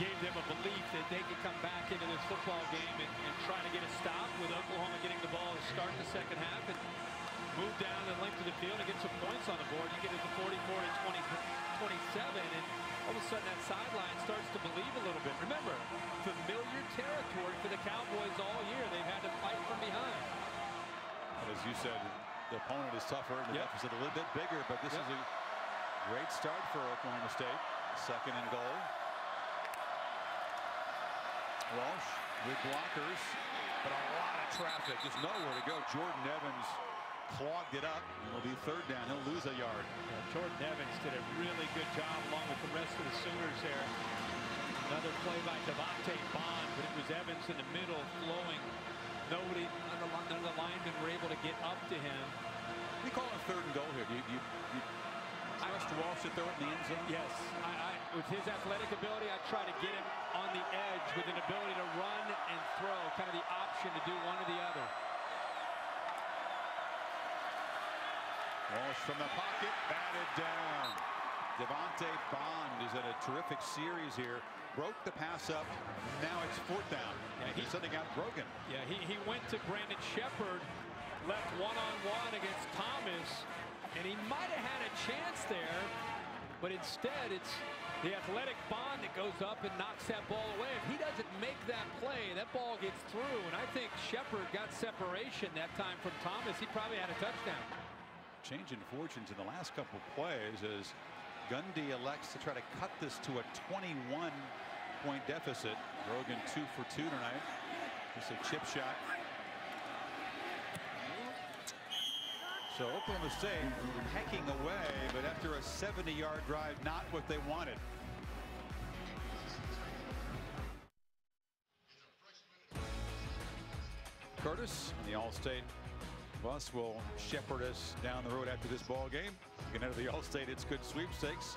gave them a belief that they could come back into this football game and, and try to get a stop with Oklahoma getting the ball to start the second half and move down the length of the field and get some points on the board. You get it to 44 to 20, 27, and all of a sudden that sideline starts to believe a little bit. Remember, familiar territory for the Cowboys all year. They've had to fight from behind. As you said, the opponent is tougher, the yep. deficit a little bit bigger, but this yep. is a great start for Oklahoma State. Second and goal. Walsh with blockers, but a lot of traffic. Just nowhere to go. Jordan Evans clogged it up. It'll be third down. He'll lose a yard. Yeah, Jordan Evans did a really good job along with the rest of the Sooners there. Another play by Devontae Bond, but it was Evans in the middle flowing. Nobody, none of the linemen were able to get up to him. We call it third and goal here. Do you, you, you trust Walsh to throw it in the end zone? Yes. I, I, with his athletic ability, I try to get him on the edge with an ability to run and throw, kind of the option to do one or the other. Walsh from the pocket, batted down. Devontae Bond is at a terrific series here. Broke the pass up. Now it's fourth down. Yeah, he's sending out Grogan. Yeah, he, he went to Brandon Sheperd, left one-on-one -on -one against Thomas, and he might have had a chance there, but instead it's the athletic Bond that goes up and knocks that ball away. If he doesn't make that play, that ball gets through, and I think Sheperd got separation that time from Thomas. He probably had a touchdown changing fortunes in the last couple plays as Gundy elects to try to cut this to a 21 point deficit. Grogan two for two tonight. Just a chip shot. So Oklahoma State hacking away, but after a 70 yard drive, not what they wanted. Curtis, in the Allstate bus will shepherd us down the road after this ball game. You can enter the Allstate It's Good sweepstakes.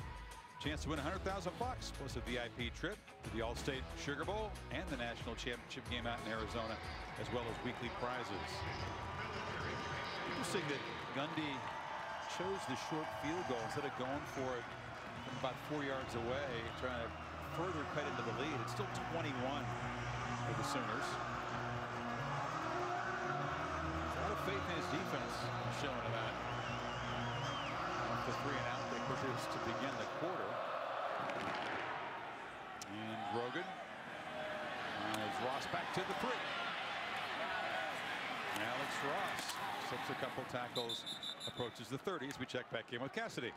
Chance to win 100,000 bucks plus a VIP trip to the Allstate Sugar Bowl and the national championship game out in Arizona, as well as weekly prizes. Interesting that Gundy chose the short field goal instead of going for it from about four yards away, trying to further cut into the lead. It's still 21 for the Sooners. Faith in his defense showing that. Off the three and out they produced to begin the quarter. And Grogan as Ross back to the three. Alex Ross sets a couple tackles, approaches the 30s. We check back in with Cassidy.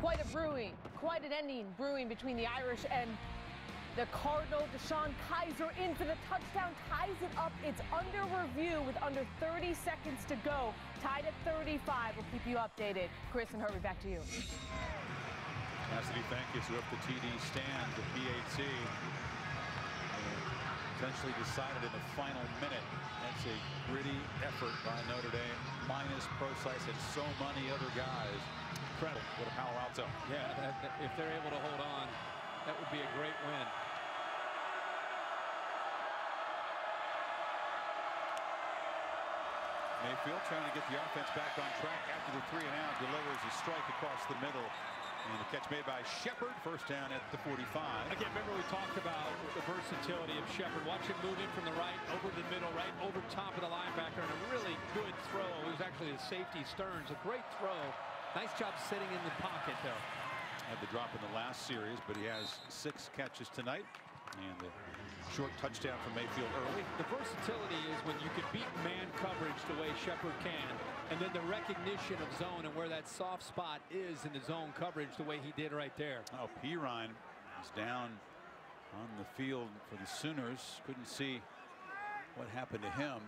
Quite a brewing, quite an ending brewing between the Irish and the Cardinal, DeShone Kizer into the touchdown, ties it up. It's under review with under 30 seconds to go. Tied at 35. We'll keep you updated. Chris and Herbie, back to you. Cassidy Thankis who up the TD stand to PAT. Essentially decided in the final minute. That's a gritty effort by Notre Dame, minus Prosise and so many other guys. Incredible. What a Palo Alto. Yeah, if they're able to hold on, that would be a great win. Mayfield trying to get the offense back on track after the three and out delivers a strike across the middle. And the catch made by Shepard, first down at the 45. Again, remember we talked about the versatility of Shepard. Watch him move in from the right, over the middle, right over top of the linebacker, and a really good throw. It was actually a safety Sterns, a great throw. Nice job sitting in the pocket, though. Had the drop in the last series, but he has six catches tonight. And the short touchdown from Mayfield early. The versatility is when you can beat man coverage the way Shepard can, and then the recognition of zone and where that soft spot is in the zone coverage the way he did right there. Oh, Perine is down on the field for the Sooners. Couldn't see what happened to him.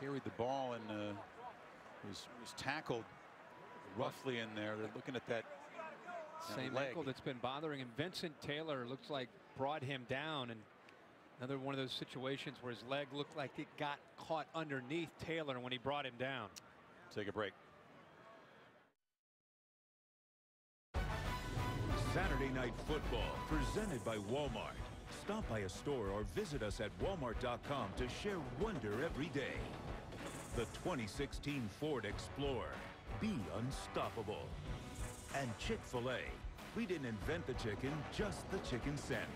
Carried the ball and uh, was, was tackled roughly in there. They're looking at that Same leg. ankle that's been bothering him. Vincent Taylor looks like brought him down and another one of those situations where his leg looked like it got caught underneath Taylor when he brought him down. Take a break. Saturday Night Football, presented by Walmart. Stop by a store or visit us at walmart.com to share wonder every day. The 2016 Ford Explorer. Be unstoppable. And Chick-fil-A. We didn't invent the chicken, just the chicken sandwich.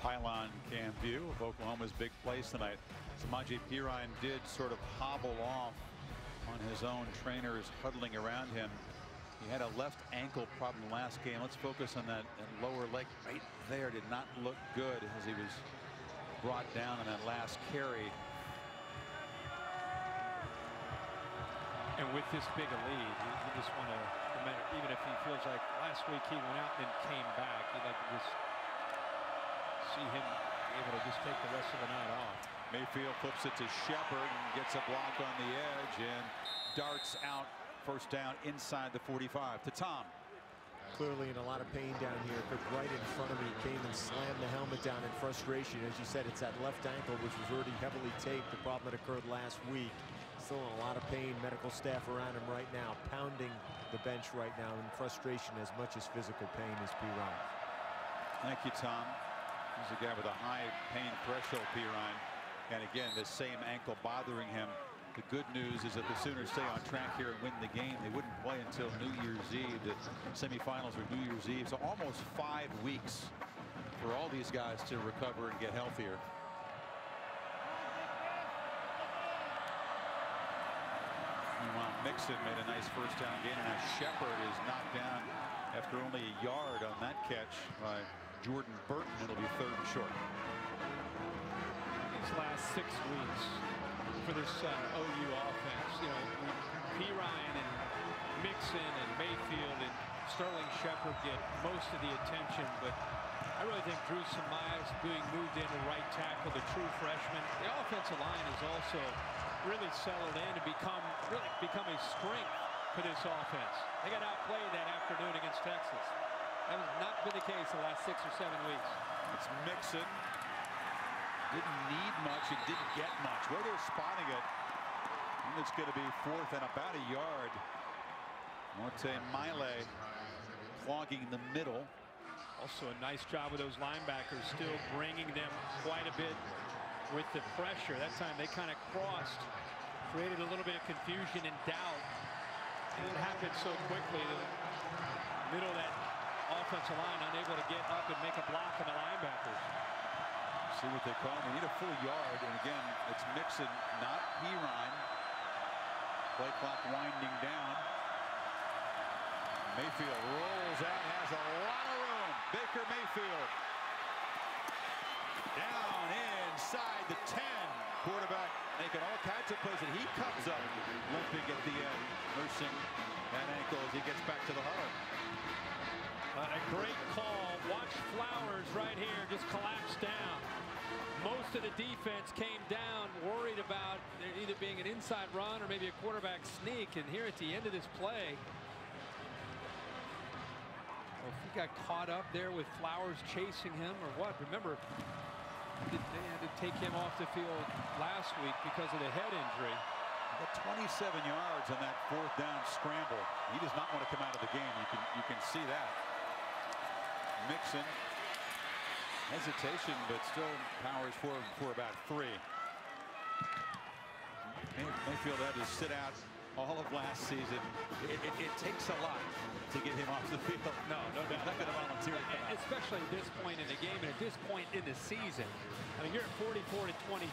Pylon cam view of Oklahoma's big plays tonight. Samaje Perine did sort of hobble off on his own trainers huddling around him. He had a left ankle problem last game. Let's focus on that lower leg right there. Did not look good as he was brought down in that last carry. And with this big a lead, you, you just want to, no matter, even if he feels like last week he went out and came back, you'd like to just see him able to just take the rest of the night off. Mayfield flips it to Shepard and gets a block on the edge and darts out first down inside the 45 to Tom. Clearly in a lot of pain down here, but right in front of me came and slammed the helmet down in frustration. As you said, it's that left ankle, which was already heavily taped, the problem that occurred last week. In a lot of pain, medical staff around him right now, pounding the bench right now in frustration as much as physical pain as Perine. Thank you, Tom. He's a guy with a high pain threshold, Perine. And again, this same ankle bothering him. The good news is that the Sooners stay on track here and win the game. They wouldn't play until New Year's Eve. The semifinals are New Year's Eve. So almost five weeks for all these guys to recover and get healthier. Meanwhile, Mixon made a nice first down gain. And Shepard is knocked down after only a yard on that catch by Jordan Burton. It'll be third and short. These last six weeks for this uh, OU offense, you know, Perine and Mixon and Mayfield and Sterling Shepard get most of the attention, but I really think Dru Samia being moved into right tackle, the true freshman. The offensive line is also really settled in and become really become a strength for this offense. They got outplayed that afternoon against Texas. That has not been the case the last six or seven weeks. It's Mixon. Didn't need much. It didn't get much. Where they're spotting it, and it's going to be fourth and about a yard. Monte Maile clogging the middle. Also a nice job with those linebackers still bringing them quite a bit with the pressure. That time they kind of crossed, created a little bit of confusion and doubt. And it happened so quickly. The middle of that offensive line unable to get up and make a block on the linebackers. See what they call. They need a full yard. And again, it's Mixon, not Perine. Play clock winding down. Mayfield rolls out, has a lot of room. Baker Mayfield. Down inside the 10. Quarterback making all kinds of plays, and he comes up limping at the end, nursing that ankle as he gets back to the huddle. Uh, a great call. Watch Flowers right here just collapse down. Most of the defense came down worried about there either being an inside run or maybe a quarterback sneak. And here at the end of this play, well, if he got caught up there with Flowers chasing him or what, remember, they had to take him off the field last week because of the head injury. Got 27 yards on that fourth down scramble. He does not want to come out of the game. You can you can see that. Mixon hesitation, but still powers forward for about three. Mayfield had to sit out all of last season. It, it, it, takes a lot to get him off the field. No, no doubt. Not going to volunteer. Especially at this point in the game and at this point in the season. I mean, you're at 44 to 23.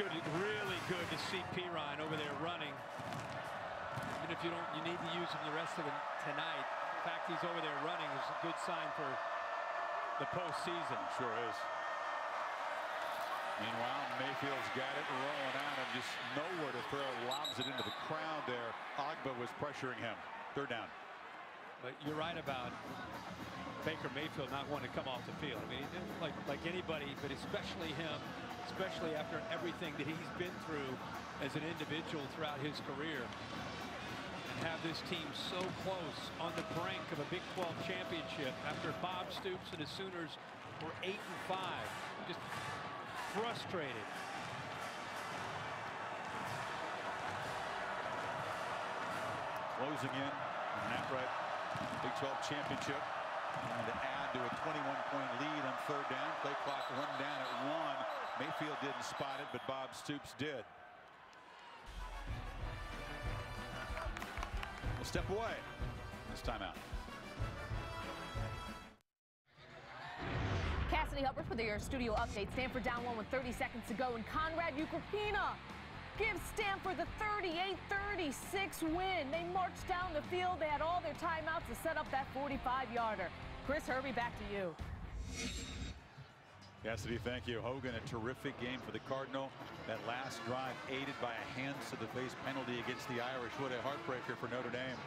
Good, really good to see Perine over there running. Even if you don't, you need to use him the rest of the tonight. The fact he's over there running is a good sign for the postseason. Sure is. Meanwhile, Mayfield's got it rolling out and just nowhere to throw. Lobs it into the crowd there. Ogbah was pressuring him. Third down. But you're right about Baker Mayfield not wanting to come off the field. I mean, like like anybody, but especially him, especially after everything that he's been through as an individual throughout his career. And have this team so close on the brink of a Big 12 championship after Bob Stoops and the Sooners were 8 and 5. Just frustrated. Closing in on that right Big 12 championship. And to add to a 21-point lead on third down. Play clock run down at one. Mayfield didn't spot it, but Bob Stoops did. A step away. This timeout. Cassidy Hubbarth with your studio update. Stanford down one with 30 seconds to go, and Conrad Ukropina gives Stanford the 38-36 win. They marched down the field. They had all their timeouts to set up that 45-yarder. Chris Herbie, back to you. Cassidy, thank you. Hogan, a terrific game for the Cardinal. That last drive aided by a hands to the face penalty against the Irish. What a heartbreaker for Notre Dame.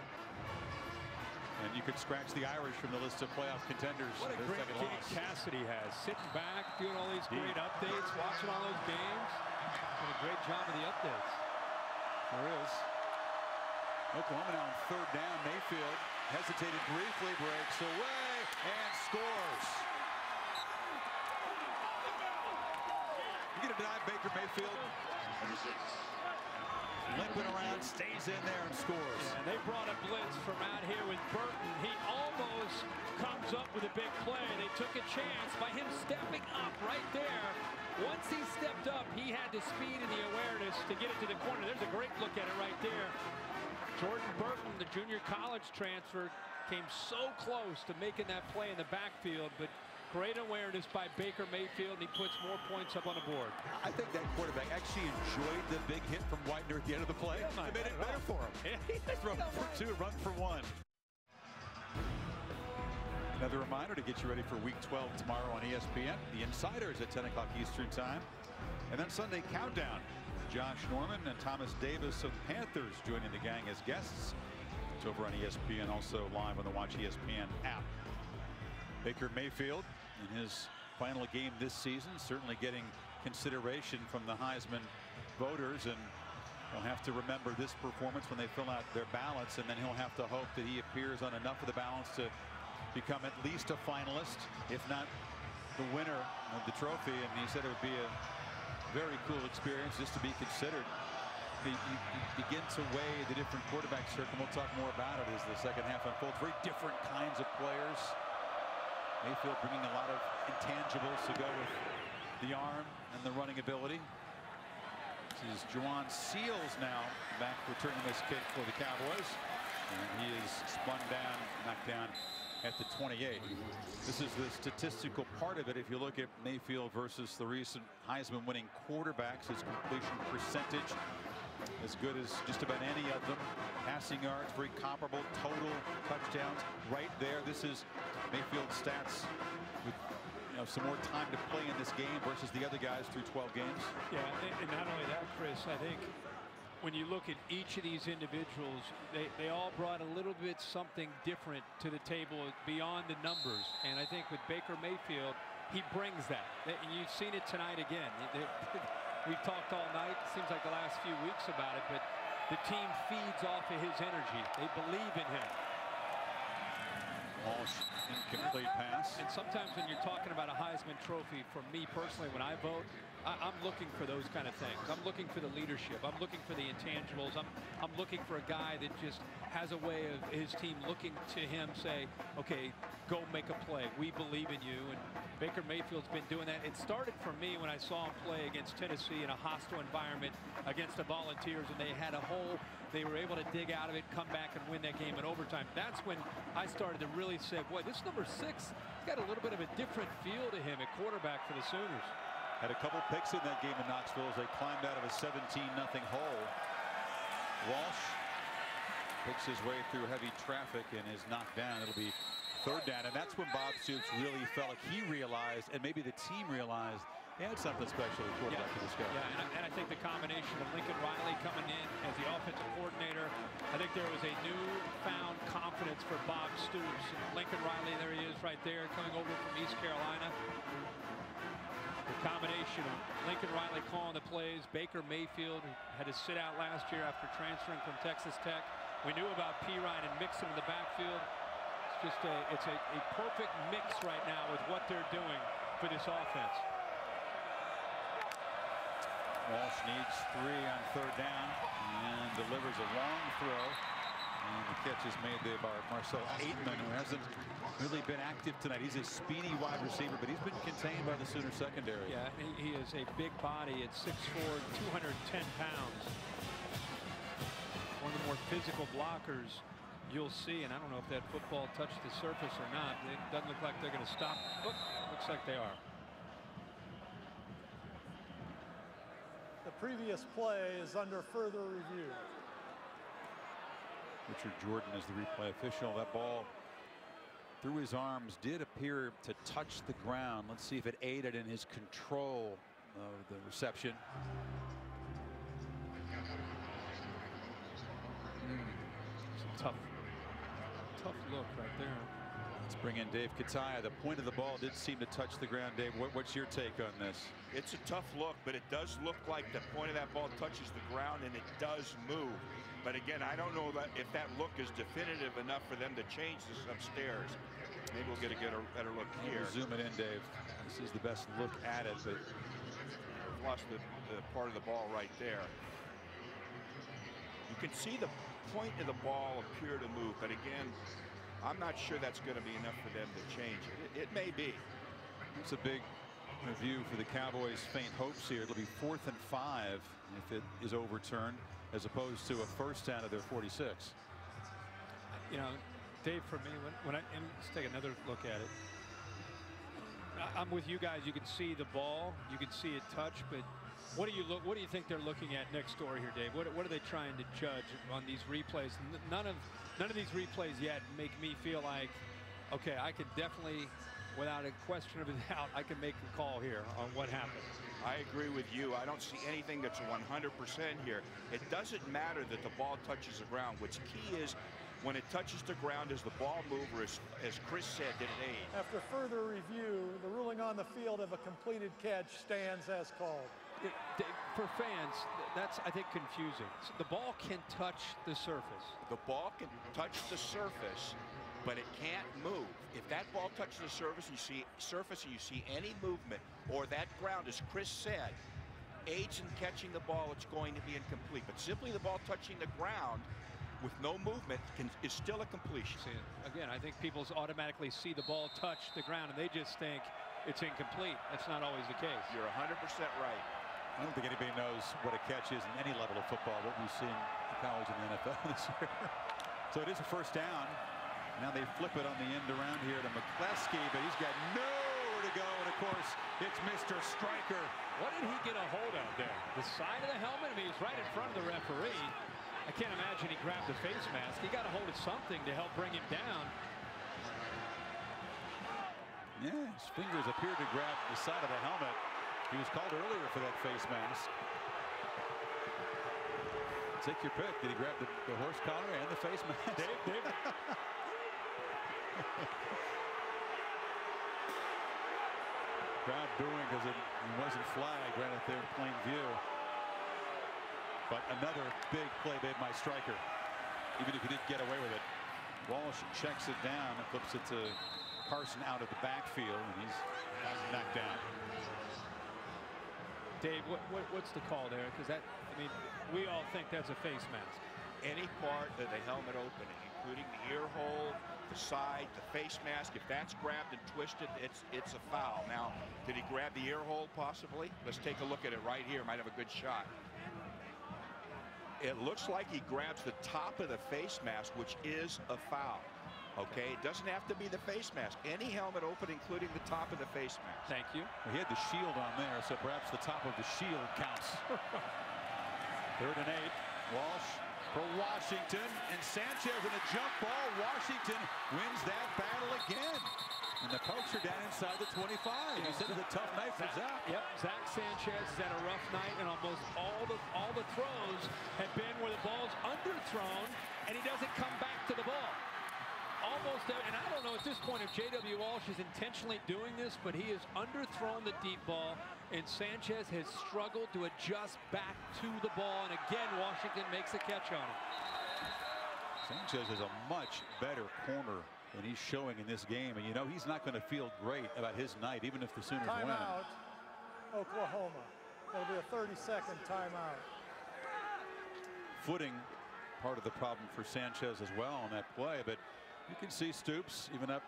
And you could scratch the Irish from the list of playoff contenders. What a great game loss. Cassidy has. Sitting back, doing all these great updates, watching all those games. Did a great job of the updates. There is. Oklahoma now on third down. Mayfield hesitated briefly, breaks away, and scores. You get a deny Baker Mayfield. Limping around, stays in there and scores. Yeah, they brought a blitz from out here with Burton. He almost comes up with a big play. They took a chance by him stepping up right there. Once he stepped up, he had the speed and the awareness to get it to the corner. There's a great look at it right there. Jordan Burton, the junior college transfer, came so close to making that play in the backfield, but Great awareness by Baker Mayfield, and he puts more points up on the board. I think that quarterback actually enjoyed the big hit from Whitener at the end of the play. Yeah, it made it better for him. Throw for two, run for one. Another reminder to get you ready for Week 12 tomorrow on ESPN. The Insiders at 10 o'clock Eastern Time. And then Sunday Countdown. Josh Norman and Thomas Davis of the Panthers joining the gang as guests. It's over on ESPN, also live on the Watch ESPN app. Baker Mayfield in his final game this season, certainly getting consideration from the Heisman voters. And they'll have to remember this performance when they fill out their ballots. And then he'll have to hope that he appears on enough of the balance to become at least a finalist, if not the winner of the trophy. And he said it would be a very cool experience just to be considered. You begin to weigh the different quarterback circle. We'll talk more about it as the second half unfolds. Very different kinds of players. Mayfield bringing a lot of intangibles to go with the arm and the running ability. This is Jhajuan Seals now back returning this kick for the Cowboys. And he is spun down, knocked down at the 28. This is the statistical part of it. If you look at Mayfield versus the recent Heisman winning quarterbacks, his completion percentage as good as just about any of them. Passing yards, very comparable. Total touchdowns right there. This is Mayfield stats with you know, some more time to play in this game versus the other guys through 12 games. Yeah, and not only that, Chris, I think when you look at each of these individuals, they, they all brought a little bit something different to the table beyond the numbers. And I think with Baker Mayfield, he brings that. And you've seen it tonight again. We've talked all night, seems like the last few weeks about it, but the team feeds off of his energy. They believe in him. Walsh, incomplete pass. And sometimes when you're talking about a Heisman Trophy, for me personally, when I vote, I, am looking for those kind of things. I'm looking for the leadership. I'm looking for the intangibles. I'm, I'm looking for a guy that just has a way of his team looking to him say, okay, go make a play. We believe in you. And Baker Mayfield's been doing that. It started for me when I saw him play against Tennessee in a hostile environment against the Volunteers, and they had a hole. They were able to dig out of it, come back and win that game in overtime. That's when I started to really say, boy, this number six, he's got a little bit of a different feel to him at quarterback for the Sooners. Had a couple picks in that game in Knoxville as they climbed out of a 17-0 hole. Walsh picks his way through heavy traffic and is knocked down. It'll be third down, and that's when Bob Stoops really felt like he realized, and maybe the team realized, they had something special at quarterback yeah. for this guy. Yeah, and I, and I think the combination of Lincoln Riley coming in as the offensive coordinator, I think there was a newfound confidence for Bob Stoops. Lincoln Riley, there he is right there, coming over from East Carolina. Combination of Lincoln Riley calling the plays. Baker Mayfield had to sit out last year after transferring from Texas Tech. We knew about Perine and Mixon in the backfield. It's just a, it's a, a perfect mix right now with what they're doing for this offense. Walsh needs three on third down and delivers a long throw. And the catch is made there by Marcell Ateman, who hasn't really been active tonight. He's a speedy wide receiver, but he's been contained by the Sooner secondary. Yeah, he, he is a big body at 6'4", 210 pounds. One of the more physical blockers you'll see, and I don't know if that football touched the surface or not. It doesn't look like they're going to stop. Oh, looks like they are. The previous play is under further review. Richard Jordan is the replay official. That ball through his arms did appear to touch the ground. Let's see if it aided in his control of the reception. It's a tough, tough look right there. Let's bring in Dave Cutaia. The point of the ball did seem to touch the ground. Dave, what, what's your take on this? It's a tough look, but it does look like the point of that ball touches the ground and it does move. But again, I don't know that if that look is definitive enough for them to change this upstairs. Maybe we'll get a, get a better look here. We'll zoom it in, Dave. This is the best look at it, but lost the, the part of the ball right there. You can see the point of the ball appear to move, but again, I'm not sure that's going to be enough for them to change it. It, it may be. It's a big review for the Cowboys' faint hopes here. It'll be fourth and five if it is overturned, as opposed to a first down of their 46. You know, Dave, for me, when, when I and let's take another look at it. I'm with you guys. You can see the ball, you can see it touch, but what do you look? What do you think they're looking at next door here, Dave? What, what are they trying to judge on these replays? None of none of these replays yet make me feel like, okay, I could definitely, without a question of a doubt, I can make a call here on what happened. I agree with you. I don't see anything that's 100% here. It doesn't matter that the ball touches the ground. What's key is when it touches the ground, is the ball move, or as, as Chris said, did it aid? After further review, the ruling on the field of a completed catch stands as called. It- for fans, that's I think confusing. S- The ball can touch the surface. The ball can touch the surface, but it can't move. If that ball touches the surface, you see surface, and you see any movement, or that ground, as Chris said, aids in catching the ball, it's going to be incomplete. But simply the ball touching the ground with no movement can, is still a completion. See, again, I think people automatically see the ball touch the ground and they just think it's incomplete. That's not always the case. You're 100% right. I don't think anybody knows what a catch is in any level of football, what we've seen in college and the NFL this year. so it is a first down. Now they flip it on the end around here to McCleskey, but he's got nowhere to go. And of course, it's Mr. Striker. What did he get a hold of there? The side of the helmet? I mean, he's right in front of the referee. I can't imagine he grabbed the face mask. He got a hold of something to help bring him down. Yeah, his fingers appeared to grab the side of the helmet. He was called earlier for that face mask. Take your pick. Did he grab the, the horse collar and the face mask? Dave, Dave. Crowd booing because it, it wasn't flagged right up there in plain view. But another big play made by Striker. Even if he didn't get away with it. Walsh checks it down and flips it to Carson out of the backfield, and he's knocked down. Dave, what, what, what's the call there? Because that, I mean, we all think that's a face mask. Any part of the helmet opening, including the ear hole, the side, the face mask, if that's grabbed and twisted, it's it's a foul. Now, did he grab the ear hole possibly? Let's take a look at it right here. Might have a good shot. It looks like he grabs the top of the face mask, which is a foul. Okay, it doesn't have to be the face mask. Any helmet open, including the top of the face mask. Thank you. He had the shield on there, so perhaps the top of the shield counts. Third and eight. Walsh for Washington, and Sanchez in a jump ball. Washington wins that battle again. And the Pokes are down inside the 25. You said it's a tough night for Zach. Yep, Zach Sanchez has had a rough night, and almost all the all the throws have been where the ball's underthrown, and he doesn't come back to the ball. Almost, and I don't know at this point if J.W. Walsh is intentionally doing this, but he has underthrown the deep ball, and Sanchez has struggled to adjust back to the ball, and again, Washington makes a catch on it. Sanchez is a much better corner than he's showing in this game, and you know he's not going to feel great about his night, even if the Sooners timeout, win. Timeout, Oklahoma. It'll be a 30-second timeout. Footing part of the problem for Sanchez as well on that play. But you can see Stoops even up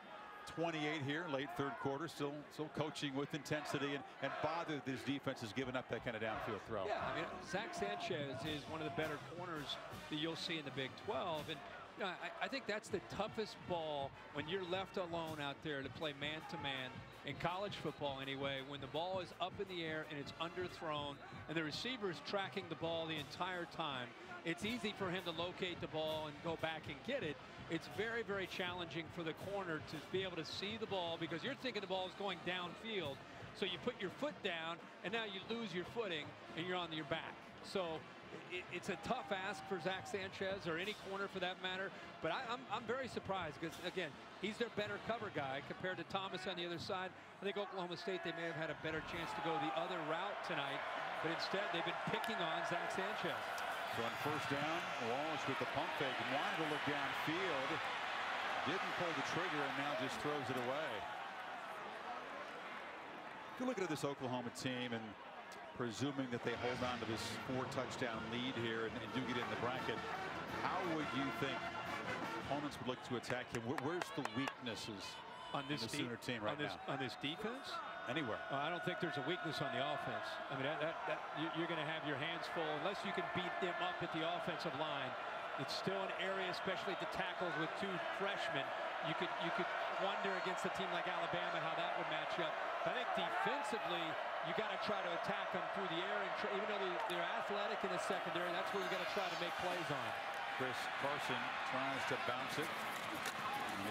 28 here, late third quarter, still still coaching with intensity and, and bothered that his defense has given up that kind of downfield throw. Yeah, I mean, Zach Sanchez is one of the better corners that you'll see in the Big 12. And you know, I, I, think that's the toughest ball when you're left alone out there to play man-to-man -man, in college football anyway, when the ball is up in the air and it's underthrown and the receiver is tracking the ball the entire time. It's easy for him to locate the ball and go back and get it. It's very, very challenging for the corner to be able to see the ball because you're thinking the ball is going downfield. So you put your foot down and now you lose your footing and you're on your back. So it, it's a tough ask for Zach Sanchez or any corner for that matter. But I, I'm, I'm very surprised because, again, he's their better cover guy compared to Thomas on the other side. I think Oklahoma State, they may have had a better chance to go the other route tonight. But instead, they've been picking on Zach Sanchez. On first down, Wallace with the pump fake wanted to look downfield. Didn't pull the trigger and now just throws it away. If you look at this Oklahoma team and presuming that they hold on to this four touchdown lead here and, and do get in the bracket, how would you think opponents would look to attack him? Where, where's the weaknesses on this Sooner team right on this, now? On this defense? Anywhere. Uh, I don't think there's a weakness on the offense. I mean, that, that, that, you're going to have your hands full unless you can beat them up at the offensive line. It's still an area, especially at the tackles with two freshmen. You could you could wonder against a team like Alabama how that would match up. But I think defensively, you got to try to attack them through the air, and even though they're athletic in the secondary, that's where you got to try to make plays on. Chris Carson tries to bounce it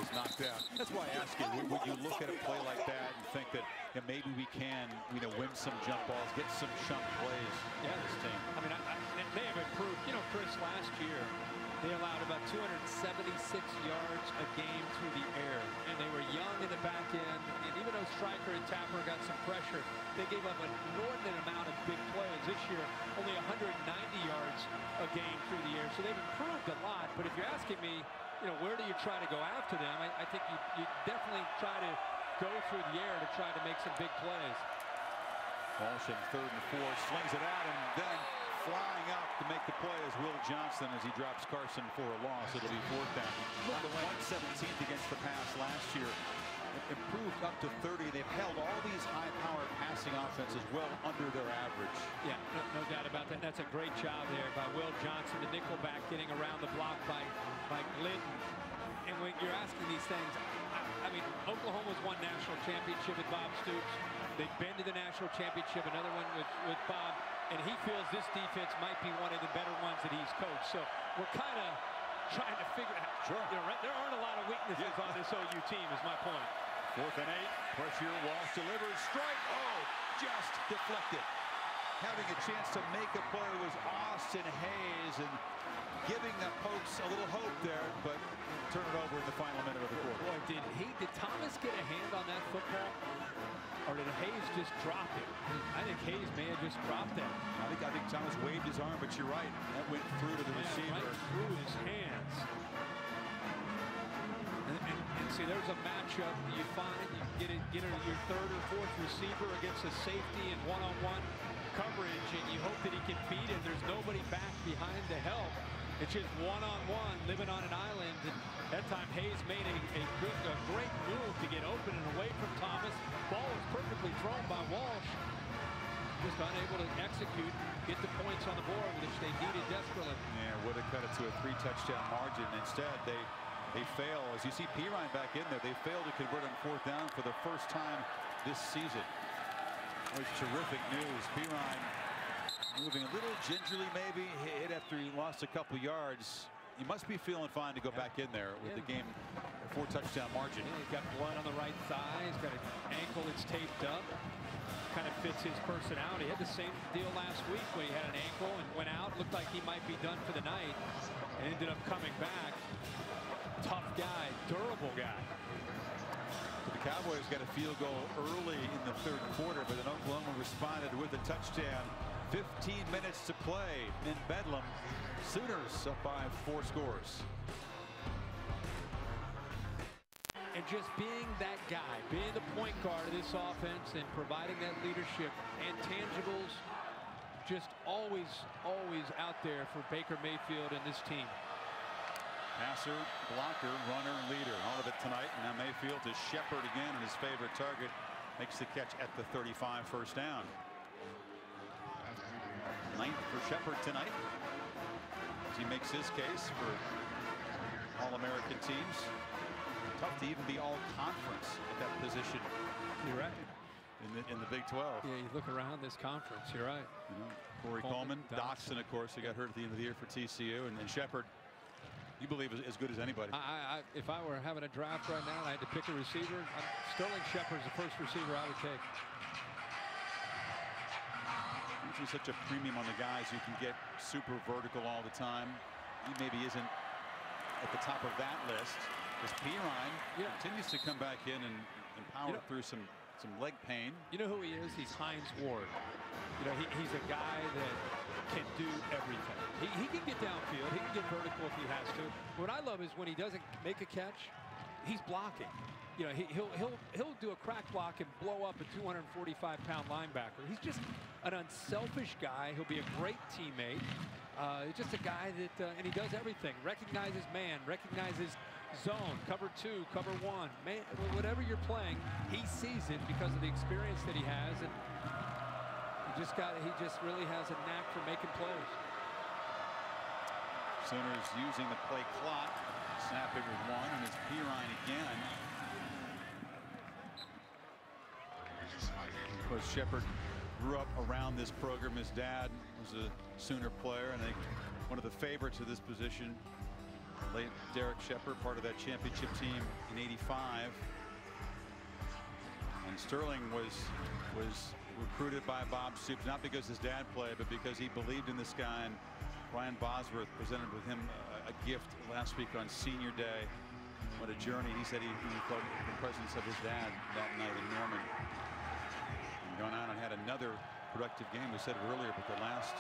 is knocked out. That's why I ask you, would you look at a play like that and think that you know, maybe we can, you know, win some jump balls, get some chunk plays yeah. this team? I mean, I, I, they have improved. You know, Chris, last year, they allowed about 276 yards a game through the air, and they were young in the back end. And even though Striker and Tapper got some pressure, they gave up an inordinate amount of big plays. This year, only 190 yards a game through the air. So they've improved a lot. But if you're asking me, you know, where do you try to go after them? I, I think you, you definitely try to go through the air to try to make some big plays. Walsh in third and four, slings it out, and then flying out to make the play is Will Johnson as he drops Carson for a loss. It'll be fourth down. On the 117th against the pass last year. Improved up to 30. They've held all these high-powered passing offenses well under their average. Yeah, no, no, doubt about that. That's a great job there by Will Johnson, the nickelback getting around the block by, by Glidden. And when you're asking these things, I, I mean, Oklahoma's won national championship with Bob Stoops. They've been to the national championship, another one with, with Bob and he feels this defense might be one of the better ones that he's coached. So we're kind of trying to figure out. Sure. You know, there aren't a lot of weaknesses yeah. on this OU team, is my point. Fourth and eight. Pressure. Walsh delivers. Strike. Oh, just deflected. Having a chance to make a play was Austin Hayes and giving the Pokes a little hope there, but turn it over in the final minute of the quarter. Boy, did he? Did Thomas get a hand on that football? or did Hayes just drop it? I think Hayes may have just dropped that. I think I think Thomas waved his arm, but you're right. That went through to the yeah, receiver. Right through his hands. And, and, and, see, there's a matchup you find. You get it, get it your third or fourth receiver against a safety in one-on-one -on -one coverage, and you hope that he can beat it. There's nobody back behind to help. It's just one-on-one, -on -one, living on an island. And that time, Hayes made a, a, good, a great move to get open and away from Thomas. Ball was perfectly thrown by Walsh. Just unable to execute, get the points on the board, which they needed desperately. Yeah, would have cut it to a three-touchdown margin. Instead, they they fail. As you see Perine back in there, they failed to convert on fourth down for the first time this season. It was terrific news. Perine moving a little gingerly maybe hit after he lost a couple yards he must be feeling fine to go yeah. back in there with yeah. the game four touchdown margin yeah, he's got blood on the right thigh he's got an ankle that's taped up kind of fits his personality he had the same deal last week when he had an ankle and went out looked like he might be done for the night and ended up coming back tough guy, durable guy. The Cowboys got a field goal early in the third quarter, but then Oklahoma responded with a touchdown. 15 minutes to play in Bedlam. Sooners up by four scores. And just being that guy, being the point guard of this offense and providing that leadership and tangibles, just always, always out there for Baker Mayfield and this team. Passer, blocker, runner, leader. All of it tonight. And now Mayfield to Shepard again and his favorite target. Makes the catch at the 35 first down. Ninth for Shepard tonight. As he makes his case for All-American teams. Tough to even be all-conference at that position. You're right. In the, in the Big 12. Yeah, you look around this conference, you're right. You know, Corey Coleman, Coleman Doctson, of course, he got hurt at the end of the year for TCU, and, then Shepard you believe is as good as anybody. I, I, if I were having a draft right now and I had to pick a receiver, I'm, Sterling Shepard's the first receiver I would take. Usually such a premium on the guys who can get super vertical all the time. He maybe isn't at the top of that list. As Perine yeah. continues to come back in and, and power you know, through some some leg pain. You know who he is? He's Hines Ward. You know, he, he's a guy that can do everything. He, he can get downfield. He can get vertical if he has to. What I love is when he doesn't make a catch, he's blocking. You know, he, will he'll he'll do a crack block and blow up a 245-pound linebacker. He's just an unselfish guy. He'll be a great teammate. Uh, just a guy that, uh, and he does everything. Recognizes man, recognizes zone, cover two, cover one, man, whatever you're playing, he sees it because of the experience that he has, and just got, he just really has a knack for making plays. Sooners using the play clock, snapping with one, and it's Perine again. Of course, Shepard grew up around this program. His dad was a Sooner player, and I think one of the favorites of this position late Derrick Shepard, part of that championship team in 85. And Sterling was was recruited by Bob Stoops, not because his dad played, but because he believed in this guy. And Brian Bosworth presented with him a, a gift last week on senior day. What a journey. He said he, he felt the presence of his dad that night in Norman. And gone out and had another productive game. We said it earlier, but the last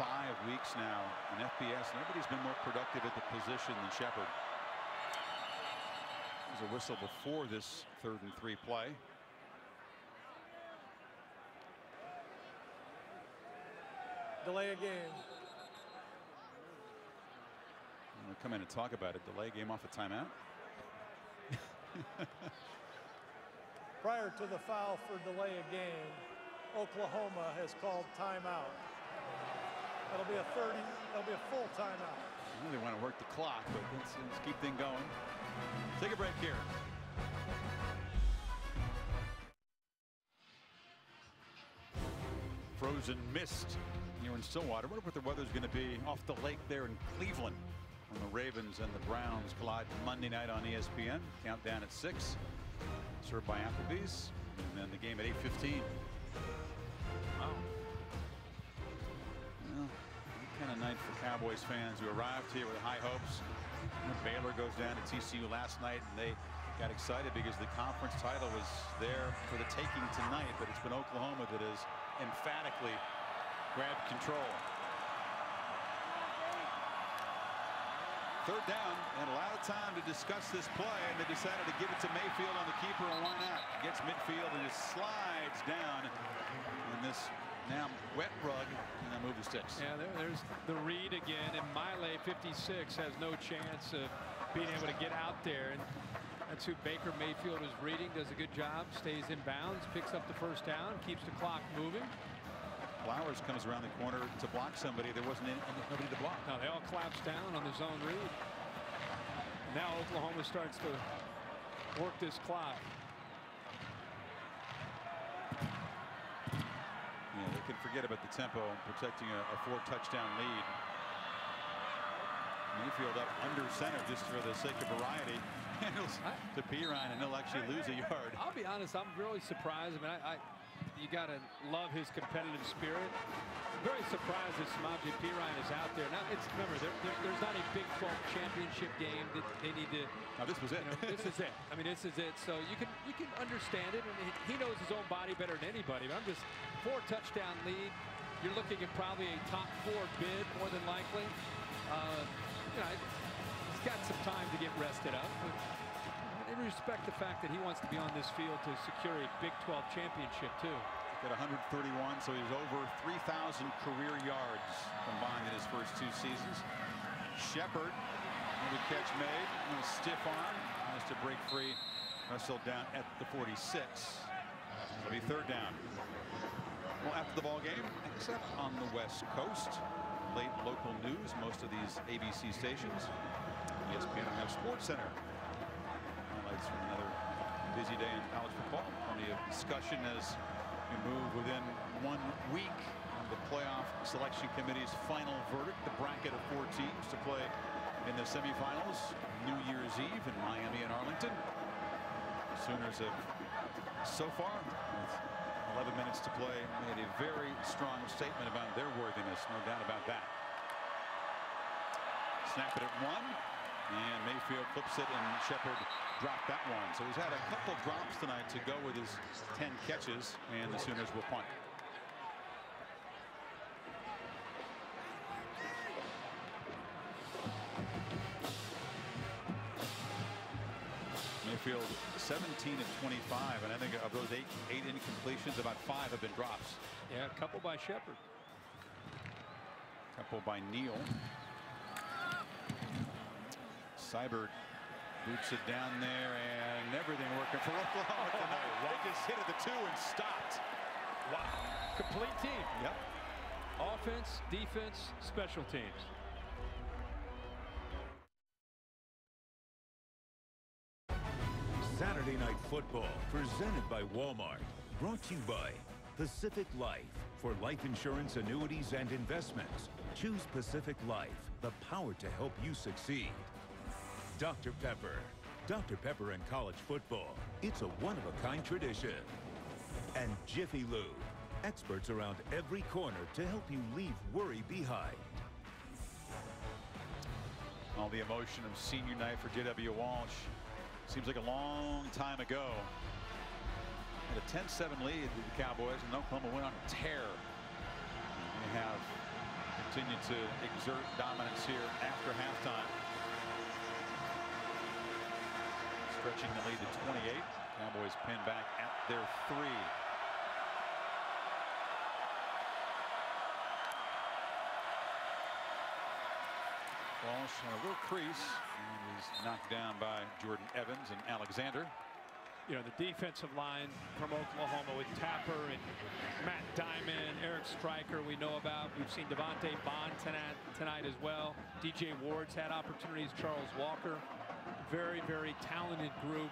five weeks now in FBS. Nobody's been more productive at the position than Shepard. There's a whistle before this third and three play. Delay a game. I'm going to come in and talk about it. Delay game off a timeout. Prior to the foul for delay a game, Oklahoma has called timeout. That'll be a 30, that'll be a full timeout. I really want to work the clock, but let's, let's keep things going. Take a break here. Frozen mist here in Stillwater. I wonder what the weather's going to be off the lake there in Cleveland when the Ravens and the Browns collide Monday night on ESPN. Countdown at 6. Served by Applebee's. And then the game at 8.15. Wow kind of night for Cowboys fans who arrived here with high hopes. Baylor goes down to TCU last night, and they got excited because the conference title was there for the taking tonight, but it's been Oklahoma that has emphatically grabbed control. Third down and a lot of time to discuss this play, and they decided to give it to Mayfield on the keeper, and why not? Gets midfield and just slides down in this now wet rug and then move the sticks. Yeah, there, there's the read again, and Maile 56 has no chance of being able to get out there. And that's who Baker Mayfield is reading. Does a good job. Stays in bounds. Picks up the first down. Keeps the clock moving. Flowers comes around the corner to block somebody. There wasn't any, nobody to block. No, they all collapse down on the zone read. Now Oklahoma starts to work this clock. They can forget about the tempo and protecting a, a four touchdown lead. Mayfield up under center just for the sake of variety. Handles to Perine and he'll actually lose a yard. I'll be honest, I'm really surprised. I mean, I, I you got to love his competitive spirit. Very surprised that Samaje Perine is out there. Now, it's remember, there, there, there's not a Big 12 championship game that they need to. Now, this was it. You know, this is it. I mean, this is it. So you can you can understand it, and he knows his own body better than anybody. But I'm just four touchdown lead. You're looking at probably a top four bid, more than likely. Uh, you know, got some time to get rested up. Respect the fact that he wants to be on this field to secure a Big 12 championship, too. Got 131, so he's over 3,000 career yards combined in his first two seasons. Shepard, the catch made, a stiff arm, has to break free, wrestled down at the 46. It'll be third down. Well, after the ball game, except on the West Coast, late local news, most of these ABC stations. ESPN have Sports Center highlights from another busy day in college football. Plenty of discussion as we move within one week of the playoff selection committee's final verdict. The bracket of four teams to play in the semifinals New Year's Eve in Miami and Arlington. Sooners have so far with 11 minutes to play made a very strong statement about their worthiness no doubt about that snap it at one and Mayfield flips it and Shepard dropped that one. So he's had a couple drops tonight to go with his 10 catches, and the Sooners will punt. Mayfield 17 of 25, and I think of those eight eight incompletions, about five have been drops. Yeah, a couple by Shepard. Couple by Neal. Seibert boots it down there and everything working for Oklahoma tonight. Oh, wow. They just hit at the two and stopped. Wow. Complete team. Yep. Offense, defense, special teams. Saturday Night Football, presented by Walmart. Brought to you by Pacific Life. For life insurance, annuities, and investments, choose Pacific Life, the power to help you succeed. Dr. Pepper. Dr. Pepper and college football. It's a one-of-a-kind tradition. And Jiffy Lube. Experts around every corner to help you leave worry behind. All the emotion of senior night for J.W. Walsh. Seems like a long time ago. And a 10-7 lead with the Cowboys, and Oklahoma went on a tear. They have continued to exert dominance here after halftime. Stretching the lead to 28. Cowboys pin back at their three. Walsh on a little crease and he's knocked down by Jordan Evans and Alexander. You know, the defensive line from Oklahoma with Tapper and Matt Dimon, Eric Striker we know about. We've seen Devante Bond tonight, tonight as well. DJ Ward's had opportunities, Charles Walker very, very talented group.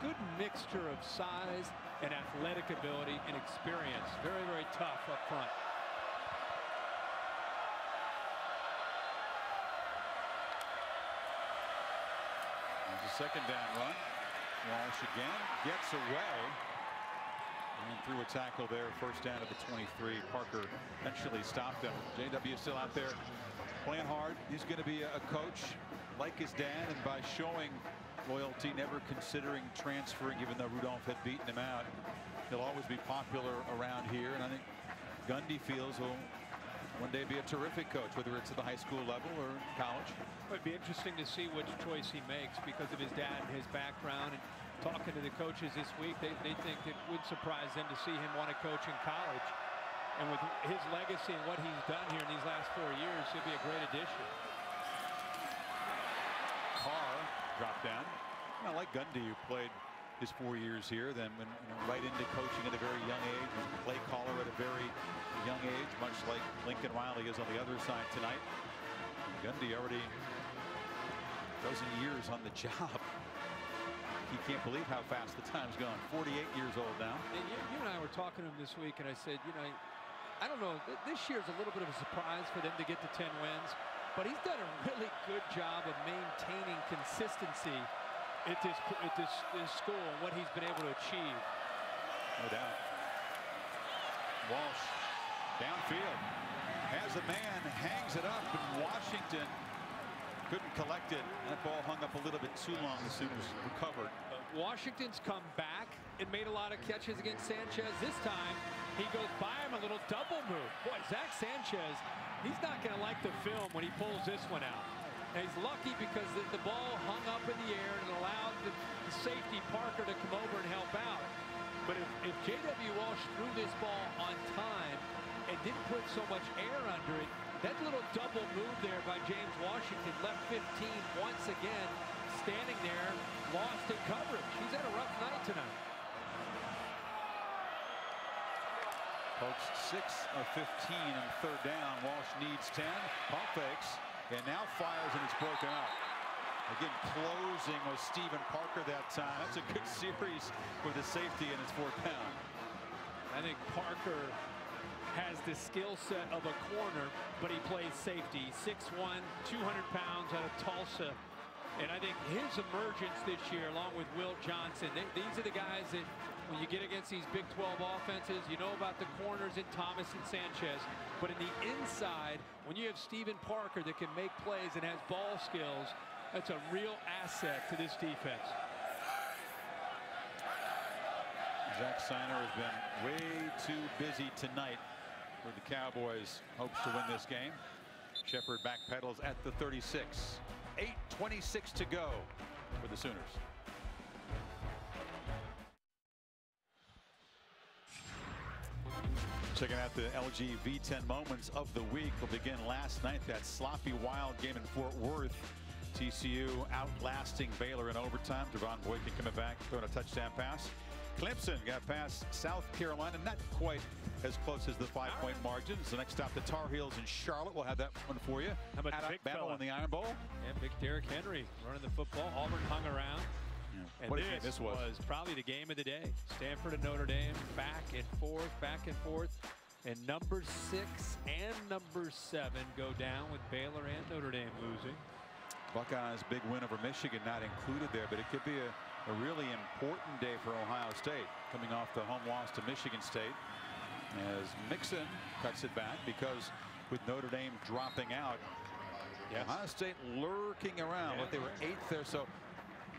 Good mixture of size and athletic ability and experience. Very, very tough up front. There's a second down run. Walsh again gets away. And through a tackle there, first down at the 23. Parker eventually stopped him. JW still out there playing hard. He's going to be a coach like his dad and by showing loyalty, never considering transferring, even though Rudolph had beaten him out. He'll always be popular around here, and I think Gundy feels will one day be a terrific coach, whether it's at the high school level or college. It'd be interesting to see which choice he makes because of his dad and his background. And talking to the coaches this week, they, they think it would surprise them to see him want to coach in college. And with his legacy and what he's done here in these last four years, he'll be a great addition. Drop down. I like Gundy, who played his four years here, then went right into coaching at a very young age, play caller at a very young age, much like Lincoln Riley is on the other side tonight. Gundy already a dozen years on the job. He can't believe how fast the time's gone. 48 years old now. And you, you and I were talking to him this week, and I said, you know, I don't know, this year's a little bit of a surprise for them to get to 10 wins. But he's done a really good job of maintaining consistency at this, at this, this school and what he's been able to achieve. No doubt. Walsh downfield. Has a man, hangs it up, and Washington couldn't collect it. That ball hung up a little bit too long. The Sooners recovered. Uh, Washington's come back and made a lot of catches against Sanchez. This time, he goes by him a little double move. Boy, Zach Sanchez, he's not going to like the film when he pulls this one out. And he's lucky because the, ball hung up in the air and allowed the, the safety Parker to come over and help out. But if, if J.W. Walsh threw this ball on time and didn't put so much air under it, that little double move there by James Washington left 15 once again standing there, lost in coverage. He's had a rough night tonight. Pokes 6 of 15 on third down. Walsh needs 10. Pump fakes and now fires and it's broken up. Again, closing was Steven Parker that time. That's a good series for the safety and it's fourth down. I think Parker has the skill set of a corner, but he plays safety. 6'1", 200 pounds out of Tulsa. And I think his emergence this year, along with Will Johnson, they, these are the guys that when you get against these Big 12 offenses, you know about the corners in Thomas and Sanchez. But in the inside, when you have Steven Parker that can make plays and has ball skills, that's a real asset to this defense. Zach Sinor has been way too busy tonight for the Cowboys hopes to win this game. Shepard backpedals at the 36. 8.26 to go for the Sooners. Checking out the LG V10 moments of the week. Will begin last night. That sloppy wild game in Fort Worth. TCU outlasting Baylor in overtime. Devon Boykin coming back, throwing a touchdown pass. Clemson got past South Carolina, not quite as close as the five-point margins. The next stop, the Tar Heels in Charlotte. We'll have that one for you. How about big battle in the Iron Bowl? And big Derrick Henry running the football. Auburn hung around. And what this, this was. was probably the game of the day. Stanford and Notre Dame back and forth, back and forth. And number six and number seven go down with Baylor and Notre Dame losing. Buckeyes big win over Michigan not included there, but it could be a, a really important day for Ohio State coming off the home loss to Michigan State as Mixon cuts it back because with Notre Dame dropping out yes. Ohio State lurking around yeah. but they were eighth there so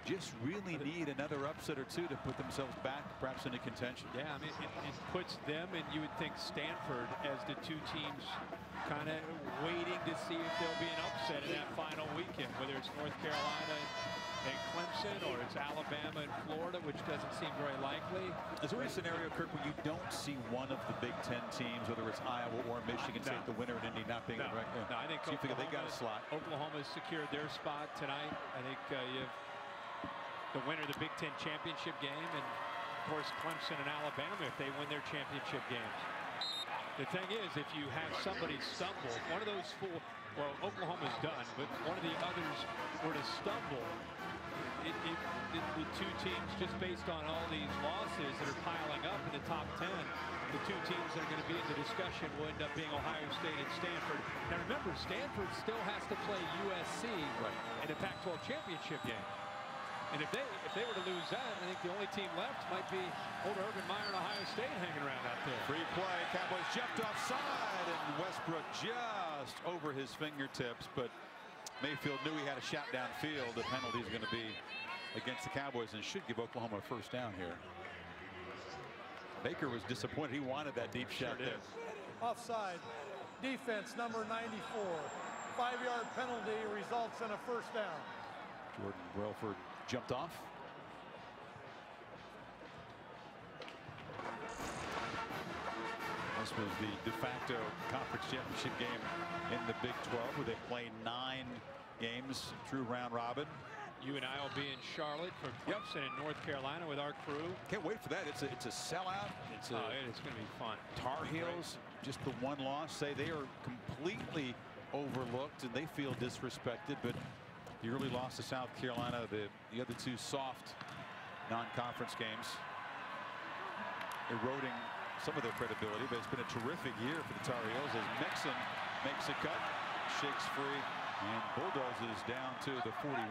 just really need another upset or two to put themselves back perhaps into contention. Yeah, I mean, it, it puts them and you would think Stanford as the two teams kind of waiting to see if there'll be an upset in that final weekend, whether it's North Carolina and Clemson or it's Alabama and Florida, which doesn't seem very likely. Is there a scenario, Kirk, where you don't see one of the Big Ten teams, whether it's Iowa or Michigan State, the winner in Indy not being no. right? Yeah. No, I think so they got a slot. Oklahoma's secured their spot tonight. I think uh, you have the winner of the Big Ten championship game, and of course Clemson and Alabama if they win their championship games. The thing is, if you have somebody stumble, one of those four, well, Oklahoma's done, but one of the others were to stumble, it, it, it, the two teams, just based on all these losses that are piling up in the top 10, the two teams that are going to be in the discussion will end up being Ohio State and Stanford. Now remember, Stanford still has to play USC right. in a Pac-12 championship game. And if they if they were to lose that, I think the only team left might be old Urban Meyer and Ohio State hanging around out there. Free play. Cowboys jumped offside, and Westbrook just over his fingertips. But Mayfield knew he had a shot downfield. The penalty is going to be against the Cowboys and should give Oklahoma a first down here. Baker was disappointed. He wanted that deep sure shot there. Offside. Defense number 94. Five-yard penalty results in a first down. Jordan Welford jumped off. This was the de facto conference championship game in the Big 12 where they play nine games through round robin. You and I will be in Charlotte for Clemson yep. in North Carolina with our crew. Can't wait for that. It's a it's a sellout. It's a, oh, it's going to be fun. Tar Heels, just the one loss, say they are completely overlooked and they feel disrespected. But the early loss to South Carolina, the, the other two soft non-conference games, eroding some of their credibility, but it's been a terrific year for the Tar Heels as Mixon makes a cut, shakes free, and bulldozes down to the 41.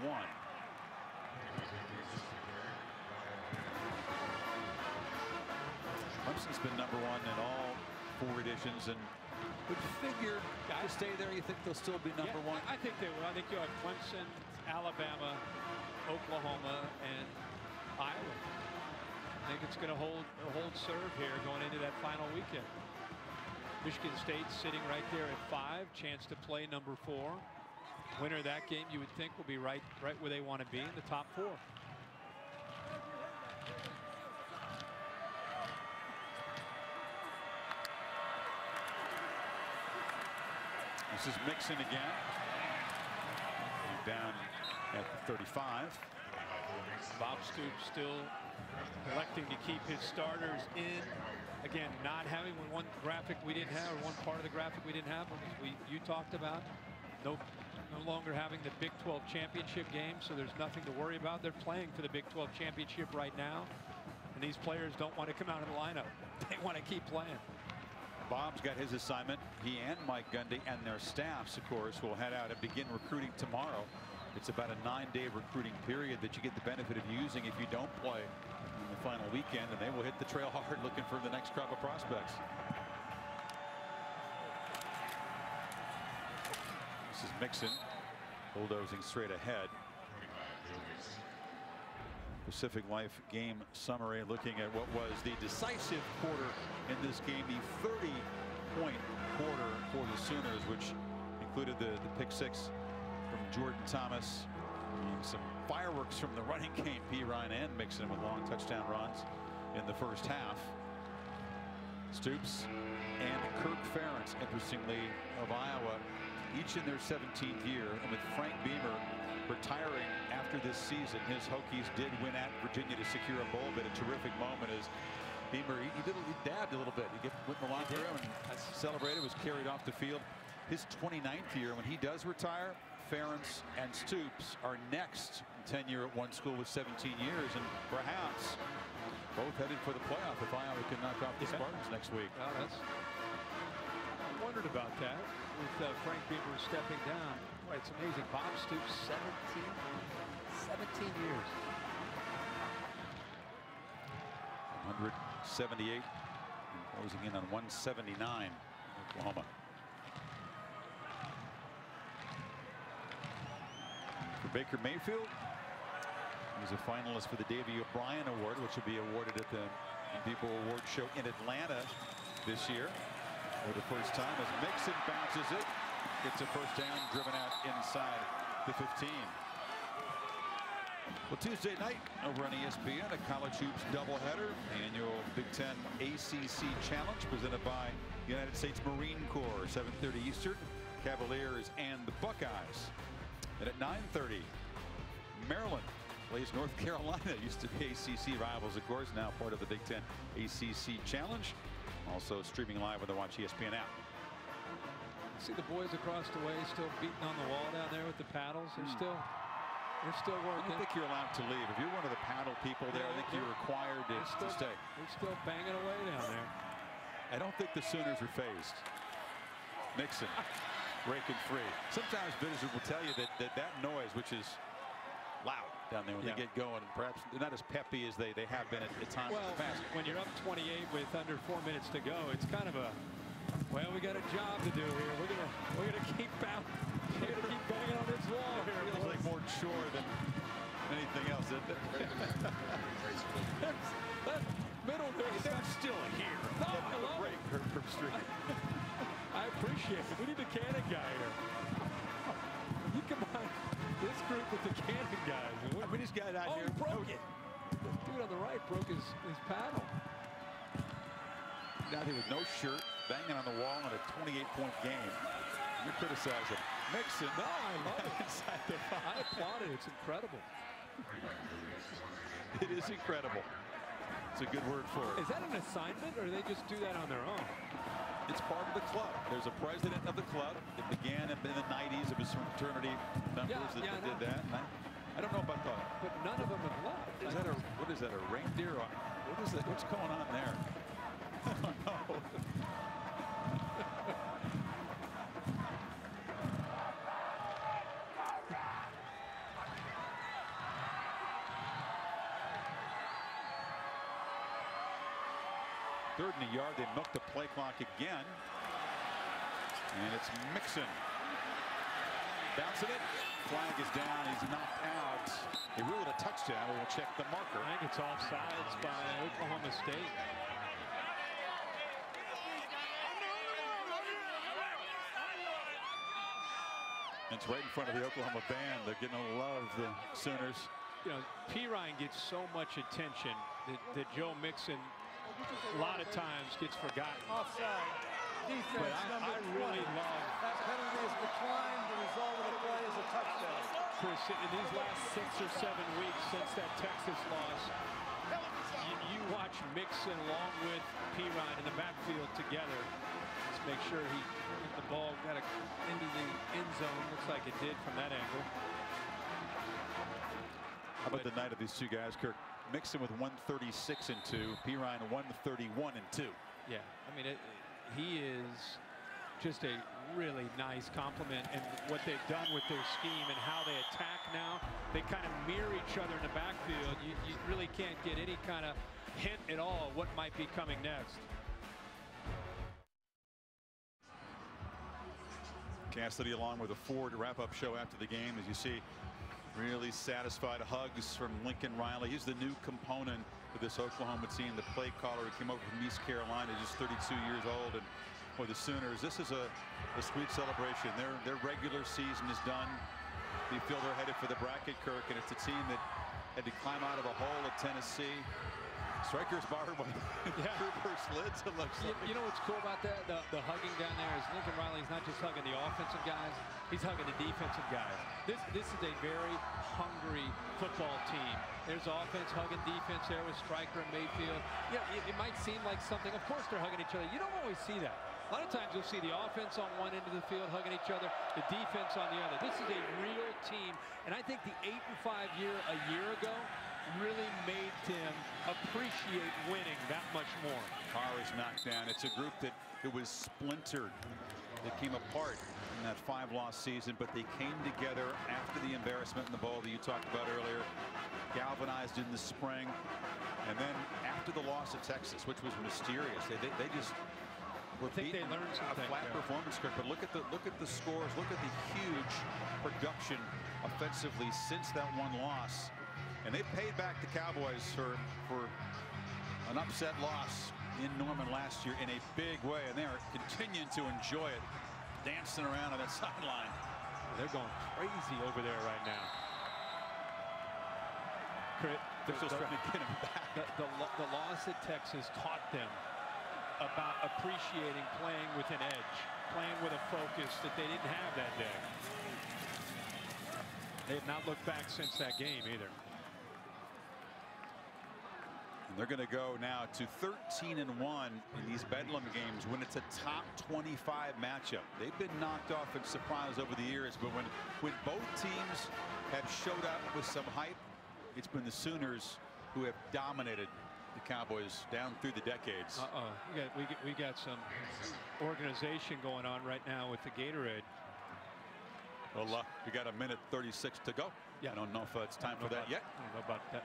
Clemson's been number one in all four editions and would you figure to stay there. You think they'll still be number Yeah, one? I think they will. I think you'll have Clemson, Alabama, Oklahoma, and Iowa. I think it's going to hold hold serve here going into that final weekend. Michigan State sitting right there at five, chance to play number four. Winner of that game, you would think, will be right right where they want to be in the top four. This is Mixon again. Down at the 35. Bob Stoops still electing to keep his starters in. Again, not having one graphic we didn't have, or one part of the graphic we didn't have, as we you talked about. No, no longer having the Big 12 championship game, so there's nothing to worry about. They're playing for the Big 12 championship right now, and these players don't want to come out of the lineup. They want to keep playing. Bob's got his assignment. He and Mike Gundy and their staffs, of course, will head out and begin recruiting tomorrow. It's about a nine-day recruiting period that you get the benefit of using if you don't play in the final weekend, and they will hit the trail hard looking for the next crop of prospects. This is Mixon bulldozing straight ahead. Pacific Life game summary looking at what was the decisive quarter in this game, the 30 point quarter for the Sooners, which included the, the pick six from Jordan Thomas, some fireworks from the running game, Perine and Mixon with long touchdown runs in the first half. Stoops and Kirk Ferentz, interestingly, of Iowa, each in their 17th year, and with Frank Beamer retiring after this season. His Hokies did win at Virginia to secure a bowl bid. A terrific moment as Beamer, he, he, did, he dabbed a little bit. He get, went in the locker room and celebrated, was carried off the field. His 29th year, when he does retire, Ferentz and Stoops are next tenure at one school with 17 years, and perhaps both headed for the playoff if Iowa can knock off the Spartans next week. I wondered about that with uh, Frank Beamer stepping down. Boy, it's amazing. Bob Stoops, 17, 17 years. 178 closing in on 179 Oklahoma. For Baker Mayfield, he's a finalist for the Davy O'Brien Award, which will be awarded at the People Award Show in Atlanta this year. For the first time as Mixon bounces it, gets a first down, driven out inside the 15. Well, Tuesday night over on ESPN, a college hoops doubleheader, annual Big Ten ACC Challenge presented by United States Marine Corps, 7:30 Eastern, Cavaliers and the Buckeyes. And at 9:30, Maryland plays North Carolina. Used to be ACC rivals, of course, now part of the Big Ten ACC Challenge. Also streaming live on the Watch ESPN app. See the boys across the way still beating on the wall down there with the paddles. They're hmm. still they're still I working. don't think you're allowed to leave. If you're one of the paddle people there, I think you're required to, still, to stay. They're still banging away down there. I don't think the Sooners are phased. Mixon breaking free. Sometimes visitors will tell you that that, that noise, which is loud down there when Yeah. they get going, perhaps they're not as peppy as they, they have been at, at times in Well, the past. when you're up 28 with under four minutes to go, it's kind of a well, we got a job to do here. We're gonna we're gonna keep bouncing. We're gonna keep banging on this wall here. Feels like more chore than anything else, isn't it? that middle there. They're still here. No, I love break, it. Kirk Street. I appreciate it. We need the cannon guy here. You combine this group with the cannon guys. I mean, he's got out oh, here. he broke it. This dude on the right broke his, his paddle. Now he with no shirt, banging on the wall in a 28-point game. You're criticizing Mixon. No, I love it. Inside the five. I applaud it. It's incredible. It is incredible. It's a good word for it. Is that an assignment, or they just do that on their own? It's part of the club. There's a president of the club. It began in the 90s of his fraternity members Yeah, that, yeah, that did that. I, I don't know about the. But none of them have left. Is that a what is that? A reindeer? What is that? What's going on there? I don't know. Third and a yard. They milk the play clock again. And it's Mixon. Bouncing it. Flag is down. He's knocked out. He ruled a touchdown. We'll check the marker. I think it's offsides by Oklahoma State. It's right in front of the Oklahoma band. They're getting a love, the Sooners. You know, Perine gets so much attention that, that Joe Mixon a lot of times gets forgotten. Offside. Defense But I, number I really 20. love That penalty is declined. The result of the play is a touchdown. Chris, in these last six or seven weeks since that Texas loss, you, you watch Mixon along with Perine in the backfield together. Just make sure he hit the ball got it into the end zone. Looks like it did from that angle. How about the night of these two guys, Kirk? Mixon with 136 and 2, Perine 131 and 2. Yeah, I mean, it, he is just a really nice compliment and what they've done with their scheme and how they attack now. They kind of mirror each other in the backfield. You, you really can't get any kind of hint at all what might be coming next. Cassidy along with a Ford wrap-up show after the game as you see really satisfied hugs from Lincoln Riley. He's the new component of this Oklahoma team, the play caller who came over from East Carolina, just 32 years old. And for the Sooners, this is a, a sweet celebration. Their, their regular season is done. They feel they're headed for the bracket, Kirk, and it's a team that had to climb out of a hole at Tennessee. Strikers barred by Yeah. Cooper Slids, it looks You, like. you know what's cool about that? The, the hugging down there is Lincoln Riley's not just hugging the offensive guys, he's hugging the defensive guys. This this is a very hungry football team. There's offense hugging defense there with Striker and Mayfield. Yeah, it, it might seem like something. Of course they're hugging each other. You don't always see that. A lot of times you'll see the offense on one end of the field hugging each other, the defense on the other. This is a real team, and I think the eight and five year a year ago really made them appreciate winning that much more. Carr is knocked down. It's a group that it was splintered. They came apart in that five-loss season, but they came together after the embarrassment in the bowl that you talked about earlier, galvanized in the spring, and then after the loss at Texas, which was mysterious, they, they, they just were I think they learned a something, flat yeah. performance, Kirk. But look at the look at the scores. Look at the huge production offensively since that one loss. And they paid back the Cowboys for for an upset loss in Norman last year in a big way, and they are continuing to enjoy it, dancing around on that sideline. They're going crazy over there right now. Crit- They're still the- trying to get him back. The, the, the loss at Texas taught them about appreciating playing with an edge, playing with a focus that they didn't have that day. They have not looked back since that game either. And they're going to go now to 13 and 1 in these Bedlam games when it's a top 25 matchup. They've been knocked off and surprised over the years, but when, when both teams have showed up with some hype, it's been the Sooners who have dominated the Cowboys down through the decades. Uh-oh. We got, we, got, we got some organization going on right now with the Gatorade. Well, uh, we got a minute 36 to go. Yeah. I don't know if uh, it's time for know that about- yet. I don't know about that.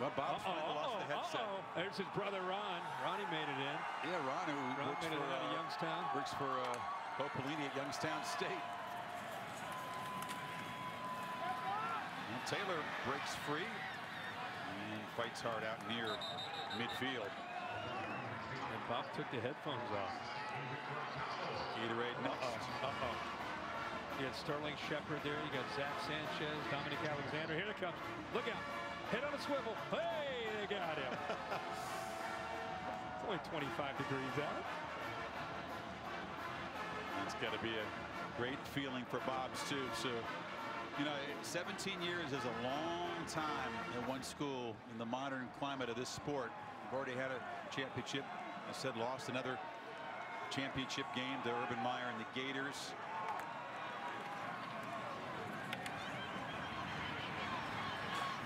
Well, Bob's Uh-oh, finally lost the uh-oh, headset. uh-oh. There's his brother Ron. Ronnie made it in. Yeah, Ron, who Ron works made for, uh, Youngstown. works for uh, Bo Pelini at Youngstown State. And Taylor breaks free and fights hard out near midfield. And Bob took the headphones off. Gatorade next. Uh-oh. You got Sterling Shepard there. You got Zach Sanchez, Dominic Alexander. Here it comes. Look out. Head on a swivel. Hey, they got him. it's only 25 degrees out. It's got to be a great feeling for Bob's too. So, you know, 17 years is a long time in one school in the modern climate of this sport. We've already had a championship. I said lost another championship game to Urban Meyer and the Gators.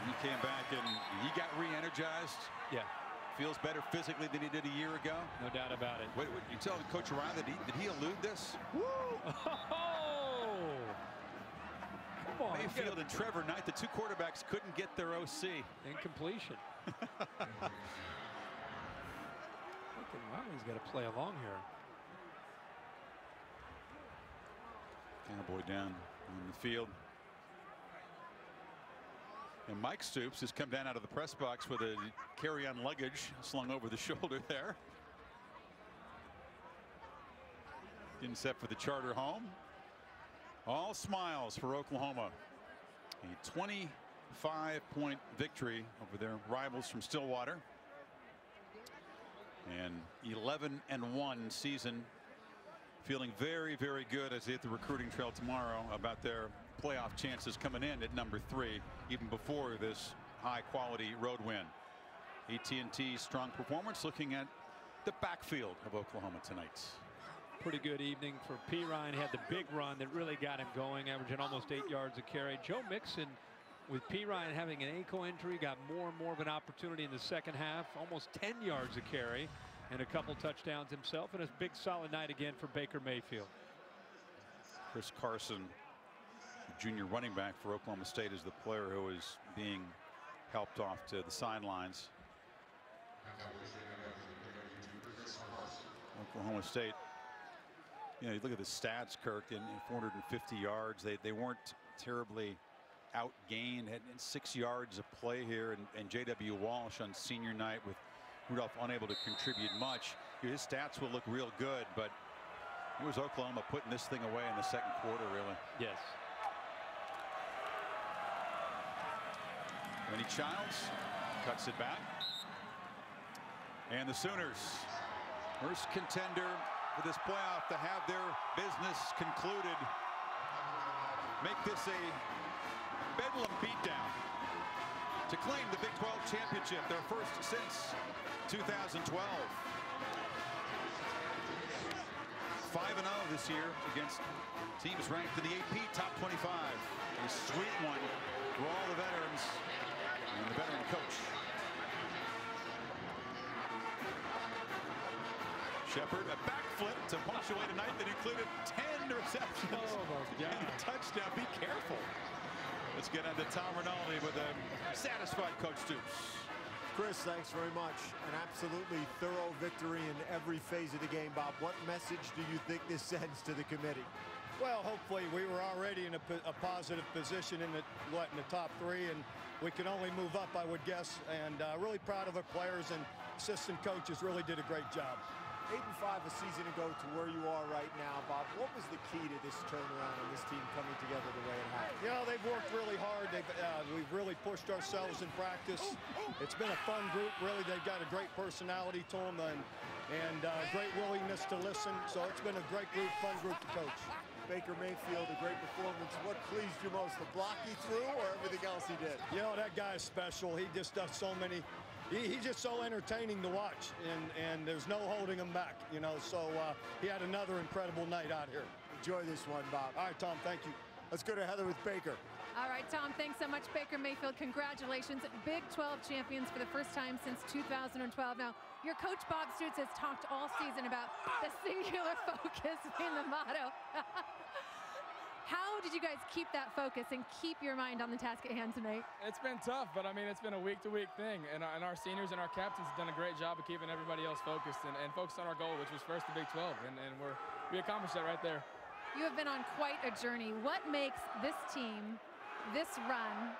He came back and he got re-energized. Yeah. Feels better physically than he did a year ago. No doubt about it. Wait, wait you telling Coach Ryan that he did he elude this? Oh! Come on. Mayfield and Trevor Knight, the two quarterbacks couldn't get their OC. Incompletion. Nathan Riley's got to play along here. Cowboy down in the field. And Mike Stoops has come down out of the press box with a carry-on luggage slung over the shoulder there. Getting set for the charter home. All smiles for Oklahoma. A 25 point victory over their rivals from Stillwater. And 11 and 1 season. Feeling very, very good as they hit the recruiting trail tomorrow about their playoff chances coming in at number three, even before this high quality road win. AT&T strong performance looking at the backfield of Oklahoma tonight. Pretty good evening for Perine. Had the big run that really got him going, averaging almost eight yards a carry. Joe Mixon, with Perine having an ankle injury, got more and more of an opportunity in the second half, almost 10 yards a carry and a couple touchdowns himself and a big solid night again for Baker Mayfield. Chris Carson junior running back for Oklahoma State is the player who is being helped off to the sidelines. Oklahoma State. You know, you look at the stats, Kirk, in, in 450 yards. They, they weren't terribly outgained. Had six yards of play here. And, and J.W. Walsh on senior night with Rudolph unable to contribute much. His stats will look real good, but it was Oklahoma putting this thing away in the second quarter, really. Yes. Lenny Childs cuts it back. And the Sooners, first contender for this playoff to have their business concluded. Make this a bedlam beatdown to claim the Big 12 championship, their first since 2012. 5-0 this year against teams ranked in the AP top 25. A sweet one for all the veterans and the veteran coach. Shepard, a backflip to punctuate a night that included 10 receptions oh and a touchdown. Be careful. Let's get into Tom Rinaldi with a satisfied Coach Stoops. Chris, thanks very much. An absolutely thorough victory in every phase of the game, Bob. What message do you think this sends to the committee? Well, hopefully we were already in a, a, positive position in the what in the top three, and we can only move up, I would guess. And uh, really proud of our players and assistant coaches. Really did a great job. Eight and five a season ago to where you are right now, Bob. What was the key to this turnaround and this team coming together the way it has? You know, they've worked really hard. They've, uh, we've really pushed ourselves in practice. It's been a fun group. Really, they've got a great personality to them and, and uh, great willingness to listen. So it's been a great group, fun group to coach. Baker Mayfield, a great performance. What pleased you most, the block he threw or everything else he did? You know, that guy is special. He just does so many he, he's just so entertaining to watch, and, and there's no holding him back, you know. So uh, he had another incredible night out here. Enjoy this one, Bob. All right, Tom, thank you. Let's go to Heather with Baker. All right, Tom, thanks so much, Baker Mayfield. Congratulations. Big 12 champions for the first time since 2012. Now, your coach, Bob Stoops, has talked all season about the singular focus being the motto. How did you guys keep that focus and keep your mind on the task at hand tonight? It's been tough, but I mean, it's been a week-to-week -week thing, and, uh, and, our seniors and our captains have done a great job of keeping everybody else focused and, and focused on our goal, which was first the Big 12, and, and we're, we accomplished that right there. You have been on quite a journey. What makes this team, this run,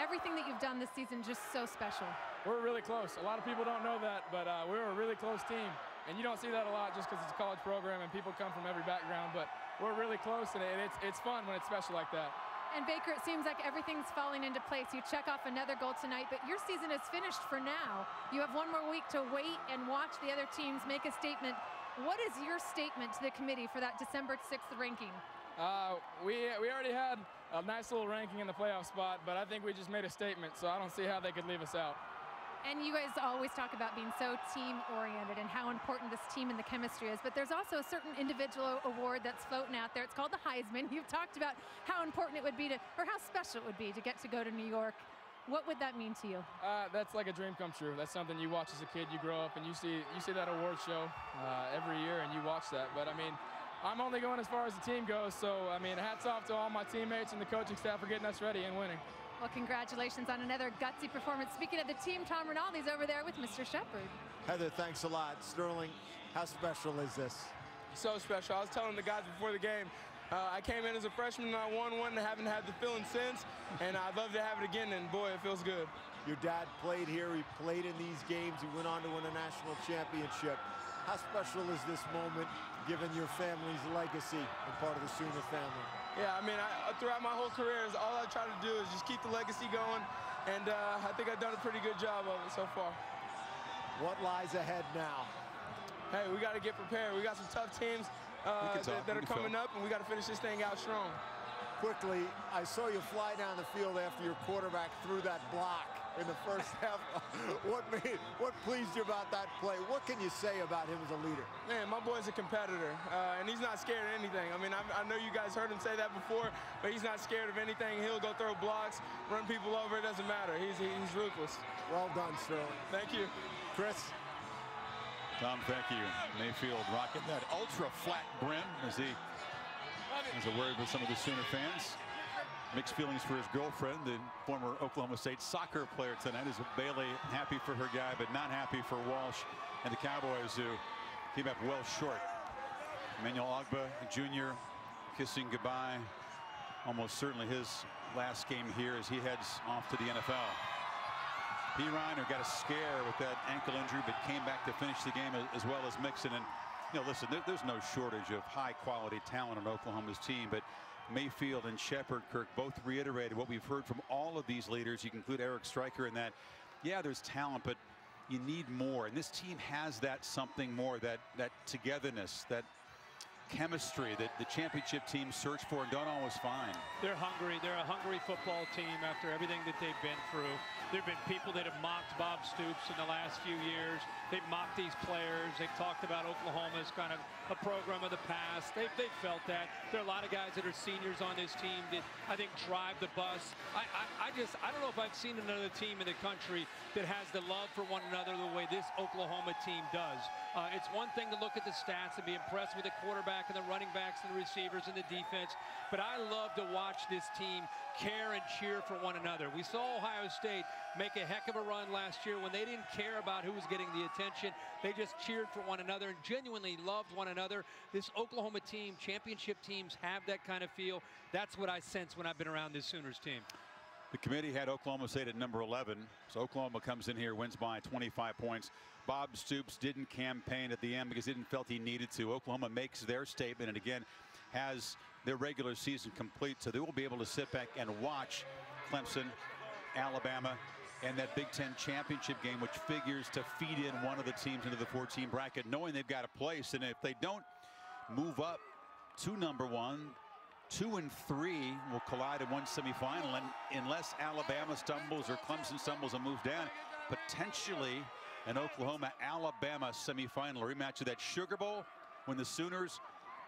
everything that you've done this season just so special? We're really close. A lot of people don't know that, but uh, we're a really close team. And you don't see that a lot just because it's a college program and people come from every background, but we're really close and it's, it's fun when it's special like that. And Baker, it seems like everything's falling into place. You check off another goal tonight, but your season is finished for now. You have one more week to wait and watch the other teams make a statement. What is your statement to the committee for that December 6th ranking? Uh, we, we already had a nice little ranking in the playoff spot, but I think we just made a statement, so I don't see how they could leave us out. And you guys always talk about being so team-oriented and how important this team and the chemistry is, but there's also a certain individual award that's floating out there. It's called the Heisman. You've talked about how important it would be to, or how special it would be to get to go to New York. What would that mean to you? Uh, that's like a dream come true. That's something you watch as a kid. You grow up and you see you see that award show uh, every year, and you watch that. But I mean, I'm only going as far as the team goes. So I mean, hats off to all my teammates and the coaching staff for getting us ready and winning. Well, congratulations on another gutsy performance. Speaking of the team, Tom Rinaldi's over there with Mr. Shepard. Heather, thanks a lot. Sterling, how special is this? So special. I was telling the guys before the game, uh, I came in as a freshman and I won one and haven't had the feeling since, and I'd love to have it again, and boy, it feels good. Your dad played here. He played in these games. He went on to win a national championship. How special is this moment, given your family's legacy and part of the Sooner family? Yeah, I mean, I, throughout my whole career, all I try to do is just keep the legacy going, and uh, I think I've done a pretty good job of it so far. What lies ahead now? Hey, we got to get prepared. We got some tough teams uh, that, that are coming up, and we got to finish this thing out strong. Quickly, I saw you fly down the field after your quarterback threw that block in the first half. what made, what pleased you about that play? What can you say about him as a leader? Man, my boy's a competitor, uh, and he's not scared of anything. I mean, I, I, know you guys heard him say that before, but he's not scared of anything. He'll go throw blocks, run people over. It doesn't matter. He's he's ruthless. Well done, Sterling. Thank you, Chris. Tom, thank you. Mayfield rocking that ultra flat brim as he has a word with some of the Sooner fans. Mixed feelings for his girlfriend, the former Oklahoma State soccer player tonight. Is Bailey happy for her guy, but not happy for Walsh and the Cowboys, who came up well short. Emmanuel Ogbah Jr. kissing goodbye. Almost certainly his last game here as he heads off to the NFL. Perine, who got a scare with that ankle injury, but came back to finish the game as well as Mixon. And, you know, listen, there, there's no shortage of high-quality talent on Oklahoma's team, but Mayfield and Shepard Kirk both reiterated what we've heard from all of these leaders. You can include Eric Striker in that. Yeah, there's talent, but you need more. And this team has that something more, that, that togetherness, that chemistry that the championship teams search for and don't always find. They're hungry. They're a hungry football team after everything that they've been through. There have been people that have mocked Bob Stoops in the last few years. They've mocked these players. They've talked about Oklahoma's kind of a program of the past. They've, they've felt that. There are a lot of guys that are seniors on this team that I think drive the bus. I, I, I just, I don't know if I've seen another team in the country that has the love for one another the way this Oklahoma team does. Uh, it's one thing to look at the stats and be impressed with the quarterback and the running backs and the receivers and the defense, but I love to watch this team care and cheer for one another. We saw Ohio State make a heck of a run last year when they didn't care about who was getting the attention. They just cheered for one another and genuinely loved one another. This Oklahoma team, championship teams have that kind of feel. That's what I sense when I've been around this Sooners team. The committee had Oklahoma State at number 11. So Oklahoma comes in here, wins by 25 points. Bob Stoops didn't campaign at the end because he didn't felt he needed to. Oklahoma makes their statement and again has their regular season complete. So they will be able to sit back and watch Clemson, Alabama, and that Big Ten championship game, which figures to feed in one of the teams into the 14 bracket, knowing they've got a place. And if they don't move up to number one, two and three will collide in one semifinal. And unless Alabama stumbles or Clemson stumbles and moves down, potentially an Oklahoma-Alabama semifinal, rematch of that Sugar Bowl when the Sooners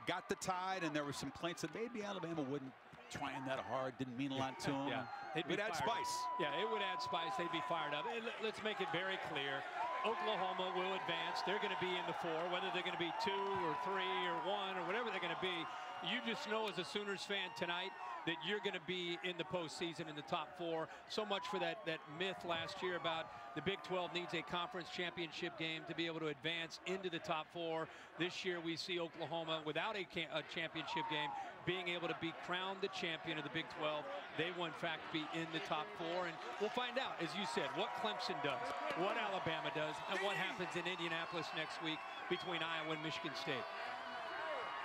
got the tide and there were some complaints that maybe Alabama wouldn't trying that hard didn't mean a lot to them. yeah, it would add spice. Up. Yeah, it would add spice. They'd be fired up. And let's make it very clear. Oklahoma will advance. They're going to be in the four, whether they're going to be two or three or one or whatever they're going to be. You just know as a Sooners fan tonight that you're going to be in the postseason in the top four. So much for that, that myth last year about the Big 12 needs a conference championship game to be able to advance into the top four. This year we see Oklahoma without a, a championship game being able to be crowned the champion of the Big 12. They will in fact be in the top four and we'll find out as you said what Clemson does, what Alabama does and what happens in Indianapolis next week between Iowa and Michigan State.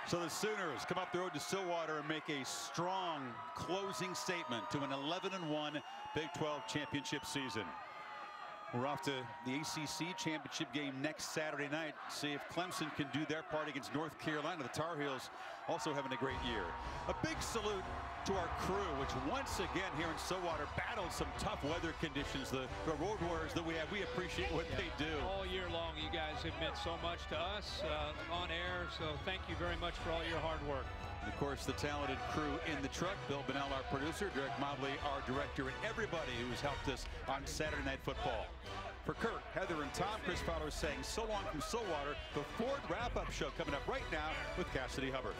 So the Sooners come up the road to Stillwater and make a strong closing statement to an 11-1 Big 12 championship season. We're off to the ACC championship game next Saturday night. See if Clemson can do their part against North Carolina. The Tar Heels also having a great year. A big salute to our crew, which once again here in Stillwater battled some tough weather conditions. The, the road warriors that we have, we appreciate what yeah. they do. All year long, you guys have meant so much to us uh, on air. So thank you very much for all your hard work. And of course, the talented crew in the truck. Bill Bonnell, our producer. Derek Mobley, our director. And everybody who's helped us on Saturday Night Football. For Kirk, Heather, and Tom, Chris Fowler saying so long from Stillwater. The Ford wrap-up show coming up right now with Cassidy Hubbard.